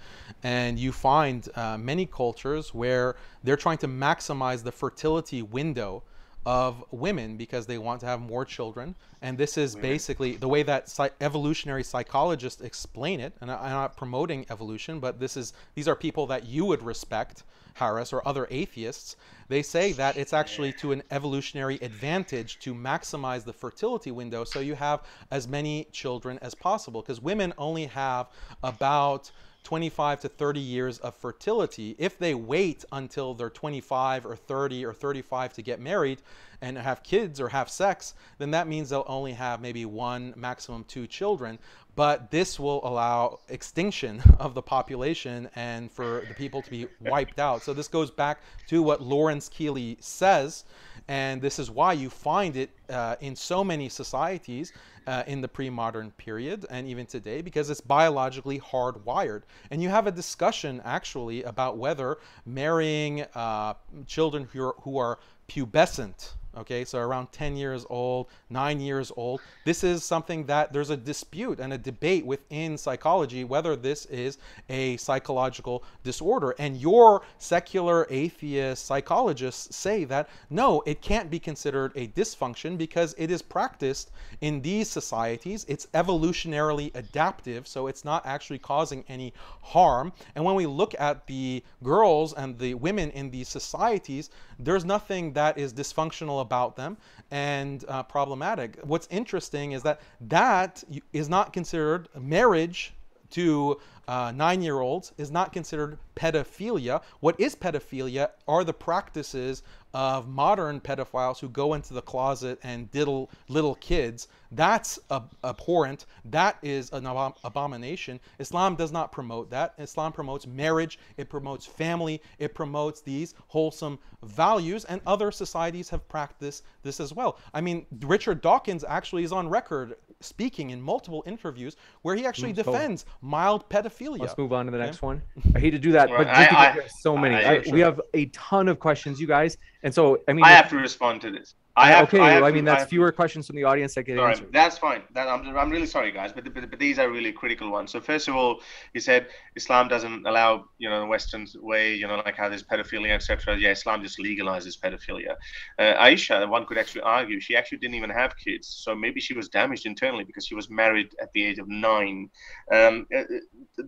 And you find uh, many cultures where they're trying to maximize the fertility window of women because they want to have more children. And this is basically the way that evolutionary psychologists explain it. And I, am not promoting evolution, but this is these are people that you would respect, Harris, or other atheists. They say that it's actually to an evolutionary advantage to maximize the fertility window so you have as many children as possible because women only have about 25 to 30 years of fertility. If they wait until they're 25 or 30 or 35 to get married and have kids or have sex, then that means they'll only have maybe one, maximum two children. But this will allow extinction of the population and for the people to be wiped out. So this goes back to what Lawrence Keeley says. And this is why you find it uh, in so many societies uh, in the pre-modern period and even today because it's biologically hardwired. And you have a discussion actually about whether marrying uh, children who are, who are pubescent okay? So around 10 years old 9 years old this is something that there's a dispute and a debate within psychology whether this is a psychological disorder. And your secular atheist psychologists say that no it can't be considered a dysfunction because it is practiced in these societies. It's evolutionarily adaptive so it's not actually causing any harm. And when we look at the girls and the women in these societies there's nothing that is dysfunctional about them and uh, problematic. What's interesting is that that is not considered marriage to uh, nine year olds is not considered pedophilia. What is pedophilia are the practices of modern pedophiles who go into the closet and diddle little kids. That's ab- abhorrent. That is an ab- abomination. Islam does not promote that. Islam promotes marriage, it promotes family, it promotes these wholesome values, and other societies have practiced this as well. I mean, Richard Dawkins actually is on record speaking in multiple interviews where he mm, actually defends mild pedophilia. Let's move on to the next one. I hate to do that, but I, I, so many. I, we have a ton of questions, you guys, and so I mean, I have to respond to this. I have, okay, I, have well, I mean that's fewer questions from the audience that get sorry, answered. That's fine. That, I'm, I'm really sorry, guys, but, but, but these are really critical ones. So first of all, he said Islam doesn't allow you know the Western way, you know, like how there's pedophilia, etc. Yeah, Islam just legalizes pedophilia. Uh, Aisha, one could actually argue, she actually didn't even have kids, so maybe she was damaged internally because she was married at the age of nine. Um, uh, uh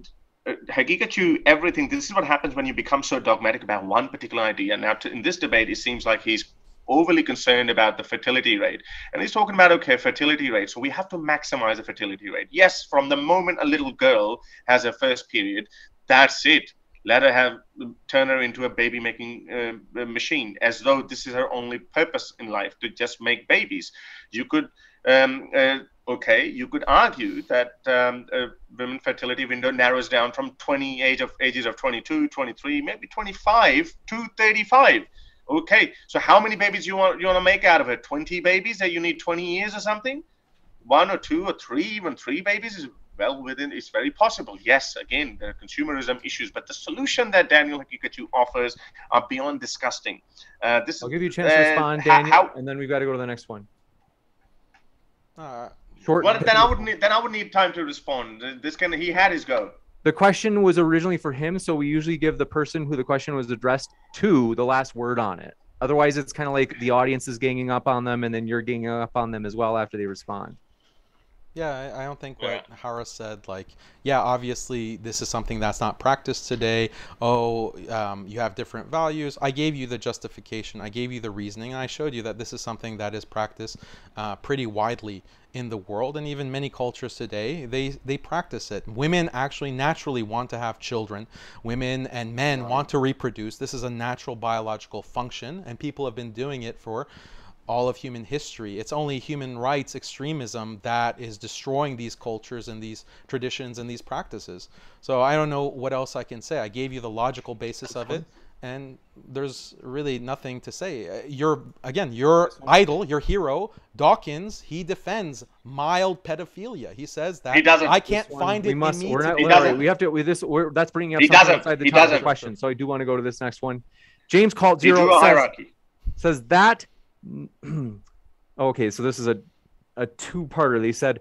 Haqiqatjou, everything. This is what happens when you become so dogmatic about one particular idea. Now, to, in this debate, it seems like he's overly concerned about the fertility rate. And he's talking about, okay, fertility rate. So we have to maximize the fertility rate. Yes, from the moment a little girl has her first period, that's it. Let her have, turn her into a baby making uh, machine as though this is her only purpose in life to just make babies. You could, um, uh, okay, you could argue that um, women fertility window narrows down from 20 age of ages of 22, 23, maybe 25 to 35 Okay, so how many babies you want you want to make out of it? Twenty babies that you need twenty years or something? One or two or three, even three babies is well within. It's very possible. Yes, again, there are consumerism issues, but the solution that Daniel Haqiqatjou offers are beyond disgusting. Uh, this I'll give you a chance to uh, respond, Daniel, how, and then we've got to go to the next one. Uh, Short. Well, then I would need then I would need time to respond. This can he had his go the question was originally for him, so we usually give the person who the question was addressed to the last word on it. Otherwise, it's kind of like the audience is ganging up on them, and then you're ganging up on them as well after they respond. Yeah, I don't think what Harris said, like, yeah, obviously this is something that's not practiced today. Oh, um, you have different values. I gave you the justification. I gave you the reasoning. And I showed you that this is something that is practiced uh, pretty widely in the world and even many cultures today they they practice it women actually naturally want to have children women and men want to reproduce this is a natural biological function and people have been doing it for all of human history. It's only human rights extremism that is destroying these cultures and these traditions and these practices. So I don't know what else I can say. I gave you the logical basis of it, and there's really nothing to say. Uh, your again, your idol, your hero, Dawkins, he defends mild pedophilia. He says that he doesn't. I can't find we it. Must, we're not, we're right. We have to. We, this, we're, that's bringing up he something outside the he top doesn't. question. So I do want to go to this next one. James called zero says, says that Oh, okay, so this is a, a two parter. They said,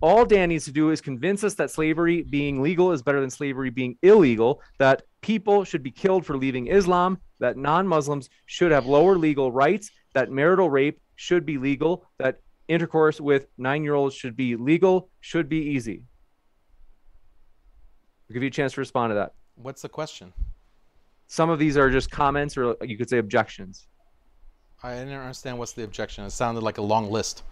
all Dan needs to do is convince us that slavery being legal is better than slavery being illegal, that people should be killed for leaving Islam, that non Muslims should have lower legal rights, that marital rape should be legal, that intercourse with nine year olds should be legal, should be easy. I'll give you a chance to respond to that. What's the question? Some of these are just comments, or you could say objections. I didn't understand what's the objection. It sounded like a long list.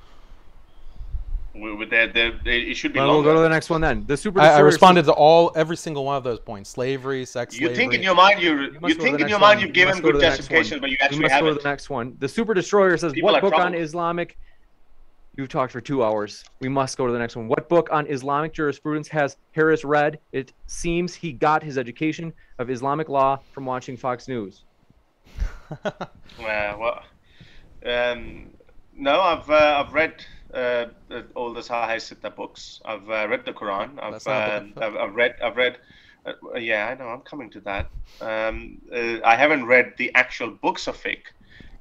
With that, it should be. Well, we'll go to the next one then. The super. I, I responded to all every single one of those points: slavery, sex. You slavery. think in your mind you you, you think in your mind you've given good justification, but you actually we must haven't. go to the next one. The super destroyer says, People "What book troubled. on Islamic?" You've talked for two hours. We must go to the next one. What book on Islamic jurisprudence has Harris read? It seems he got his education of Islamic law from watching Fox News. well, well um, no, I've uh, I've read uh, all the Sahih Sitta books. I've uh, read the Quran. I've, uh, I've, I've read I've read. Uh, yeah, I know. I'm coming to that. Um, uh, I haven't read the actual books of fiqh,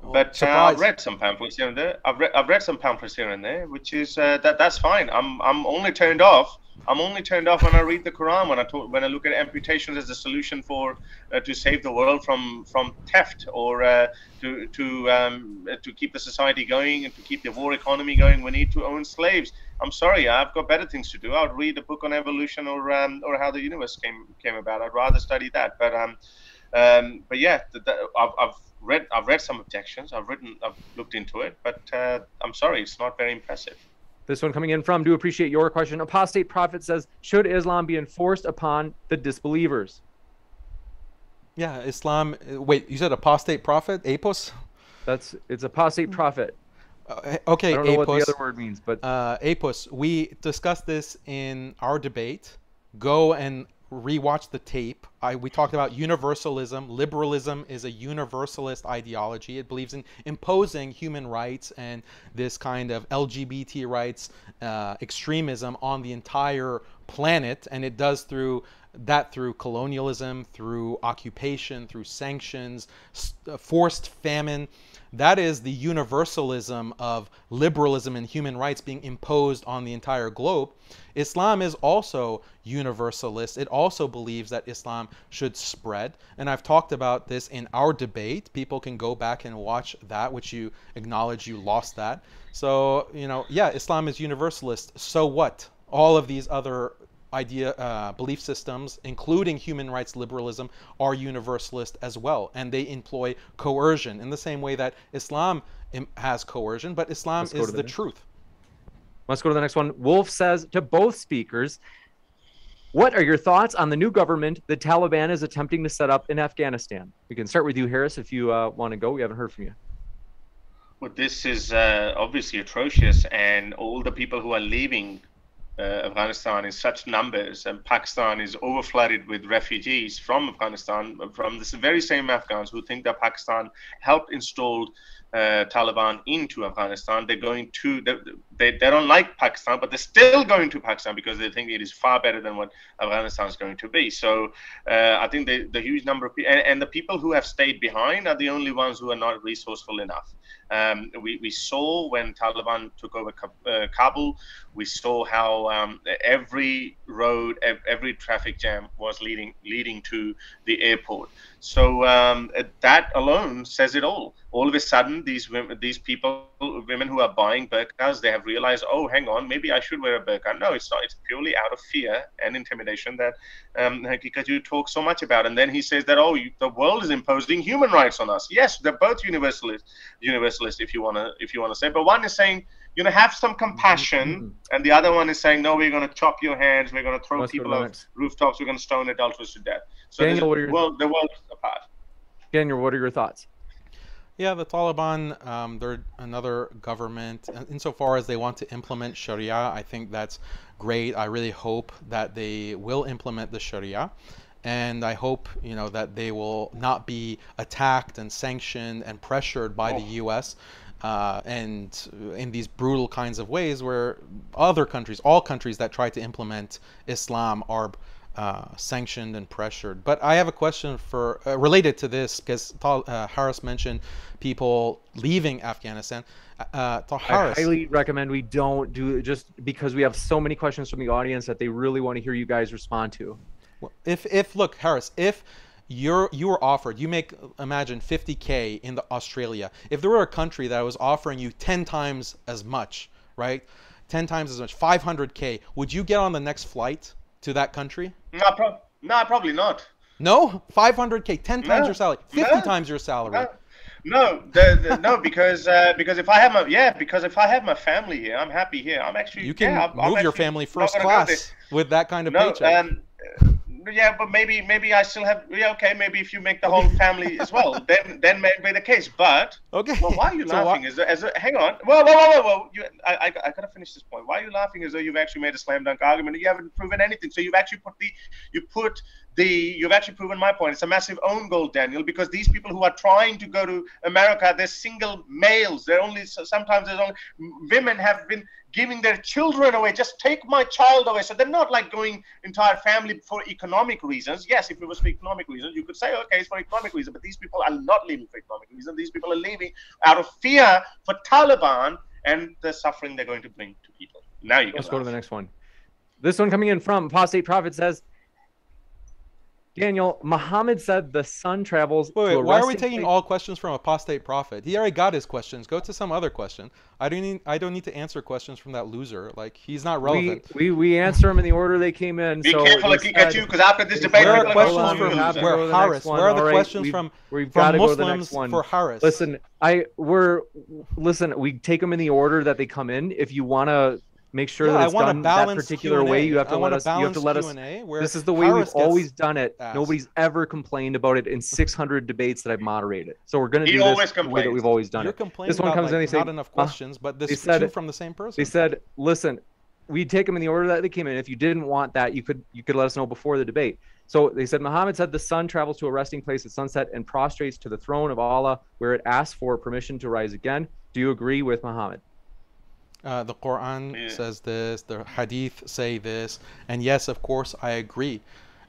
oh, but I've read some pamphlets here and there. I've read I've read some pamphlets here and there, which is that that's fine. I'm I'm only turned off I'm only turned off when I read the Quran. When I talk, when I look at amputations as a solution for uh, to save the world from from theft or uh, to to um, to keep the society going and to keep the war economy going, we need to own slaves. I'm sorry, I've got better things to do. I'd read a book on evolution or um, or how the universe came came about. I'd rather study that. But um, um but yeah, the, the, I've, I've read I've read some objections. I've written I've looked into it, but uh, I'm sorry, it's not very impressive. This one coming in from do appreciate your question. Apostate prophet says, should Islam be enforced upon the disbelievers? Yeah, Islam. Wait, you said apostate prophet, apos? That's it's apostate prophet. Uh, okay, I don't know apos, what the other word means, but uh, apos. We discussed this in our debate. Go and rewatch the tape. I, we talked about universalism. Liberalism is a universalist ideology. It believes in imposing human rights and this kind of LGBT rights uh, extremism on the entire planet, and it does through that through colonialism, through occupation, through sanctions, uh, forced famine. That is the universalism of liberalism and human rights being imposed on the entire globe. Islam is also universalist. It also believes that Islam should spread. And I've talked about this in our debate. People can go back and watch that, which you acknowledge you lost that. So, you know, yeah, Islam is universalist. So what? All of these other idea uh, belief systems, including human rights liberalism, are universalist as well, and they employ coercion in the same way that Islam has coercion, but Islam is the, the truth. Let's go to the next one. Wolf says to both speakers, what are your thoughts on the new government the Taliban is attempting to set up in Afghanistan? We can start with you, Harris, if you uh, want to go. We haven't heard from you. Well, this is uh, obviously atrocious, and all the people who are leaving uh, Afghanistan in such numbers, and Pakistan is overflooded with refugees from Afghanistan, from the very same Afghans who think that Pakistan helped install uh, Taliban into Afghanistan. They're going to, they, they, they, don't like Pakistan, but they're still going to Pakistan because they think it is far better than what Afghanistan is going to be. So uh, I think the, the huge number of people, and, and, the people who have stayed behind are the only ones who are not resourceful enough. Um, we, we saw when Taliban took over uh, Kabul, we saw how um, every road, every traffic jam was leading leading to the airport. So um, that alone says it all. All of a sudden, these women, these people, women who are buying burqas, they have realized, oh, hang on, maybe I should wear a burqa. No, it's not. It's purely out of fear and intimidation that um, because you talk so much about. And then he says that, oh, you, the world is imposing human rights on us. Yes, they're both universalist, universalist, if you wanna, if you wanna say. But one is saying you know, have some compassion, mm-hmm. and the other one is saying, no, we're going to chop your hands, we're going to throw people off rooftops, we're going to stone adulterers to death. So Daniel, your... world, the world apart. Daniel, what are your thoughts? Yeah, the Taliban, um, they're another government. Insofar as they want to implement Sharia, I think that's great. I really hope that they will implement the Sharia. And I hope, you know, that they will not be attacked and sanctioned and pressured by oh. the U.S. Uh, and in these brutal kinds of ways where other countries, all countries that try to implement Islam are uh, sanctioned and pressured. But I have a question for uh, related to this because uh, Harris mentioned people leaving Afghanistan. Uh, Harris, I highly recommend we don't do it just because we have so many questions from the audience that they really want to hear you guys respond to. If if look Harris, if you're you were offered you make imagine 50k in the Australia if there were a country that was offering you 10 times as much right 10 times as much 500k would you get on the next flight to that country? No, pro- no probably not. No? 500k 10 times your salary. 50 no, times your salary. No. No, the, the, no, because uh, because if I have my yeah, because if I have my family here, I'm happy here. I'm actually you can yeah, move I'm your family first class with that kind of no, paycheck. Um, yeah, but maybe maybe I still have yeah okay maybe if you make the whole family as well then then may be the case. But okay, well, why are you so laughing? Is as a, hang on, well, well, well, well, well you, I, I I gotta finish this point. Why are you laughing as though you've actually made a slam dunk argument you haven't proven anything? So you've actually put the you put the you've actually proven my point. It's a massive own goal, Daniel, because these people who are trying to go to America, they're single males. They're only sometimes there's only women have been giving their children away. Just take my child away. So they're not like going entire family for economic reasons. Yes, if it was for economic reasons, you could say, okay, it's for economic reasons. But these people are not leaving for economic reasons. These people are leaving out of fear for Taliban and the suffering they're going to bring to people. Now you can. Let's go to the next one. This one coming in from Apostate Prophet says, Daniel, Muhammad said the sun travels. Wait, wait why are we taking all questions from apostate prophet? He already got his questions. Go to some other question. I don't need. I don't need to answer questions from that loser. Like he's not relevant. We we, we answer them in the order they came in. Be so careful of Pikachu, because after this debate, where are questions from where Harris? Where are the right, questions we've, from we've from Muslims for Harris? Listen, I we're listen. We take them in the order that they come in. If you want to make sure yeah, that it's done that particular Q&A. way. You have to let us. You have to let us. This is the way Harris we've always done it. Asked. Nobody's ever complained about it in 600 debates that I've moderated. So we're going to do this the way that we've always done You're it. Complaining this one comes like, in. They say not enough questions, uh, but this said, two from the same person. They said, "Listen, we take them in the order that they came in. If you didn't want that, you could you could let us know before the debate." So they said Muhammad said the sun travels to a resting place at sunset and prostrates to the throne of Allah where it asks for permission to rise again. Do you agree with Muhammad? Uh, the Quran yeah. says this, the Hadith say this, and yes, of course, I agree.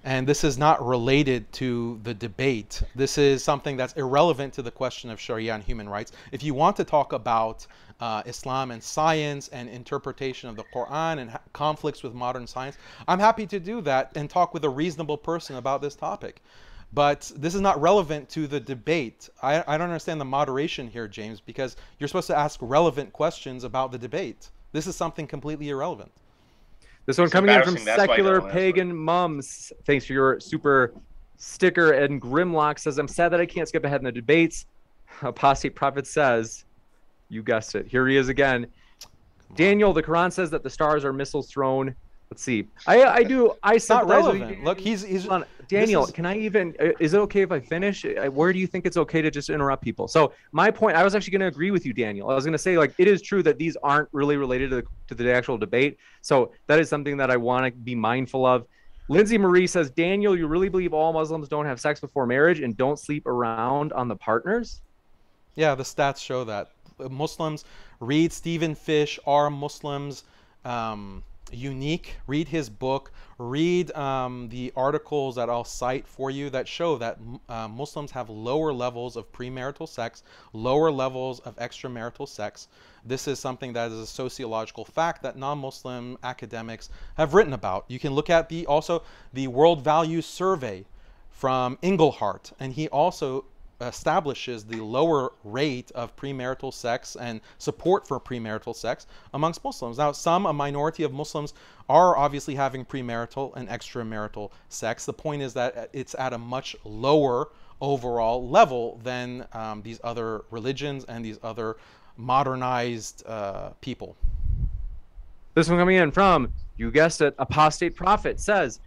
And this is not related to the debate. This is something that's irrelevant to the question of Sharia and human rights. If you want to talk about uh, Islam and science and interpretation of the Quran and conflicts with modern science, I'm happy to do that and talk with a reasonable person about this topic. But this is not relevant to the debate. I, I don't understand the moderation here, James, because you're supposed to ask relevant questions about the debate. This is something completely irrelevant. This one It's coming in from that's secular don't wanna answer it. pagan mums. Thanks for your super sticker. And Grimlock says, "I'm sad that I can't skip ahead in the debates." Apostate prophet says, "You guessed it. Here he is again." Daniel, the Quran says that the stars are missiles thrown. Let's see. I I do. I It's not sympathize with you. relevant. Look, he's he's on. Daniel, is- can I even? uh, Is it okay if I finish? Uh, Where do you think it's okay to just interrupt people? So my point, I was actually going to agree with you, Daniel. I was going to say like it is true that these aren't really related to the, to the actual debate. So that is something that I want to be mindful of. Lindsay Marie says, Daniel, you really believe all Muslims don't have sex before marriage and don't sleep around on the partners? Yeah, the stats show that Muslims read Steven Fish are Muslims um, unique. Read his book. Read um, the articles that I'll cite for you that show that uh, Muslims have lower levels of premarital sex, lower levels of extramarital sex. This is something that is a sociological fact that non-Muslim academics have written about. You can look at the also the World Values Survey from Inglehart, and he also establishes the lower rate of premarital sex and support for premarital sex amongst Muslims. Now, some, a minority of Muslims, are obviously having premarital and extramarital sex. The point is that it's at a much lower overall level than um, these other religions and these other modernized uh, people. This one coming in from, you guessed it, apostate prophet says,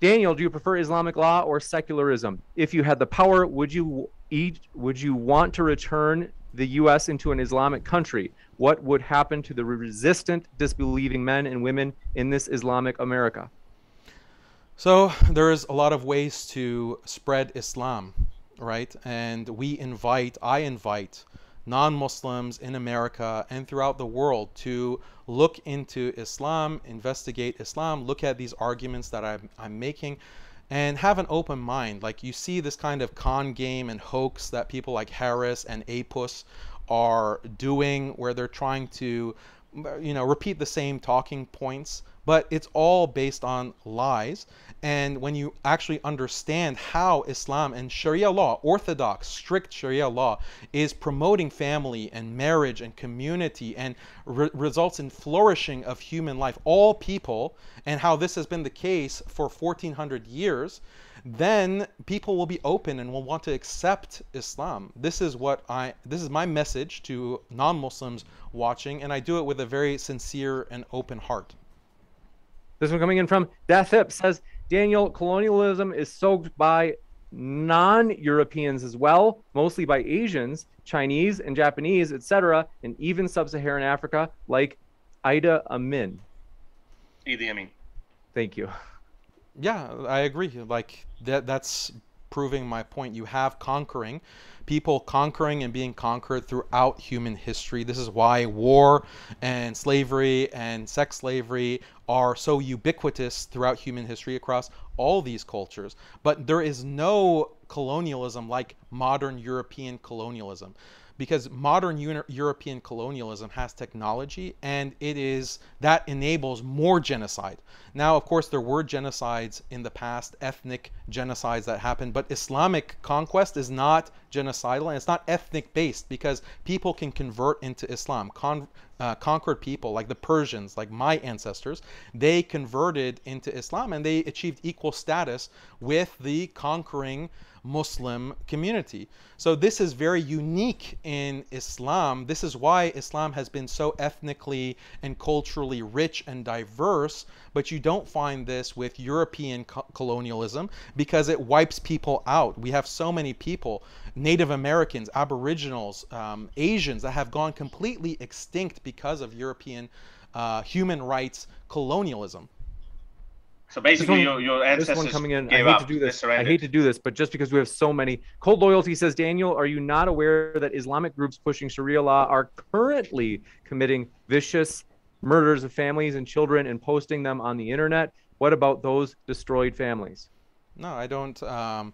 Daniel, do you prefer Islamic law or secularism? If you had the power, would you eat, would you want to return the U.S. into an Islamic country? What would happen to the resistant, disbelieving men and women in this Islamic America? So there's a lot of ways to spread Islam, right? And we invite, I invite non-Muslims in America and throughout the world to look into Islam, investigate Islam, look at these arguments that I'm, I'm making, and have an open mind. Like you see this kind of con game and hoax that people like Harris and Apus are doing, where they're trying to, you know, repeat the same talking points, but it's all based on lies. And when you actually understand how Islam and Sharia law, orthodox, strict Sharia law, is promoting family and marriage and community and re- results in flourishing of human life, all people, and how this has been the case for 1400 years, then people will be open and will want to accept Islam. This is what I this is my message to non-Muslims watching and I do it with a very sincere and open heart. This one coming in from Death Hip says, Daniel, colonialism is soaked by non Europeans as well, mostly by Asians, Chinese, and Japanese, etc., and even sub Saharan Africa, like Ida Amin. Idi Amin. Thank you. Yeah, I agree. Like that that's proving my point. You have conquering people conquering and being conquered throughout human history. This is why war and slavery and sex slavery are so ubiquitous throughout human history across all these cultures. But there is no colonialism like modern European colonialism because modern Uni- European colonialism has technology and it is that enables more genocide. Now, of course, there were genocides in the past, ethnic genocides that happened, but Islamic conquest is not genocidal and it's not ethnic based because people can convert into Islam. Con- uh, conquered people like the Persians, like my ancestors, they converted into Islam and they achieved equal status with the conquering Muslim community. So this is very unique in Islam. This is why Islam has been so ethnically and culturally rich and diverse, but you don't find this with European co- colonialism because it wipes people out. We have so many people, Native Americans, Aboriginals, um, Asians, that have gone completely extinct because of European uh, human rights colonialism. So basically, one- your, your This ancestors one coming in. I gave hate up. to do this. I hate to do this, but just because we have so many. Cold Loyalty says, Daniel, are you not aware that Islamic groups pushing Sharia law are currently committing vicious murders of families and children and posting them on the internet? What about those destroyed families? No, I don't um,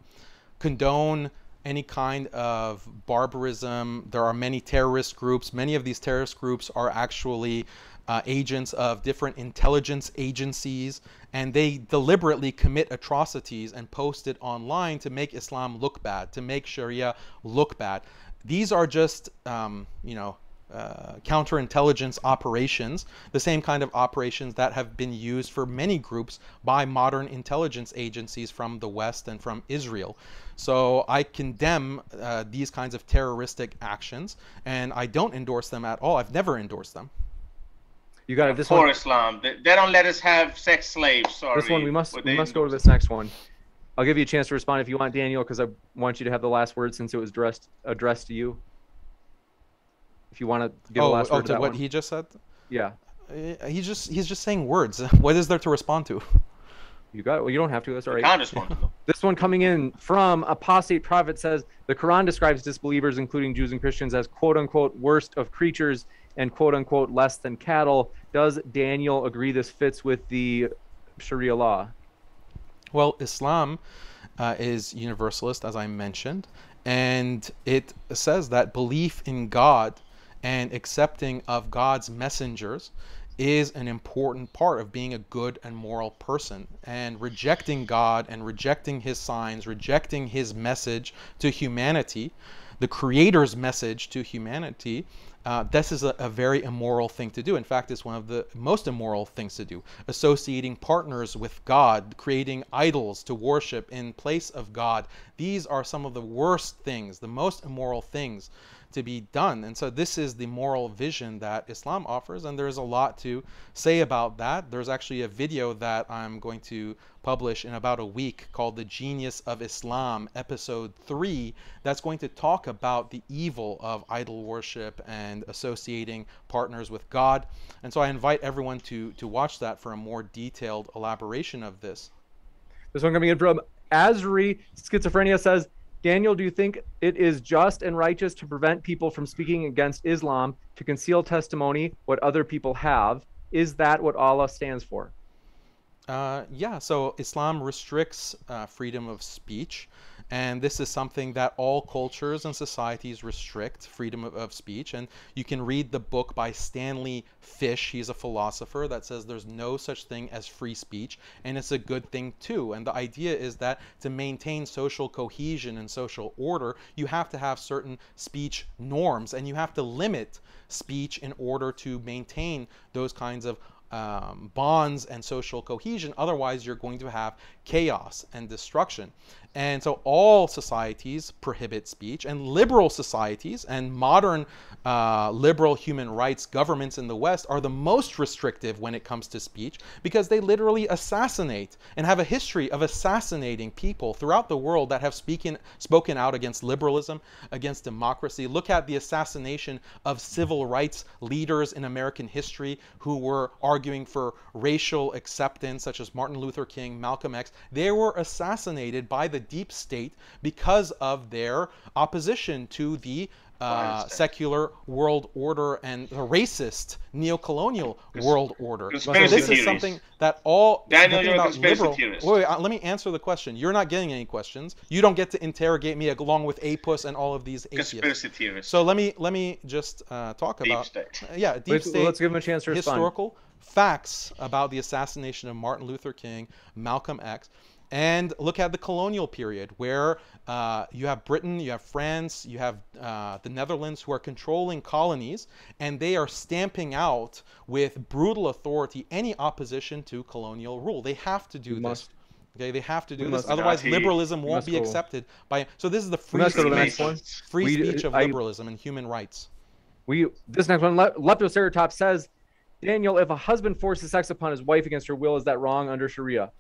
condone any kind of barbarism. There are many terrorist groups. Many of these terrorist groups are actually uh, agents of different intelligence agencies, and they deliberately commit atrocities and post it online to make Islam look bad, to make Sharia look bad. These are just, um, you know, uh, counterintelligence operations, the same kind of operations that have been used for many groups by modern intelligence agencies from the West and from Israel. So I condemn uh, these kinds of terroristic actions, and I don't endorse them at all. I've never endorsed them. You got it. This For one. Islam, they, they don't let us have sex slaves. Sorry. This one we must we must go to this next one. I'll give you a chance to respond if you want, Daniel, because I want you to have the last word since it was addressed addressed to you. If you want to give oh, a last oh, word to to that what one. he just said? Yeah, Uh, He's just he's just saying words. What is there to respond to? you got it. Well, you don't have to. That's all You right. can't respond to them. This one coming in from apostate prophet says the Quran describes disbelievers, including Jews and Christians, as quote unquote worst of creatures and quote unquote less than cattle. Does Daniel agree this fits with the Sharia law? Well, Islam uh, is universalist, as I mentioned, and it says that belief in God and accepting of God's messengers is an important part of being a good and moral person. And rejecting God and rejecting his signs, rejecting his message to humanity, the Creator's message to humanity, uh, this is a, a very immoral thing to do. In fact, it's one of the most immoral things to do. Associating partners with God, creating idols to worship in place of God. These are some of the worst things, the most immoral things to be done. And so this is the moral vision that Islam offers, and there's a lot to say about that. There's actually a video that I'm going to publish in about a week called The Genius of Islam, episode 3, that's going to talk about the evil of idol worship and associating partners with God. And so I invite everyone to to watch that for a more detailed elaboration of this. This one coming in from Azri Schizophrenia says, Daniel, do you think it is just and righteous to prevent people from speaking against Islam to conceal testimony what other people have? Is that what Allah stands for? Uh, yeah, so Islam restricts uh, freedom of speech, and this is something that all cultures and societies restrict freedom of, of speech. And you can read the book by Stanley Fish. He's a philosopher that says there's no such thing as free speech, and it's a good thing too. And the idea is that to maintain social cohesion and social order, you have to have certain speech norms, and you have to limit speech in order to maintain those kinds of um, bonds and social cohesion. Otherwise, you're going to have chaos and destruction. And so, all societies prohibit speech, and liberal societies and modern uh, liberal human rights governments in the West are the most restrictive when it comes to speech because they literally assassinate and have a history of assassinating people throughout the world that have speaking, spoken out against liberalism, against democracy. Look at the assassination of civil rights leaders in American history who were arguing for racial acceptance, such as Martin Luther King, Malcolm X. They were assassinated by the deep state because of their opposition to the uh, secular world order and the racist neo-colonial world order. So conspiracy this is something that all Daniel, you're about liberal- Wait, wait, uh, let me answer the question. You're not getting any questions. You don't get to interrogate me along with Apus and all of these atheists. Conspiracy theorists. So let me let me just uh, talk Deep about state. uh, yeah deep Let's- state let's give him a chance to respond. historical facts about the assassination of Martin Luther King, Malcolm X, and look at the colonial period where uh, you have Britain, you have France, you have uh, the Netherlands who are controlling colonies, and they are stamping out with brutal authority any opposition to colonial rule. They have to do We this. must- Okay, they have to do we this. must- Otherwise, He- liberalism won't be go- accepted by. So this is the free must the speech, free We- speech of I- liberalism and human rights. We this next one, Le- Leptoceratops says, Daniel, if a husband forces sex upon his wife against her will, is that wrong under Sharia?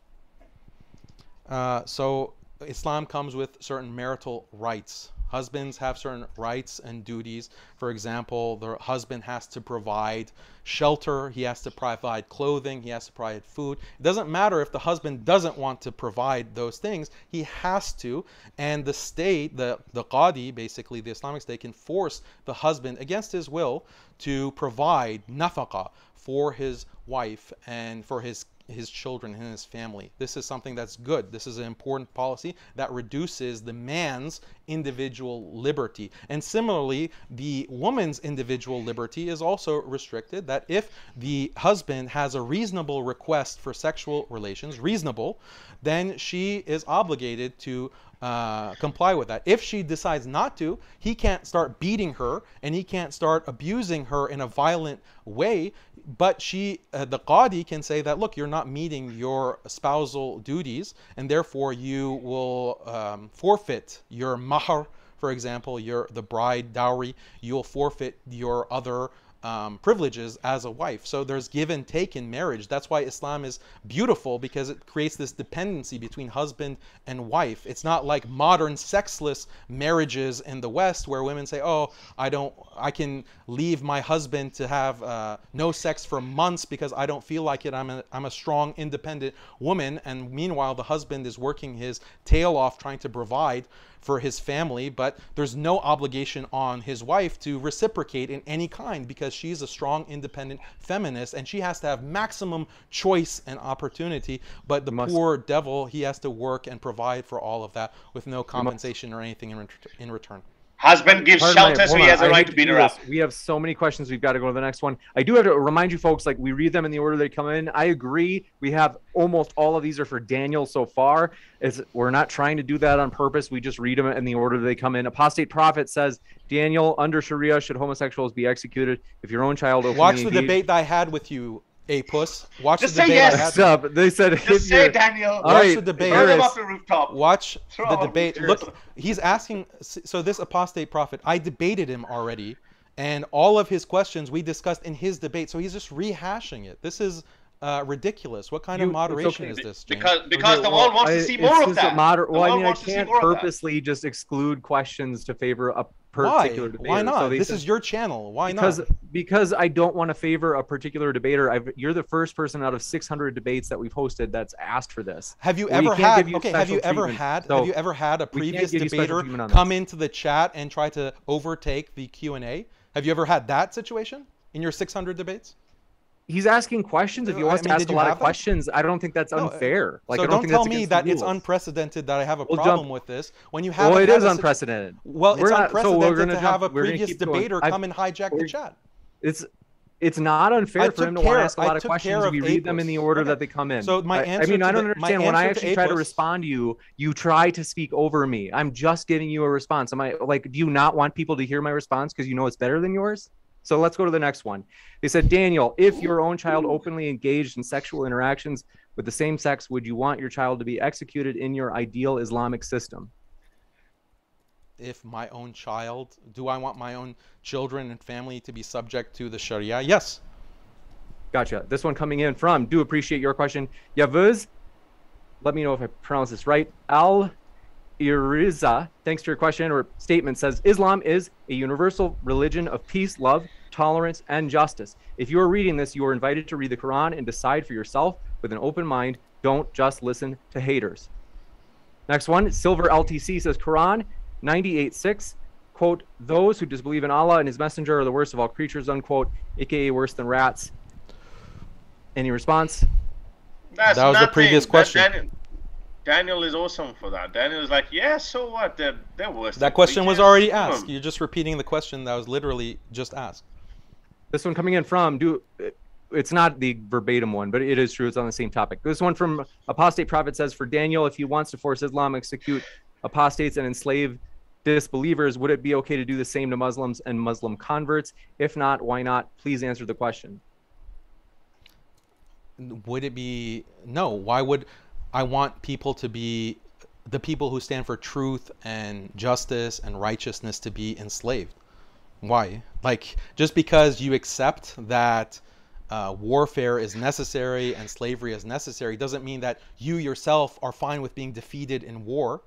Uh, so Islam comes with certain marital rights. Husbands have certain rights and duties. For example, the husband has to provide shelter, he has to provide clothing, he has to provide food. It doesn't matter if the husband doesn't want to provide those things, he has to. And the state, the, the Qadi, basically the Islamic State, can force the husband against his will to provide nafaqah for his wife and for his his children and his family. This is something that's good. This is an important policy that reduces the man's individual liberty. And similarly, the woman's individual liberty is also restricted that if the husband has a reasonable request for sexual relations, reasonable, then she is obligated to uh, comply with that. If she decides not to, he can't start beating her and he can't start abusing her in a violent way. But she, uh, the qadi, can say that look, you're not meeting your spousal duties, and therefore you will um, forfeit your mahr, for example, your the bride dowry. You'll forfeit your other um, privileges as a wife. So there's give and take in marriage. That's why Islam is beautiful because it creates this dependency between husband and wife. It's not like modern sexless marriages in the West where women say, "Oh, I don't, I can leave my husband to have uh, no sex for months because I don't feel like it. I'm a, I'm a strong, independent woman." And meanwhile, the husband is working his tail off trying to provide for his family, but there's no obligation on his wife to reciprocate in any kind because she's a strong, independent feminist and she has to have maximum choice and opportunity. But the Must- poor devil, he has to work and provide for all of that with no compensation or anything in, ret- in return. Husband gives Pardon my- shelter, so hold he on, has a I right to beat do her up. We have so many questions. We've got to go to the next one. I do have to remind you folks, like we read them in the order they come in. I agree. We have almost all of these are for Daniel so far. It's we're not trying to do that on purpose. We just read them in the order they come in. Apostate prophet says, Daniel, under Sharia, should homosexuals be executed if your own child Watch the debate that I had with you, A Puss. Watch Just the say debate yes. I had. What's up? They said if Just say, you're- Daniel. All Watch right, the debate. Throw them off the rooftop. Watch Throw the debate. Look, he's asking. So this apostate prophet, I debated him already, and all of his questions we discussed in his debate. So he's just rehashing it. This is uh, ridiculous. What kind You- of moderation okay. is this, James? Because because Okay, the world well, wants to see it's more of that. moder- well, I mean, I wants to see can't more of that. purposely just exclude questions to favor a Why? debater. Why not? they this said- is your channel. Why because not? because I don't want to favor a particular debater. I've, you're the first person out of 600 debates that we've hosted that's asked for this. Have you ever had you okay? Have you ever treatment. had So have you ever had a previous give you special debater come this. into the chat and try to overtake the Q and A? Have you ever had that situation in your 600 debates? He's asking questions. If he Uh, I wants mean, to ask a lot of them? questions, I don't think that's No, uh, unfair. Like so I don't, don't think tell that's me that it's unprecedented that I have a We'll problem jump- with this when you have. Well, it is unprecedented. Well, We're it's not- so unprecedented gonna to have a previous keep going. debater I've- come and hijack the chat. It's it's not unfair I for him to care- want to ask a lot of questions. of We read them in the order Okay. that they come in. So my I- I, mean, I don't the- understand when I answer to actually try to respond to you, you try to speak over me. I'm just giving you a response. Am I like? Do you not want people to hear my response because you know it's better than yours? So let's go to the next one. They said, Daniel, if your own child openly engaged in sexual interactions with the same sex, would you want your child to be executed in your ideal Islamic system? If my own child, do I want my own children and family to be subject to the Sharia? Yes. Gotcha. This one coming in from, do appreciate your question. Yavuz, let me know if I pronounce this right. Al Iriza, thanks for your question or statement, says Islam is a universal religion of peace, love, tolerance, and justice. If you are reading this, you are invited to read the Quran and decide for yourself with an open mind. Don't just listen to haters. Next one, Silver LTC says Quran 98.6, quote, those who disbelieve in Allah and his messenger are the worst of all creatures, unquote, aka worse than rats. Any response? That's That was the nothing. previous That question. Daniel, Daniel is awesome for that. Daniel is like, yeah, so what? They're, they're worse. That question was already asked. You're just repeating the question that was literally just asked. This one coming in from do it's not the verbatim one, but it is true. It's on the same topic. This one from apostate prophet says for Daniel, if he wants to force Islam execute apostates and enslave disbelievers, would it be okay to do the same to Muslims and Muslim converts? If not, why not? Please answer the question. Would it be no? Why would I want people to be the people who stand for truth and justice and righteousness to be enslaved? Why? Like just because you accept that uh, warfare is necessary and slavery is necessary doesn't mean that you yourself are fine with being defeated in war.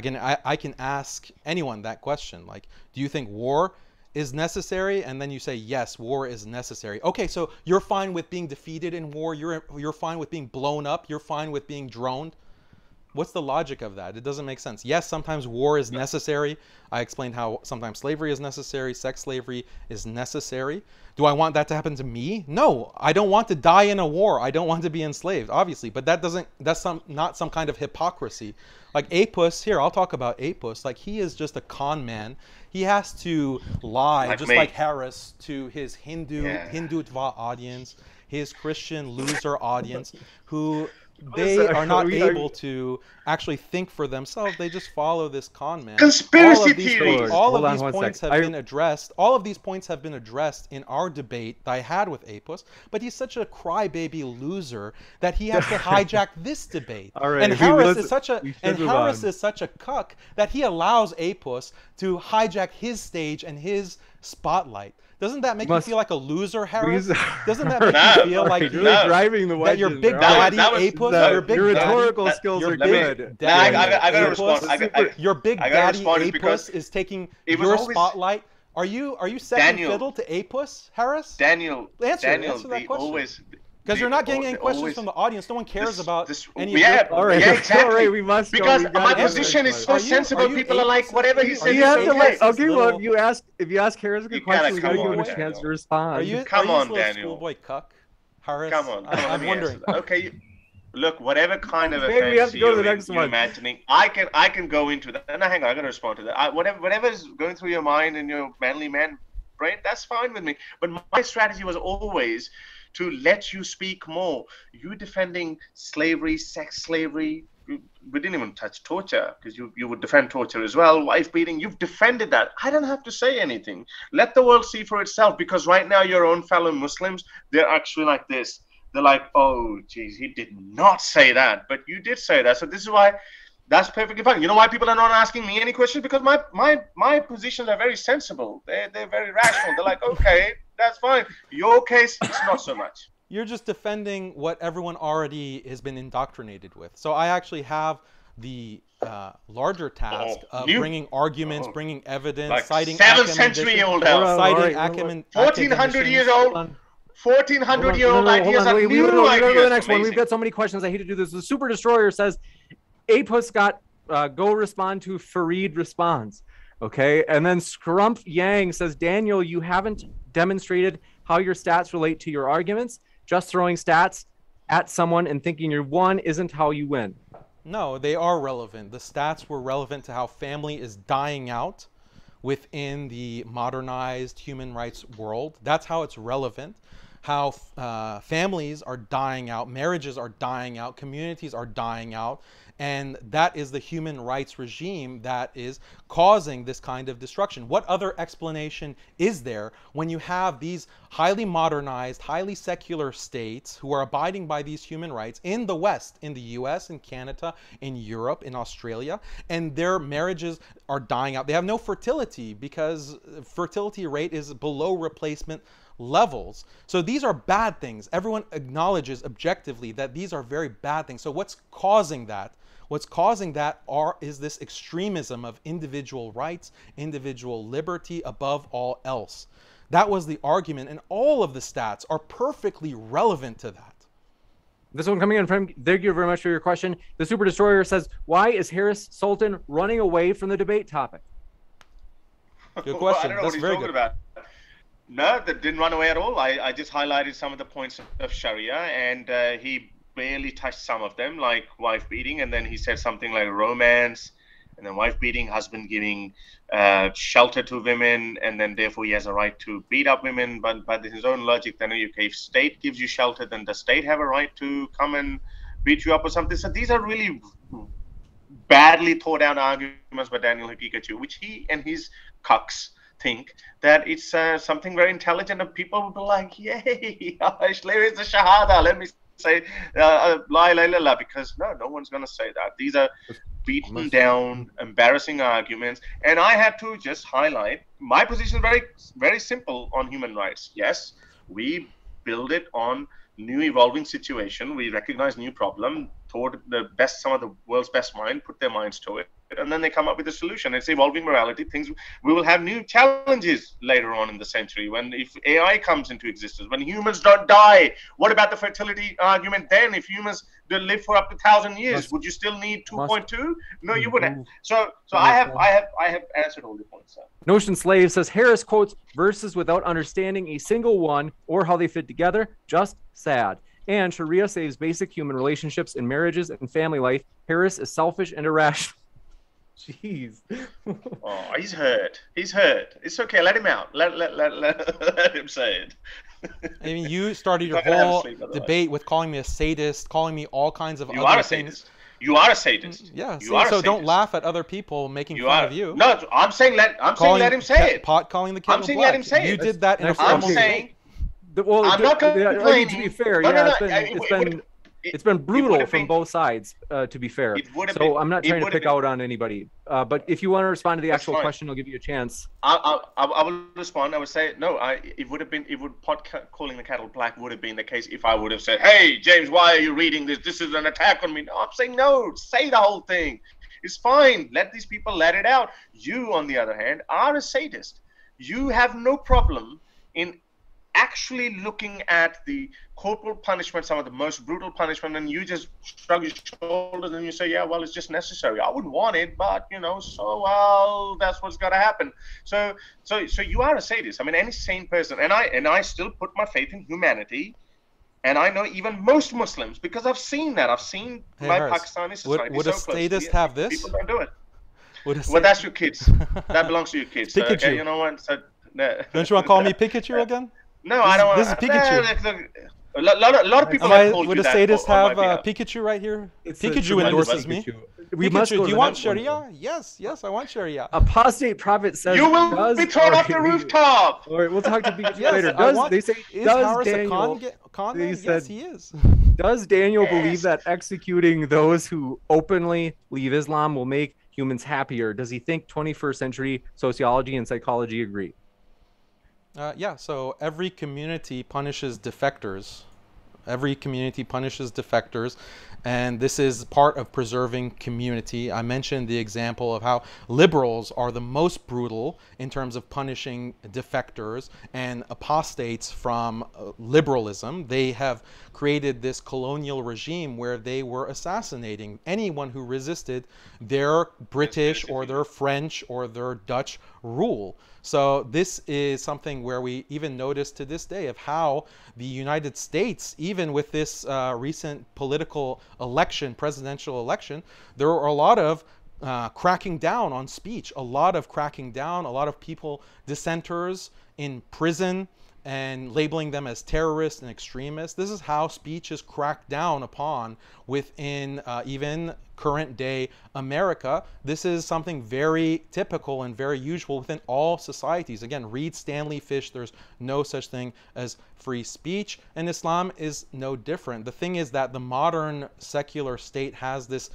Can I, I can ask anyone that question. Like, do you think war is necessary? And then you say yes, war is necessary. Okay, so you're fine with being defeated in war. You're you're fine with being blown up. You're fine with being droned. What's the logic of that? It doesn't make sense. Yes, sometimes war is necessary. I explained how sometimes slavery is necessary, sex slavery is necessary. Do I want that to happen to me? No, I don't want to die in a war. I don't want to be enslaved, obviously. But that doesn't that's some not some kind of hypocrisy. Like Apus, here, I'll talk about Apus. Like he is just a con man. He has to lie, Like just me. like Harris, to his Hindu Yeah. Hindutva audience, his Christian loser audience, who they Listen, are not we are- able to actually think for themselves. They just follow this con man. Conspiracy all of these theories. Points, all Hold on of these one points sec. have I- been addressed. All of these points have been addressed in our debate that I had with Apus. But he's such a crybaby loser that he has to hijack this debate. All right, and Harris let's- is such a and Harris on. is such a cuck that he allows Apus to hijack his stage and his spotlight. Doesn't that make Must- you feel like a loser, Harris? Doesn't that make No, you feel like You're really No. driving the that your wedges big there. That daddy that was- Apus, The- your big your daddy, rhetorical that- skills your are let me- good. Daddy I- I- I gotta Apus, respond. I- I- your big I daddy respond Apus is taking it your always- spotlight. Are you are you second Daniel. fiddle to Apus, Harris? Daniel, Answer- Daniel, answer that question. always Because you're not getting any questions always- from the audience. No one cares this- about this- any of yeah, your All right, Yeah, exactly. right, we must go. because We my go to the position is so one. Are you- sensible. are you People are like, whatever he Are says You have to okay. let. Okay, Little- look. You ask if you ask Harris a good question, we gotta come give him a on, chance to respond. Are you Come are you on, this Daniel. schoolboy cuck, Harris? Come on, I, come on, I'm wondering. Okay, look, whatever kind of Maybe we have to go to you're, the next you're one. imagining, I can I can go into that. No, hang on, I'm gonna respond to that. I, whatever whatever is going through your mind and your manly man brain, that's fine with me. But my strategy was always to let you speak more. You defending slavery, sex slavery. We didn't even touch torture because you, you would defend torture as well. Wife beating, you've defended that. I don't have to say anything. Let the world see for itself because right now, your own fellow Muslims, they're actually like this they're like, oh, geez, he did not say that, but you did say that. So this is why that's perfectly fine. You know why people are not asking me any questions? Because my my my positions are very sensible. They're they're very rational. They're like, okay, that's fine. Your case, it's not so much. You're just defending what everyone already has been indoctrinated with. So I actually have the uh, larger task Oh, of you- bringing arguments, oh. bringing evidence, Like citing seventh academic century old Hold house. citing alright, hold on. 1400 academicians. years old, 1400 year old on, hold ideas on, are wait, we new gotta go- we gotta go to the ideas. next one. We've got so many questions. I hate to do this. The Super Destroyer says, Apus got uh, go respond to Farid responds. Okay. And then Scrump Yang says, Daniel, you haven't demonstrated how your stats relate to your arguments. Just throwing stats at someone and thinking you're one isn't how you win. No, they are relevant. The stats were relevant to how family is dying out within the modernized human rights world. That's how it's relevant. How uh, families are dying out, marriages are dying out, communities are dying out. And that is the human rights regime that is causing this kind of destruction. What other explanation is there when you have these highly modernized, highly secular states who are abiding by these human rights in the West, in the US, in Canada, in Europe, in Australia, and their marriages are dying out? They have no fertility because fertility rate is below replacement levels. So these are bad things. Everyone acknowledges objectively that these are very bad things. So what's causing that? What's causing that are is this extremism of individual rights, individual liberty above all else. That was the argument, and all of the stats are perfectly relevant to that. This one coming in from thank you very much for your question. The Super Destroyer says, Why is Harris Sultan running away from the debate topic? Good Well, I question. don't know That's what he's very talking good. about. No, that didn't run away at all. I, I just highlighted some of the points of Sharia, and uh, he barely touched some of them, like wife beating, and then he said something like romance, and then wife beating, husband giving uh, shelter to women, and then therefore he has a right to beat up women. But by his own logic, then if state gives you shelter, then the state have a right to come and beat you up or something. So these are really badly thought out arguments by Daniel Haqiqatjou, which he and his cucks think that it's uh, something very intelligent and people will be like, yay, slavery is the shahada. Let me say uh, uh, la ilaha illallah because no, no one's going to say that. These are beaten down, embarrassing arguments. And I had to just highlight my position is very, very simple on human rights. Yes, we build it on new evolving situation. We recognize new problem, toward the best, some of the world's best mind, put their minds to it, and then they come up with a solution. It's evolving morality. Things we will have new challenges later on in the century when if AI comes into existence, when humans don't die. What about the fertility argument then? If humans do live for up to thousand years, Must- would you still need two must- point two? No, you wouldn't. Mhm. So, so I have, I have, I have answered all your points. Sir. Notion Slave says Harris quotes verses without understanding a single one or how they fit together. Just sad. And Sharia saves basic human relationships in marriages and family life. Harris is selfish and irrational. Jeez. Oh, he's hurt. He's hurt. It's okay. Let him out. Let let let let, let him say it. I mean, you started your not gonna have whole sleep debate with calling me a sadist, calling me all kinds of You other are a things. sadist. You are a sadist. Mm, yeah, You see, are a so don't laugh at other people making You fun are. of you. No, I'm saying let. I'm saying let him say ke- it. Pot calling the kettle I'm saying black. let him say you it. You did that in a That's- I'm saying The- well, I'm not yeah, I mean, to be complaining. fair, No, no, yeah, no, it's been, I- it's it been would- it- it's been brutal from been- both sides, uh, to be fair. So been- I'm not trying to pick been- out on anybody. Uh, but if you want to respond to the actual fine. question, I'll give you a chance. I, I, I will respond. I would say no. I it would have been it would pot ca- calling the cattle black would have been the case if I would have said, "Hey James, why are you reading this? This is an attack on me." No, I'm saying no. Say the whole thing. It's fine. Let these people let it out. You, on the other hand, are a sadist. You have no problem in actually looking at the corporal punishment, some of the most brutal punishment, and you just shrug your shoulders and you say, "Yeah, well, it's just necessary. I wouldn't want it, but you know, so well, that's what's got to happen." So, so, so you are a sadist. I mean, any sane person, and I and I still put my faith in humanity. And I know even most Muslims because I've seen that. I've seen Hey, my Harris, Pakistani society would so a statist have this? People don't do it. Would Well, that's your kids. That belongs to your kids. So, okay, you know what? So, no. Don't you want to call me Pikachu again? No, This I don't want. this is Pikachu. a lot, lot, a lot of people Am I, have called would you a sadist on- on have uh. Pikachu right here? It's Pikachu tremendous endorses me. Pikachu. We must Pikachu, go do you want next one. Sharia? Yes, yes, I want Sharia. Apostate prophet says You will does, be thrown off the rooftop. All right, we'll talk to Pikachu Yes, later. Does want- they say Is does Harris a Daniel con, con they man? Yes, said- he is. does Daniel Yes. believe that executing those who openly leave Islam will make humans happier? Does he think 21st century sociology and psychology agree? Uh, yeah, so every community punishes defectors. Every community punishes defectors, and this is part of preserving community. I mentioned the example of how liberals are the most brutal in terms of punishing defectors and apostates from uh, liberalism. They have created this colonial regime where they were assassinating anyone who resisted their British or their French or their Dutch rule. So this is something where we even notice to this day of how the United States, even with this uh, recent political election, presidential election, there are a lot of uh, cracking down on speech, a lot of cracking down, a lot of people, dissenters in prison and labeling them as terrorists and extremists. This is how speech is cracked down upon within uh, even current day America. This is something very typical and very usual within all societies. Again, read Stanley Fish. There's no such thing as free speech, and Islam is no different. The thing is that the modern secular state has this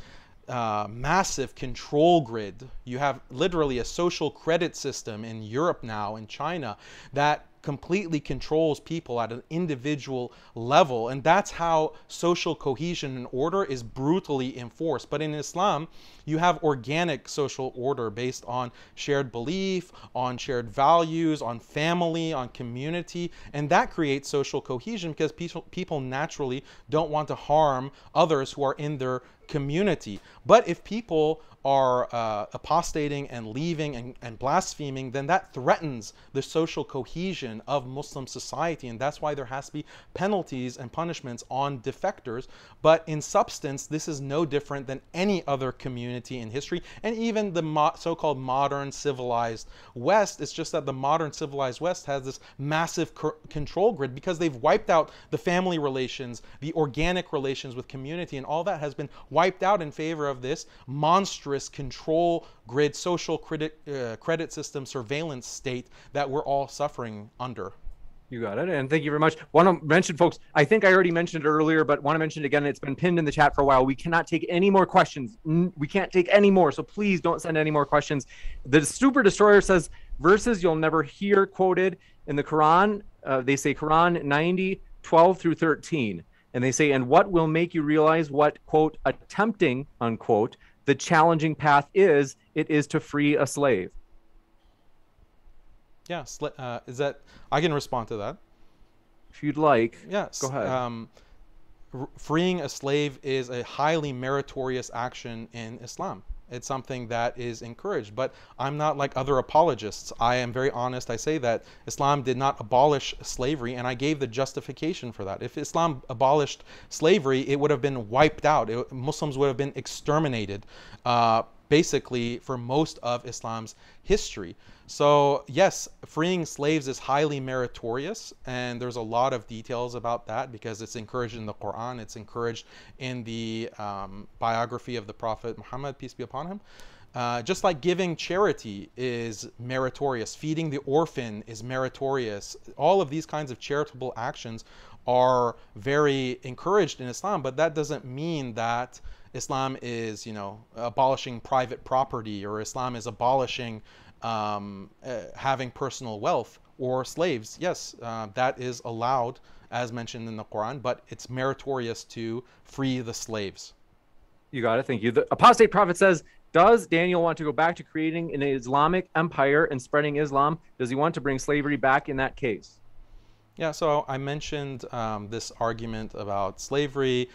uh, massive control grid. You have literally a social credit system in Europe now, in China, that completely controls people at an individual level. And that's how social cohesion and order is brutally enforced. But in Islam, you have organic social order based on shared belief, on shared values, on family, on community. And that creates social cohesion because people, naturally don't want to harm others who are in their community. But if people are uh, apostating and leaving and, and blaspheming, then that threatens the social cohesion of Muslim society. And that's why there has to be penalties and punishments on defectors. But in substance, this is no different than any other community in history. And even the mo- so called modern civilized West, it's just that the modern civilized West has this massive control grid because they've wiped out the family relations, the organic relations with community, and all that has been wiped out in favor of this monstrous control grid, social credit, uh, credit system surveillance state that we're all suffering under. You got it. And thank you very much. Want to mention, folks, I think I already mentioned it earlier, but want to mention it again. It's been pinned in the chat for a while. We cannot take any more questions. We can't take any more. So please don't send any more questions. The Super Destroyer says verses you'll never hear quoted in the Quran. Uh, they say Quran 90, 12 through 13. And they say, and what will make you realize what, quote, attempting, unquote, the challenging path is? It is to free a slave. Yeah, uh, is that I can respond to that. If you'd like, Yes. Go ahead. Um, r- freeing a slave is a highly meritorious action in Islam. It's something that is encouraged. But I'm not like other apologists. I am very honest. I say that Islam did not abolish slavery, and I gave the justification for that. If Islam abolished slavery, it would have been wiped out. It, Muslims would have been exterminated. Uh, basically for most of Islam's history. So, yes, freeing slaves is highly meritorious, and there's a lot of details about that because it's encouraged in the Quran, it's encouraged in the um, biography of the Prophet Muhammad, peace be upon him. Uh, just like giving charity is meritorious, feeding the orphan is meritorious, all of these kinds of charitable actions are very encouraged in Islam, but that doesn't mean that Islam is, you know, abolishing private property or Islam is abolishing um, uh, having personal wealth or slaves. Yes, uh, that is allowed as mentioned in the Quran, but it's meritorious to free the slaves. You got it. Thank you. The apostate prophet says does Daniel want to go back to creating an Islamic empire and spreading Islam? Does he want to bring slavery back in that case? Yeah, so I mentioned um, this argument about slavery,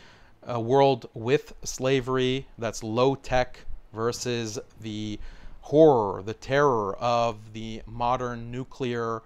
a world with slavery that's low tech versus the horror, the terror of the modern nuclear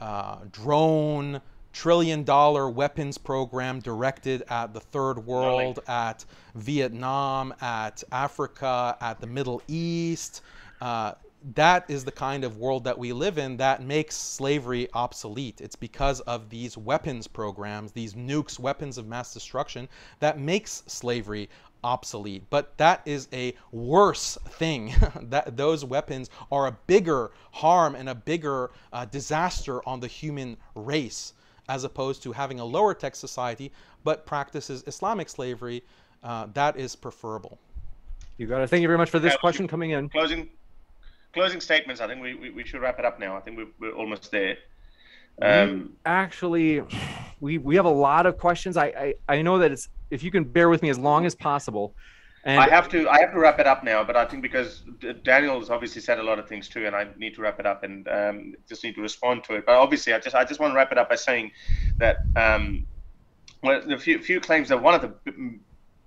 uh, drone trillion dollar weapons program directed at the third world, at Vietnam, at Africa, at the Middle East. Uh, that is the kind of world that we live in that makes slavery obsolete. It's because of these weapons programs, these nukes, weapons of mass destruction, that makes slavery obsolete. But that is a worse thing. that those weapons are a bigger harm and a bigger uh, disaster on the human race as opposed to having a lower tech society but practices Islamic slavery, uh, that is preferable. You got it. Thank you very much for this question coming in. Closing, closing statements. I think we, we, we should wrap it up now. I think we're, we're almost there. Um, actually, we we have a lot of questions. I, I I know that it's if you can bear with me as long as possible. And I have to I have to wrap it up now, but I think because Daniel has obviously said a lot of things too, and I need to wrap it up and um, just need to respond to it. But obviously, I just I just want to wrap it up by saying that um, well, the few few claims that one of the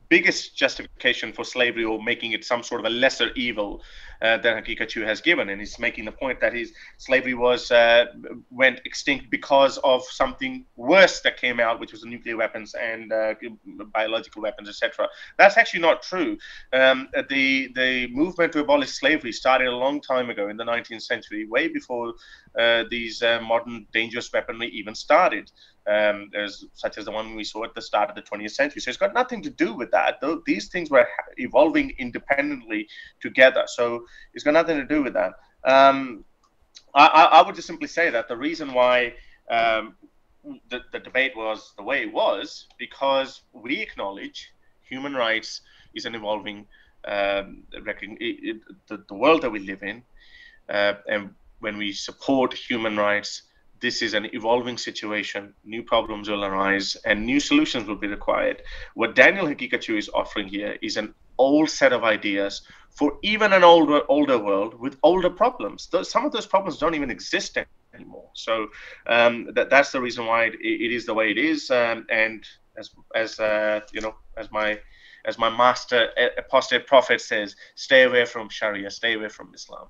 biggest justification for slavery or making it some sort of a lesser evil uh, that Haqiqatjou has given, and he's making the point that his slavery was uh, went extinct because of something worse that came out, which was the nuclear weapons and uh, biological weapons, etc. That's actually not true. Um, the the movement to abolish slavery started a long time ago in the 19th century, way before uh, these uh, modern dangerous weaponry even started um, such as the one we saw at the start of the 20th century. So it's got nothing to do with that. These things were evolving independently together. So it's got nothing to do with that. Um, I, I, would just simply say that the reason why um, the, the debate was the way it was because we acknowledge human rights is an evolving um, the, the world that we live in, uh, and when we support human rights this is an evolving situation. New problems will arise and new solutions will be required. What Daniel Haqiqatjou is offering here is an old set of ideas for even an older older world with older problems. Those, some of those problems don't even exist anymore. So um, that, that's the reason why it, it is the way it is. Um, and as as uh, you know, as my as my master apostate prophet says, stay away from Sharia, stay away from Islam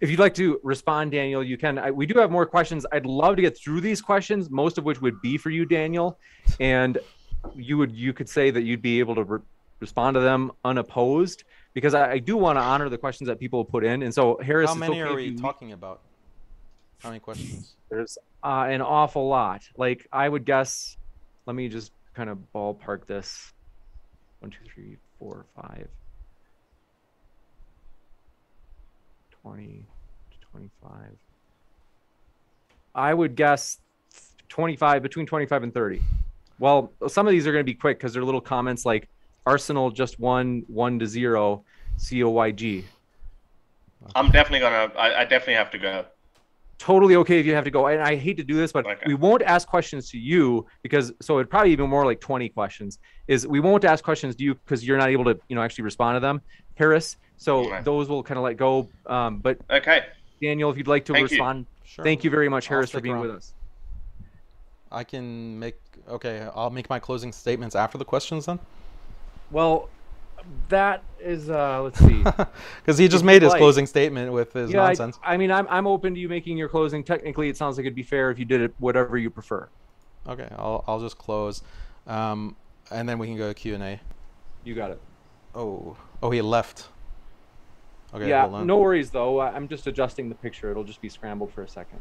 if you'd like to respond, Daniel, you can. I, we do have more questions. I'd love to get through these questions, most of which would be for you, Daniel, and you would you could say that you'd be able to re- respond to them unopposed because I, I do want to honor the questions that people put in. And so, Harris, how many okay are we talking about? How many questions? There's uh, an awful lot. Like I would guess. Let me just kind of ballpark this. One, two, three, four, five. 20 to 25. I would guess 25, between 25 and 30. Well, some of these are going to be quick because they're little comments like Arsenal just won one to zero, C O Y G. I'm definitely gonna. I, I, definitely have to go. Totally okay if you have to go. And I hate to do this, but okay. we won't ask questions to you because so it'd probably be more like 20 questions. Is we won't ask questions to you because you're not able to you know actually respond to them. Harris, so those will kind of let go. Um, but okay, Daniel, if you'd like to thank respond, sure. thank you very much, Harris, for being around. with us. I can make okay. I'll make my closing statements after the questions then. Well, that is uh let's see because he just made his like, closing statement with his yeah, nonsense I, I, mean I'm, I'm open to you making your closing technically it sounds like it'd be fair if you did it whatever you prefer okay i'll, I'll just close um, and then we can go to q&a you got it Oh, oh, he left. Okay, yeah, no worries though. I'm just adjusting the picture. It'll just be scrambled for a second.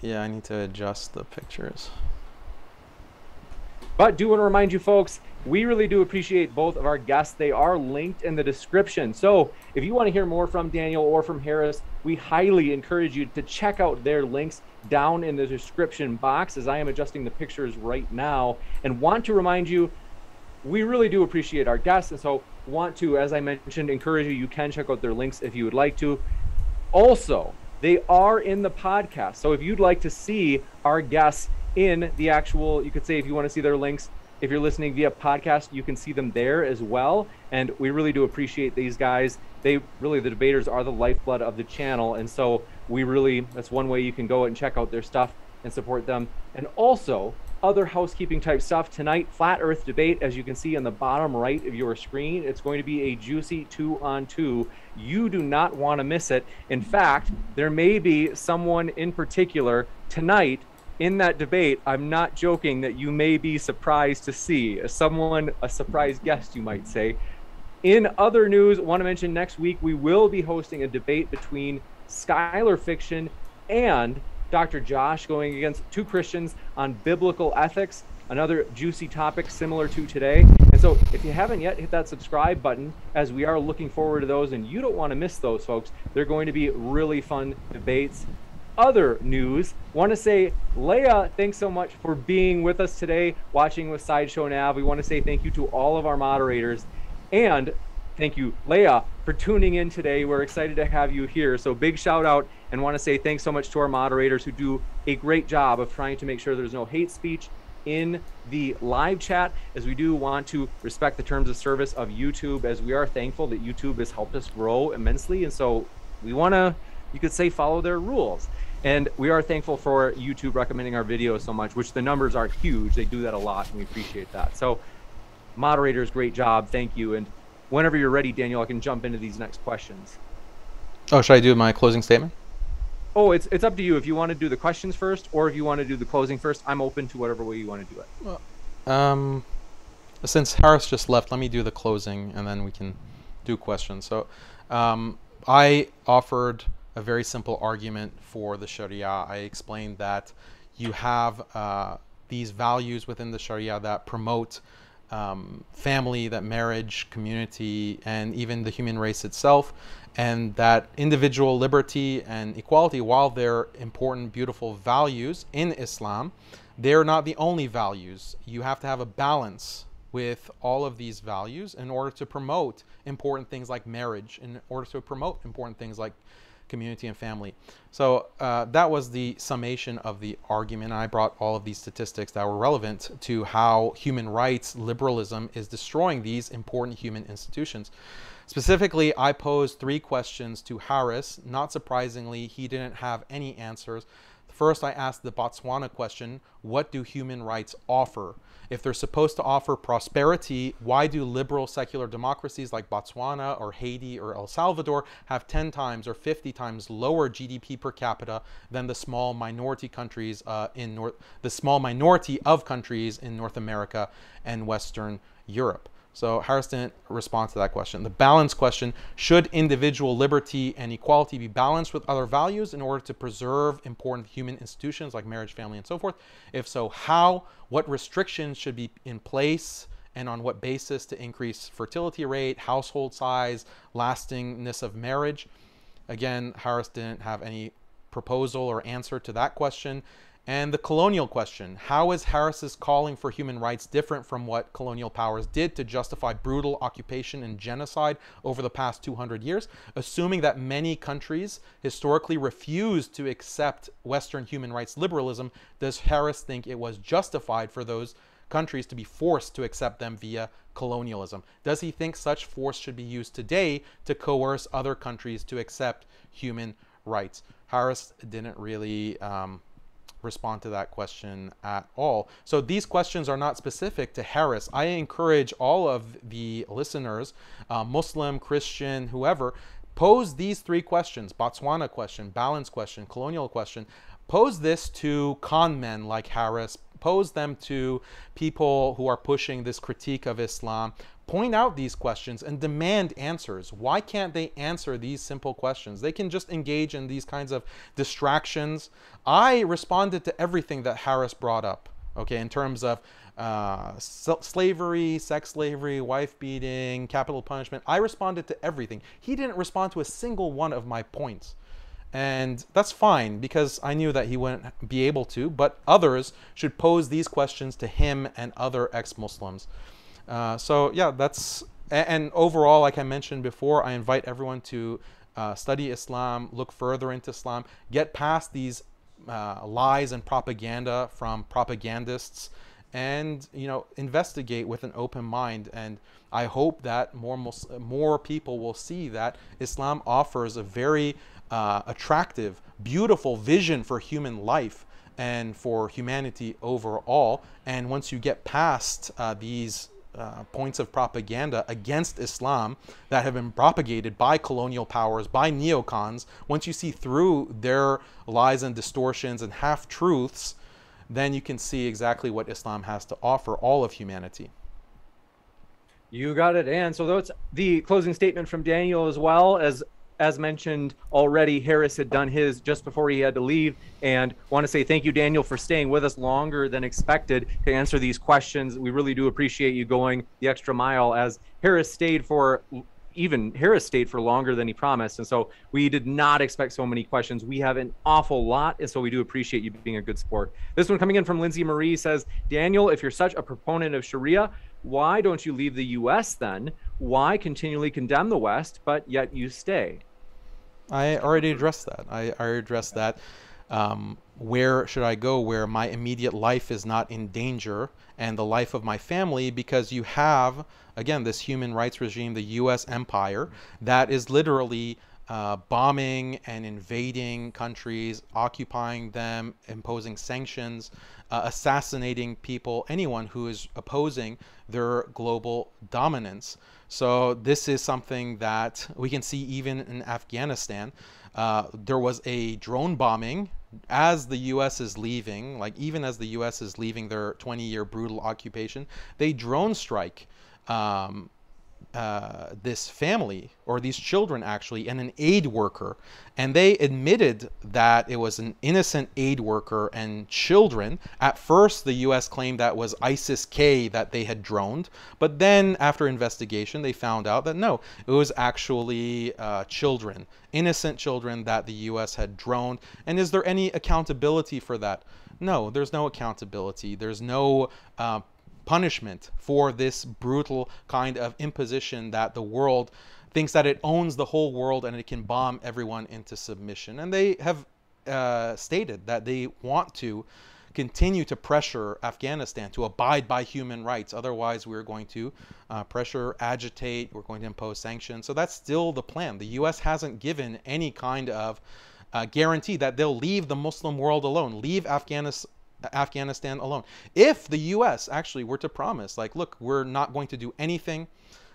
Yeah, I need to adjust the pictures. But do want to remind you folks, we really do appreciate both of our guests. They are linked in the description. So if you want to hear more from Daniel or from Harris, we highly encourage you to check out their links down in the description box as I am adjusting the pictures right now and want to remind you we really do appreciate our guests and so want to as I mentioned encourage you you can check out their links if you would like to also they are in the podcast so if you'd like to see our guests in the actual you could say if you want to see their links if you're listening via podcast, you can see them there as well. And we really do appreciate these guys. They really, the debaters are the lifeblood of the channel. And so we really, that's one way you can go and check out their stuff and support them. And also, other housekeeping type stuff tonight flat earth debate as you can see on the bottom right of your screen it's going to be a juicy two on two you do not want to miss it in fact there may be someone in particular tonight in that debate, I'm not joking that you may be surprised to see uh, someone, a surprise guest, you might say. In other news, want to mention next week we will be hosting a debate between Skylar Fiction and Dr. Josh going against two Christians on biblical ethics, another juicy topic similar to today. And so, if you haven't yet, hit that subscribe button as we are looking forward to those, and you don't want to miss those, folks. They're going to be really fun debates other news, want to say, Leah, thanks so much for being with us today, watching with Sideshow Nav. We want to say thank you to all of our moderators. And thank you, Leah, for tuning in today. We're excited to have you here. So, big shout out and want to say thanks so much to our moderators who do a great job of trying to make sure there's no hate speech in the live chat as we do want to respect the terms of service of YouTube as we are thankful that YouTube has helped us grow immensely and so we want to you could say follow their rules and we are thankful for YouTube recommending our videos so much, which the numbers aren't huge. They do that a lot, and we appreciate that. So, moderators, great job. Thank you. And whenever you're ready, Daniel, I can jump into these next questions. Oh, should I do my closing statement? Oh, it's it's up to you. If you want to do the questions first, or if you want to do the closing first, I'm open to whatever way you want to do it. Well, um, since Harris just left, let me do the closing, and then we can do questions. So, um, I offered a very simple argument for the Sharia. I explained that you have uh, these values within the Sharia that promote um, family, that marriage, community, and even the human race itself, and that individual liberty and equality, while they're important, beautiful values in Islam, they're not the only values. You have to have a balance with all of these values in order to promote important things like marriage, in order to promote important things like community and family. So uh, that was the summation of the argument. I brought all of these statistics that were relevant to how human rights liberalism is destroying these important human institutions. Specifically, I posed three questions to Harris. Not surprisingly, he didn't have any answers. First, I asked the Botswana question what do human rights offer? If they're supposed to offer prosperity, why do liberal secular democracies like Botswana or Haiti or El Salvador have 10 times or 50 times lower GDP per capita than the small minority countries uh, in North, the small minority of countries in North America and Western Europe? So Harris didn't respond to that question. The balance question, should individual liberty and equality be balanced with other values in order to preserve important human institutions like marriage, family, and so forth? If so, how? What restrictions should be in place? and on what basis to increase fertility rate, household size, lastingness of marriage. Again, Harris didn't have any proposal or answer to that question. And the colonial question How is Harris's calling for human rights different from what colonial powers did to justify brutal occupation and genocide over the past 200 years? Assuming that many countries historically refused to accept Western human rights liberalism, does Harris think it was justified for those countries to be forced to accept them via colonialism? Does he think such force should be used today to coerce other countries to accept human rights? Harris didn't really. Um, respond to that question at all. So these questions are not specific to Harris. I encourage all of the listeners, uh, Muslim, Christian, whoever, pose these three questions Botswana question, balance question, colonial question. Pose this to con men like Harris, pose them to people who are pushing this critique of Islam, point out these questions and demand answers. Why can't they answer these simple questions? They can just engage in these kinds of distractions. I responded to everything that Harris brought up, okay, in terms of uh, slavery, sex slavery, wife beating, capital punishment. I responded to everything. He didn't respond to a single one of my points. And that's fine because I knew that he wouldn't be able to, but others should pose these questions to him and other ex Muslims. Uh, so yeah, that's and overall, like I mentioned before, I invite everyone to uh, study Islam, look further into Islam, get past these uh, lies and propaganda from propagandists, and you know investigate with an open mind. And I hope that more more people will see that Islam offers a very uh, attractive, beautiful vision for human life and for humanity overall. And once you get past uh, these uh, points of propaganda against Islam that have been propagated by colonial powers, by neocons, once you see through their lies and distortions and half truths, then you can see exactly what Islam has to offer all of humanity. You got it. And so that's the closing statement from Daniel as well as as mentioned already, Harris had done his just before he had to leave. And want to say thank you, Daniel, for staying with us longer than expected to answer these questions. We really do appreciate you going the extra mile as Harris stayed for even Harris stayed for longer than he promised. And so we did not expect so many questions. We have an awful lot. And so we do appreciate you being a good sport. This one coming in from Lindsay Marie says, Daniel, if you're such a proponent of Sharia, why don't you leave the US then? Why continually condemn the West, but yet you stay? I already addressed that. I addressed that. Um, where should I go where my immediate life is not in danger and the life of my family because you have, again, this human rights regime, the US empire, that is literally uh, bombing and invading countries, occupying them, imposing sanctions, uh, assassinating people, anyone who is opposing their global dominance. So this is something that we can see even in Afghanistan. Uh, there was a drone bombing as the U.S. is leaving, like even as the U.S. is leaving their 20-year brutal occupation, they drone strike um, uh, this family or these children actually and an aid worker. And they admitted that it was an innocent aid worker and children. At first the us claimed that was isis-k that they had droned. But then after investigation they found out that no it was actually uh, children innocent children that the us had droned. And is there any accountability for that? No there's no accountability. There's no uh, punishment for this brutal kind of imposition that the world thinks that it owns the whole world and it can bomb everyone into submission. And they have uh, stated that they want to continue to pressure Afghanistan to abide by human rights. Otherwise, we're going to uh, pressure, agitate, we're going to impose sanctions. So that's still the plan. The U.S. hasn't given any kind of uh, guarantee that they'll leave the Muslim world alone, leave Afghanistan Afghanistan alone. If the US actually were to promise, like, look, we're not going to do anything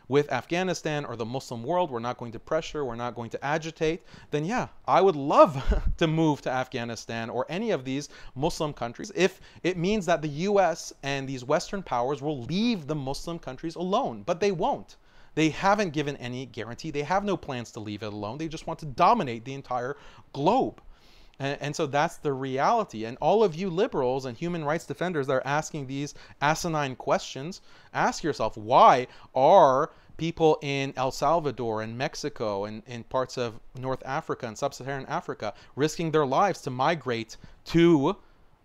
with Afghanistan or the Muslim world, we're not going to pressure, we're not going to agitate, then yeah, I would love to move to Afghanistan or any of these Muslim countries if it means that the US and these Western powers will leave the Muslim countries alone, but they won't. They haven't given any guarantee. They have no plans to leave it alone. They just want to dominate the entire globe. And, and, so that's the reality. And all of you liberals and human rights defenders that are asking these asinine questions, ask yourself why are people in El Salvador and Mexico and in parts of North Africa and Sub Saharan Africa risking their lives to migrate to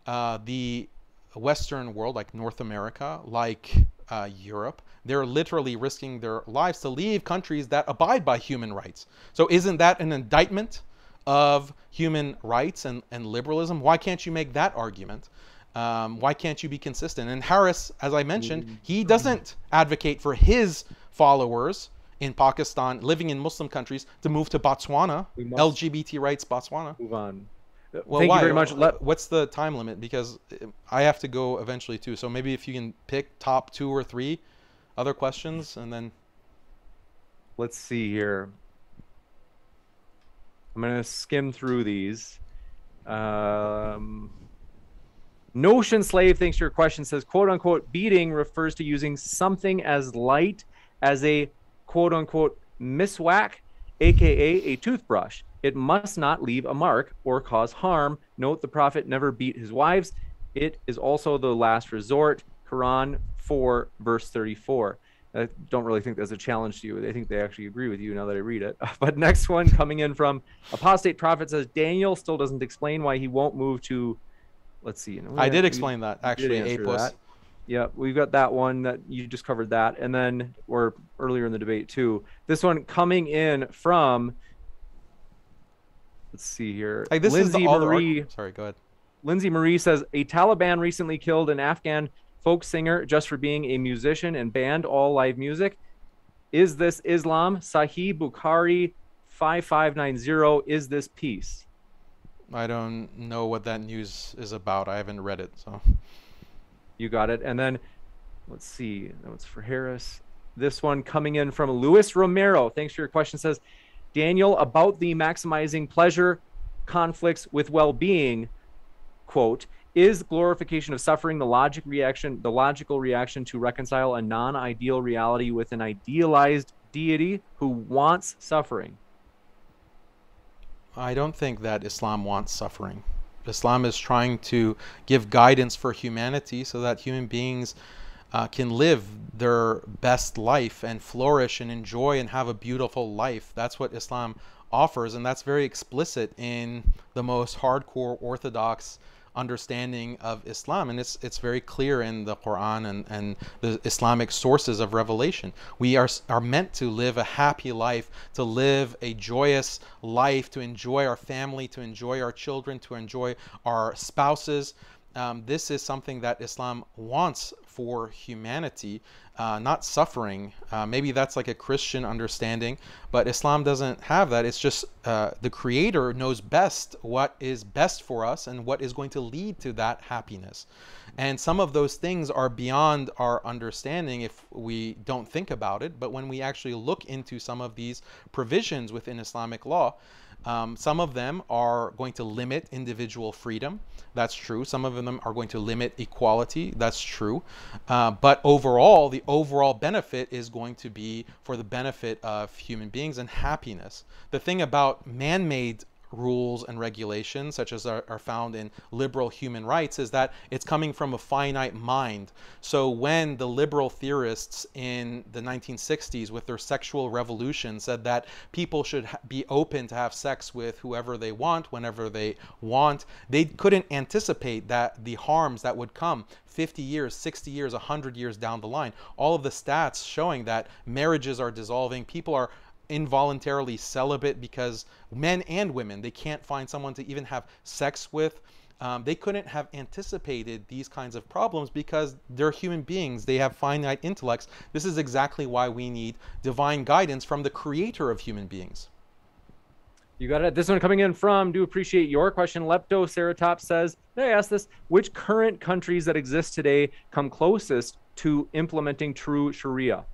uh, the Western world, like North America, like uh, Europe? They're literally risking their lives to leave countries that abide by human rights. So, isn't that an indictment? Of human rights and, and liberalism. Why can't you make that argument? Um, why can't you be consistent? And Harris, as I mentioned, mm-hmm. he doesn't advocate for his followers in Pakistan, living in Muslim countries, to move to Botswana, LGBT rights Botswana. Move on. Well, Thank why? you very much. Let- What's the time limit? Because I have to go eventually too. So maybe if you can pick top two or three other questions, and then. Let's see here. I'm going to skim through these. Um, Notion Slave, thanks to your question, says, quote unquote, beating refers to using something as light as a quote unquote miswak, aka a toothbrush. It must not leave a mark or cause harm. Note the Prophet never beat his wives. It is also the last resort. Quran 4, verse 34. I don't really think that's a challenge to you. I think they actually agree with you now that I read it. But next one coming in from Apostate Prophet says Daniel still doesn't explain why he won't move to. Let's see. You know, I did explain that actually. answer Apos. that. Yeah, we've got that one that you just covered that, and then or earlier in the debate too. This one coming in from. Let's see here. Like this Lindsay is the, all Marie. Sorry, go ahead. Lindsay Marie says a Taliban recently killed an Afghan folk singer just for being a musician and banned all live music. Is this Islam? Sahih Bukhari 5590. Is this peace? I don't know what that news is about. I haven't read it, so. You got it. And then let's see. That for Harris. This one coming in from Luis Romero. Thanks for your question. Says Daniel about the maximizing pleasure conflicts with well-being. Quote: Is glorification of suffering the logic reaction, the logical reaction to reconcile a non-ideal reality with an idealized deity who wants suffering? I don't think that Islam wants suffering. Islam is trying to give guidance for humanity so that human beings uh, can live their best life and flourish and enjoy and have a beautiful life. That's what Islam offers, and that's very explicit in the most hardcore Orthodox understanding of Islam, and it's it's very clear in the Quran and, and the Islamic sources of revelation. We are are meant to live a happy life, to live a joyous life, to enjoy our family, to enjoy our children, to enjoy our spouses. Um, this is something that Islam wants for humanity, uh, not suffering. Uh, maybe that's like a Christian understanding, but Islam doesn't have that. It's just uh, the Creator knows best what is best for us and what is going to lead to that happiness. And some of those things are beyond our understanding if we don't think about it. But when we actually look into some of these provisions within Islamic law, um, some of them are going to limit individual freedom. That's true. Some of them are going to limit equality. That's true. Uh, but overall, the overall benefit is going to be for the benefit of human beings and happiness. The thing about man made rules and regulations, such as are, are, found in liberal human rights, is that it's coming from a finite mind. So when the liberal theorists in the 1960s, with their sexual revolution, said that people should be open to have sex with whoever they want, whenever they want, they couldn't anticipate that the harms that would come 50 years, 60 years, 100 years down the line. All of the stats showing that marriages are dissolving, people are involuntarily celibate because men and women they can't find someone to even have sex with um, they couldn't have anticipated these kinds of problems because they're human beings they have finite intellects this is exactly why we need divine guidance from the creator of human beings You got it. This one coming in from, do appreciate your question. Lepto Ceratop says, Did I ask this? Which current countries that exist today come closest to implementing true Sharia?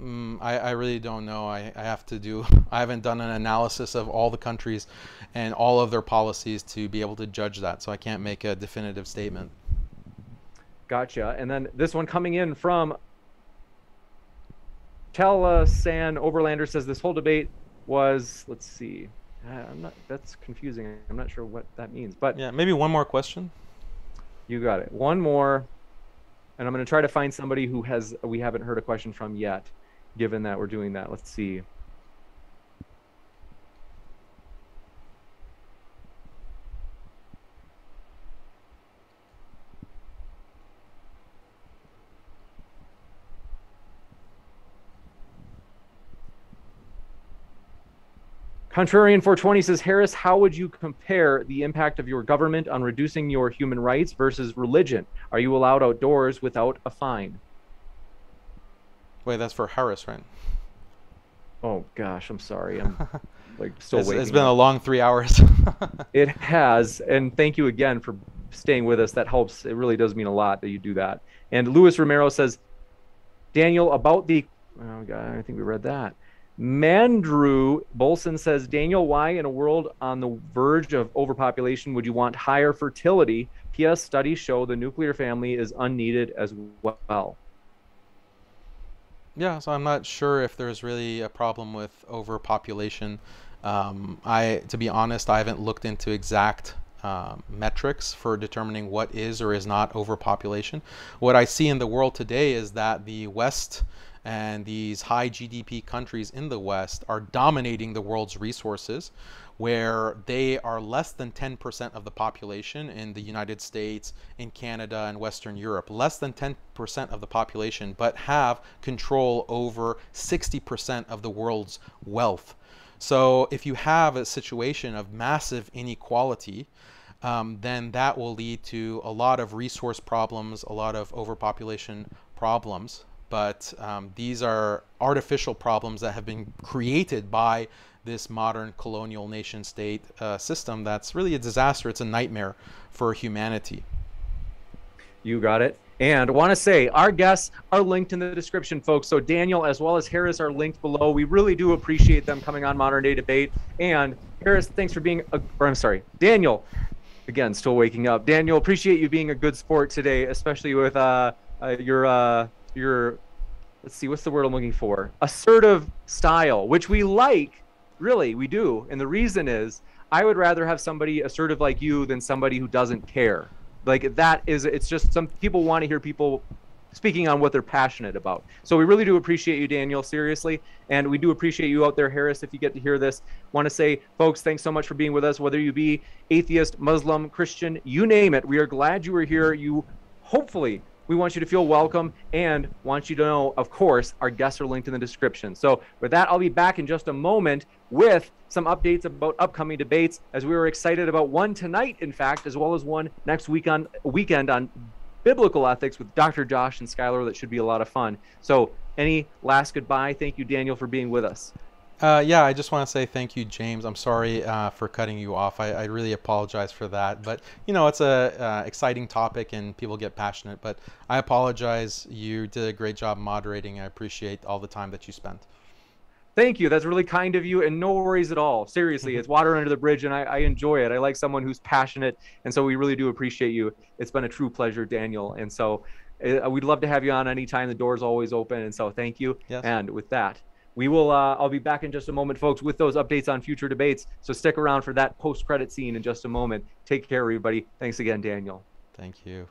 Mm, I, I really don't know. I, I have to do, I haven't done an analysis of all the countries and all of their policies to be able to judge that. So I can't make a definitive statement. Gotcha. And then this one coming in from Tella San Overlander says this whole debate was, let's see, uh, I'm not, that's confusing. I'm not sure what that means, but Yeah, maybe one more question. you got it. One more, and I'm going to try to find somebody who has, we haven't heard a question from yet, given that we're doing that. Let's see. Contrarian 420 says, Harris, how would you compare the impact of your government on reducing your human rights versus religion? Are you allowed outdoors without a fine? Wait, that's for Harris, right? Oh gosh, I'm sorry. I'm like still It's, waiting. it's been a long three hours. It has, and thank you again for staying with us. That helps. It really does mean a lot that you do that. And Luis Romero says, Daniel, about the. Oh God, I think we read that. Mandrew Bolson says, Daniel, why in a world on the verge of overpopulation would you want higher fertility? P.S. Studies show the nuclear family is unneeded as well. Yeah, so I'm not sure if there's really a problem with overpopulation. Um, I, to be honest, I haven't looked into exact um, metrics for determining what is or is not overpopulation. What I see in the world today is that the West and these high GDP countries in the West are dominating the world's resources, where they are less than 10% of the population in the United States, in Canada, and Western Europe. Less than 10% of the population, but have control over 60% of the world's wealth. So if you have a situation of massive inequality, um, then that will lead to a lot of resource problems, a lot of overpopulation problems but um, these are artificial problems that have been created by this modern colonial nation state uh, system that's really a disaster. It's a nightmare for humanity. You got it. And want to say our guests are linked in the description, folks. So Daniel as well as Harris are linked below. We really do appreciate them coming on Modern Day Debate. And Harris, thanks for being, a, or I'm sorry, Daniel, again, still waking up. Daniel, appreciate you being a good sport today, especially with uh, uh your uh, your let's see what's the word i'm looking for assertive style which we like really we do. And the reason is i would rather have somebody assertive like you than somebody who doesn't care. Like that is it's just some people want to hear people speaking on what they're passionate about. So we really do appreciate you daniel seriously. And we do appreciate you out there harris if you get to hear this. Want to say folks thanks so much for being with us whether you be atheist muslim christian you name it. We are glad you were here. You hopefully we want you to feel welcome and want you to know, of course, our guests are linked in the description. So, with that, I'll be back in just a moment with some updates about upcoming debates, as we were excited about one tonight, in fact, as well as one next week on weekend on biblical ethics with Dr. Josh and Skylar. That should be a lot of fun. So, any last goodbye? Thank you, Daniel, for being with us. Uh, yeah, I just want to say thank you, James. I'm sorry uh, for cutting you off. I, I, really apologize for that. But you know, it's a uh, exciting topic and people get passionate. But I apologize. You did a great job moderating. I appreciate all the time that you spent. Thank you. That's really kind of you, and no worries at all. Seriously, it's water under the bridge, and I, I enjoy it. I like someone who's passionate, and so we really do appreciate you. It's been a true pleasure, Daniel. And so uh, we'd love to have you on anytime. The door's always open, and so thank you. Yes. And with that we will uh, i'll be back in just a moment folks with those updates on future debates. So stick around for that post credit scene in just a moment. Take care everybody. Thanks again daniel. Thank you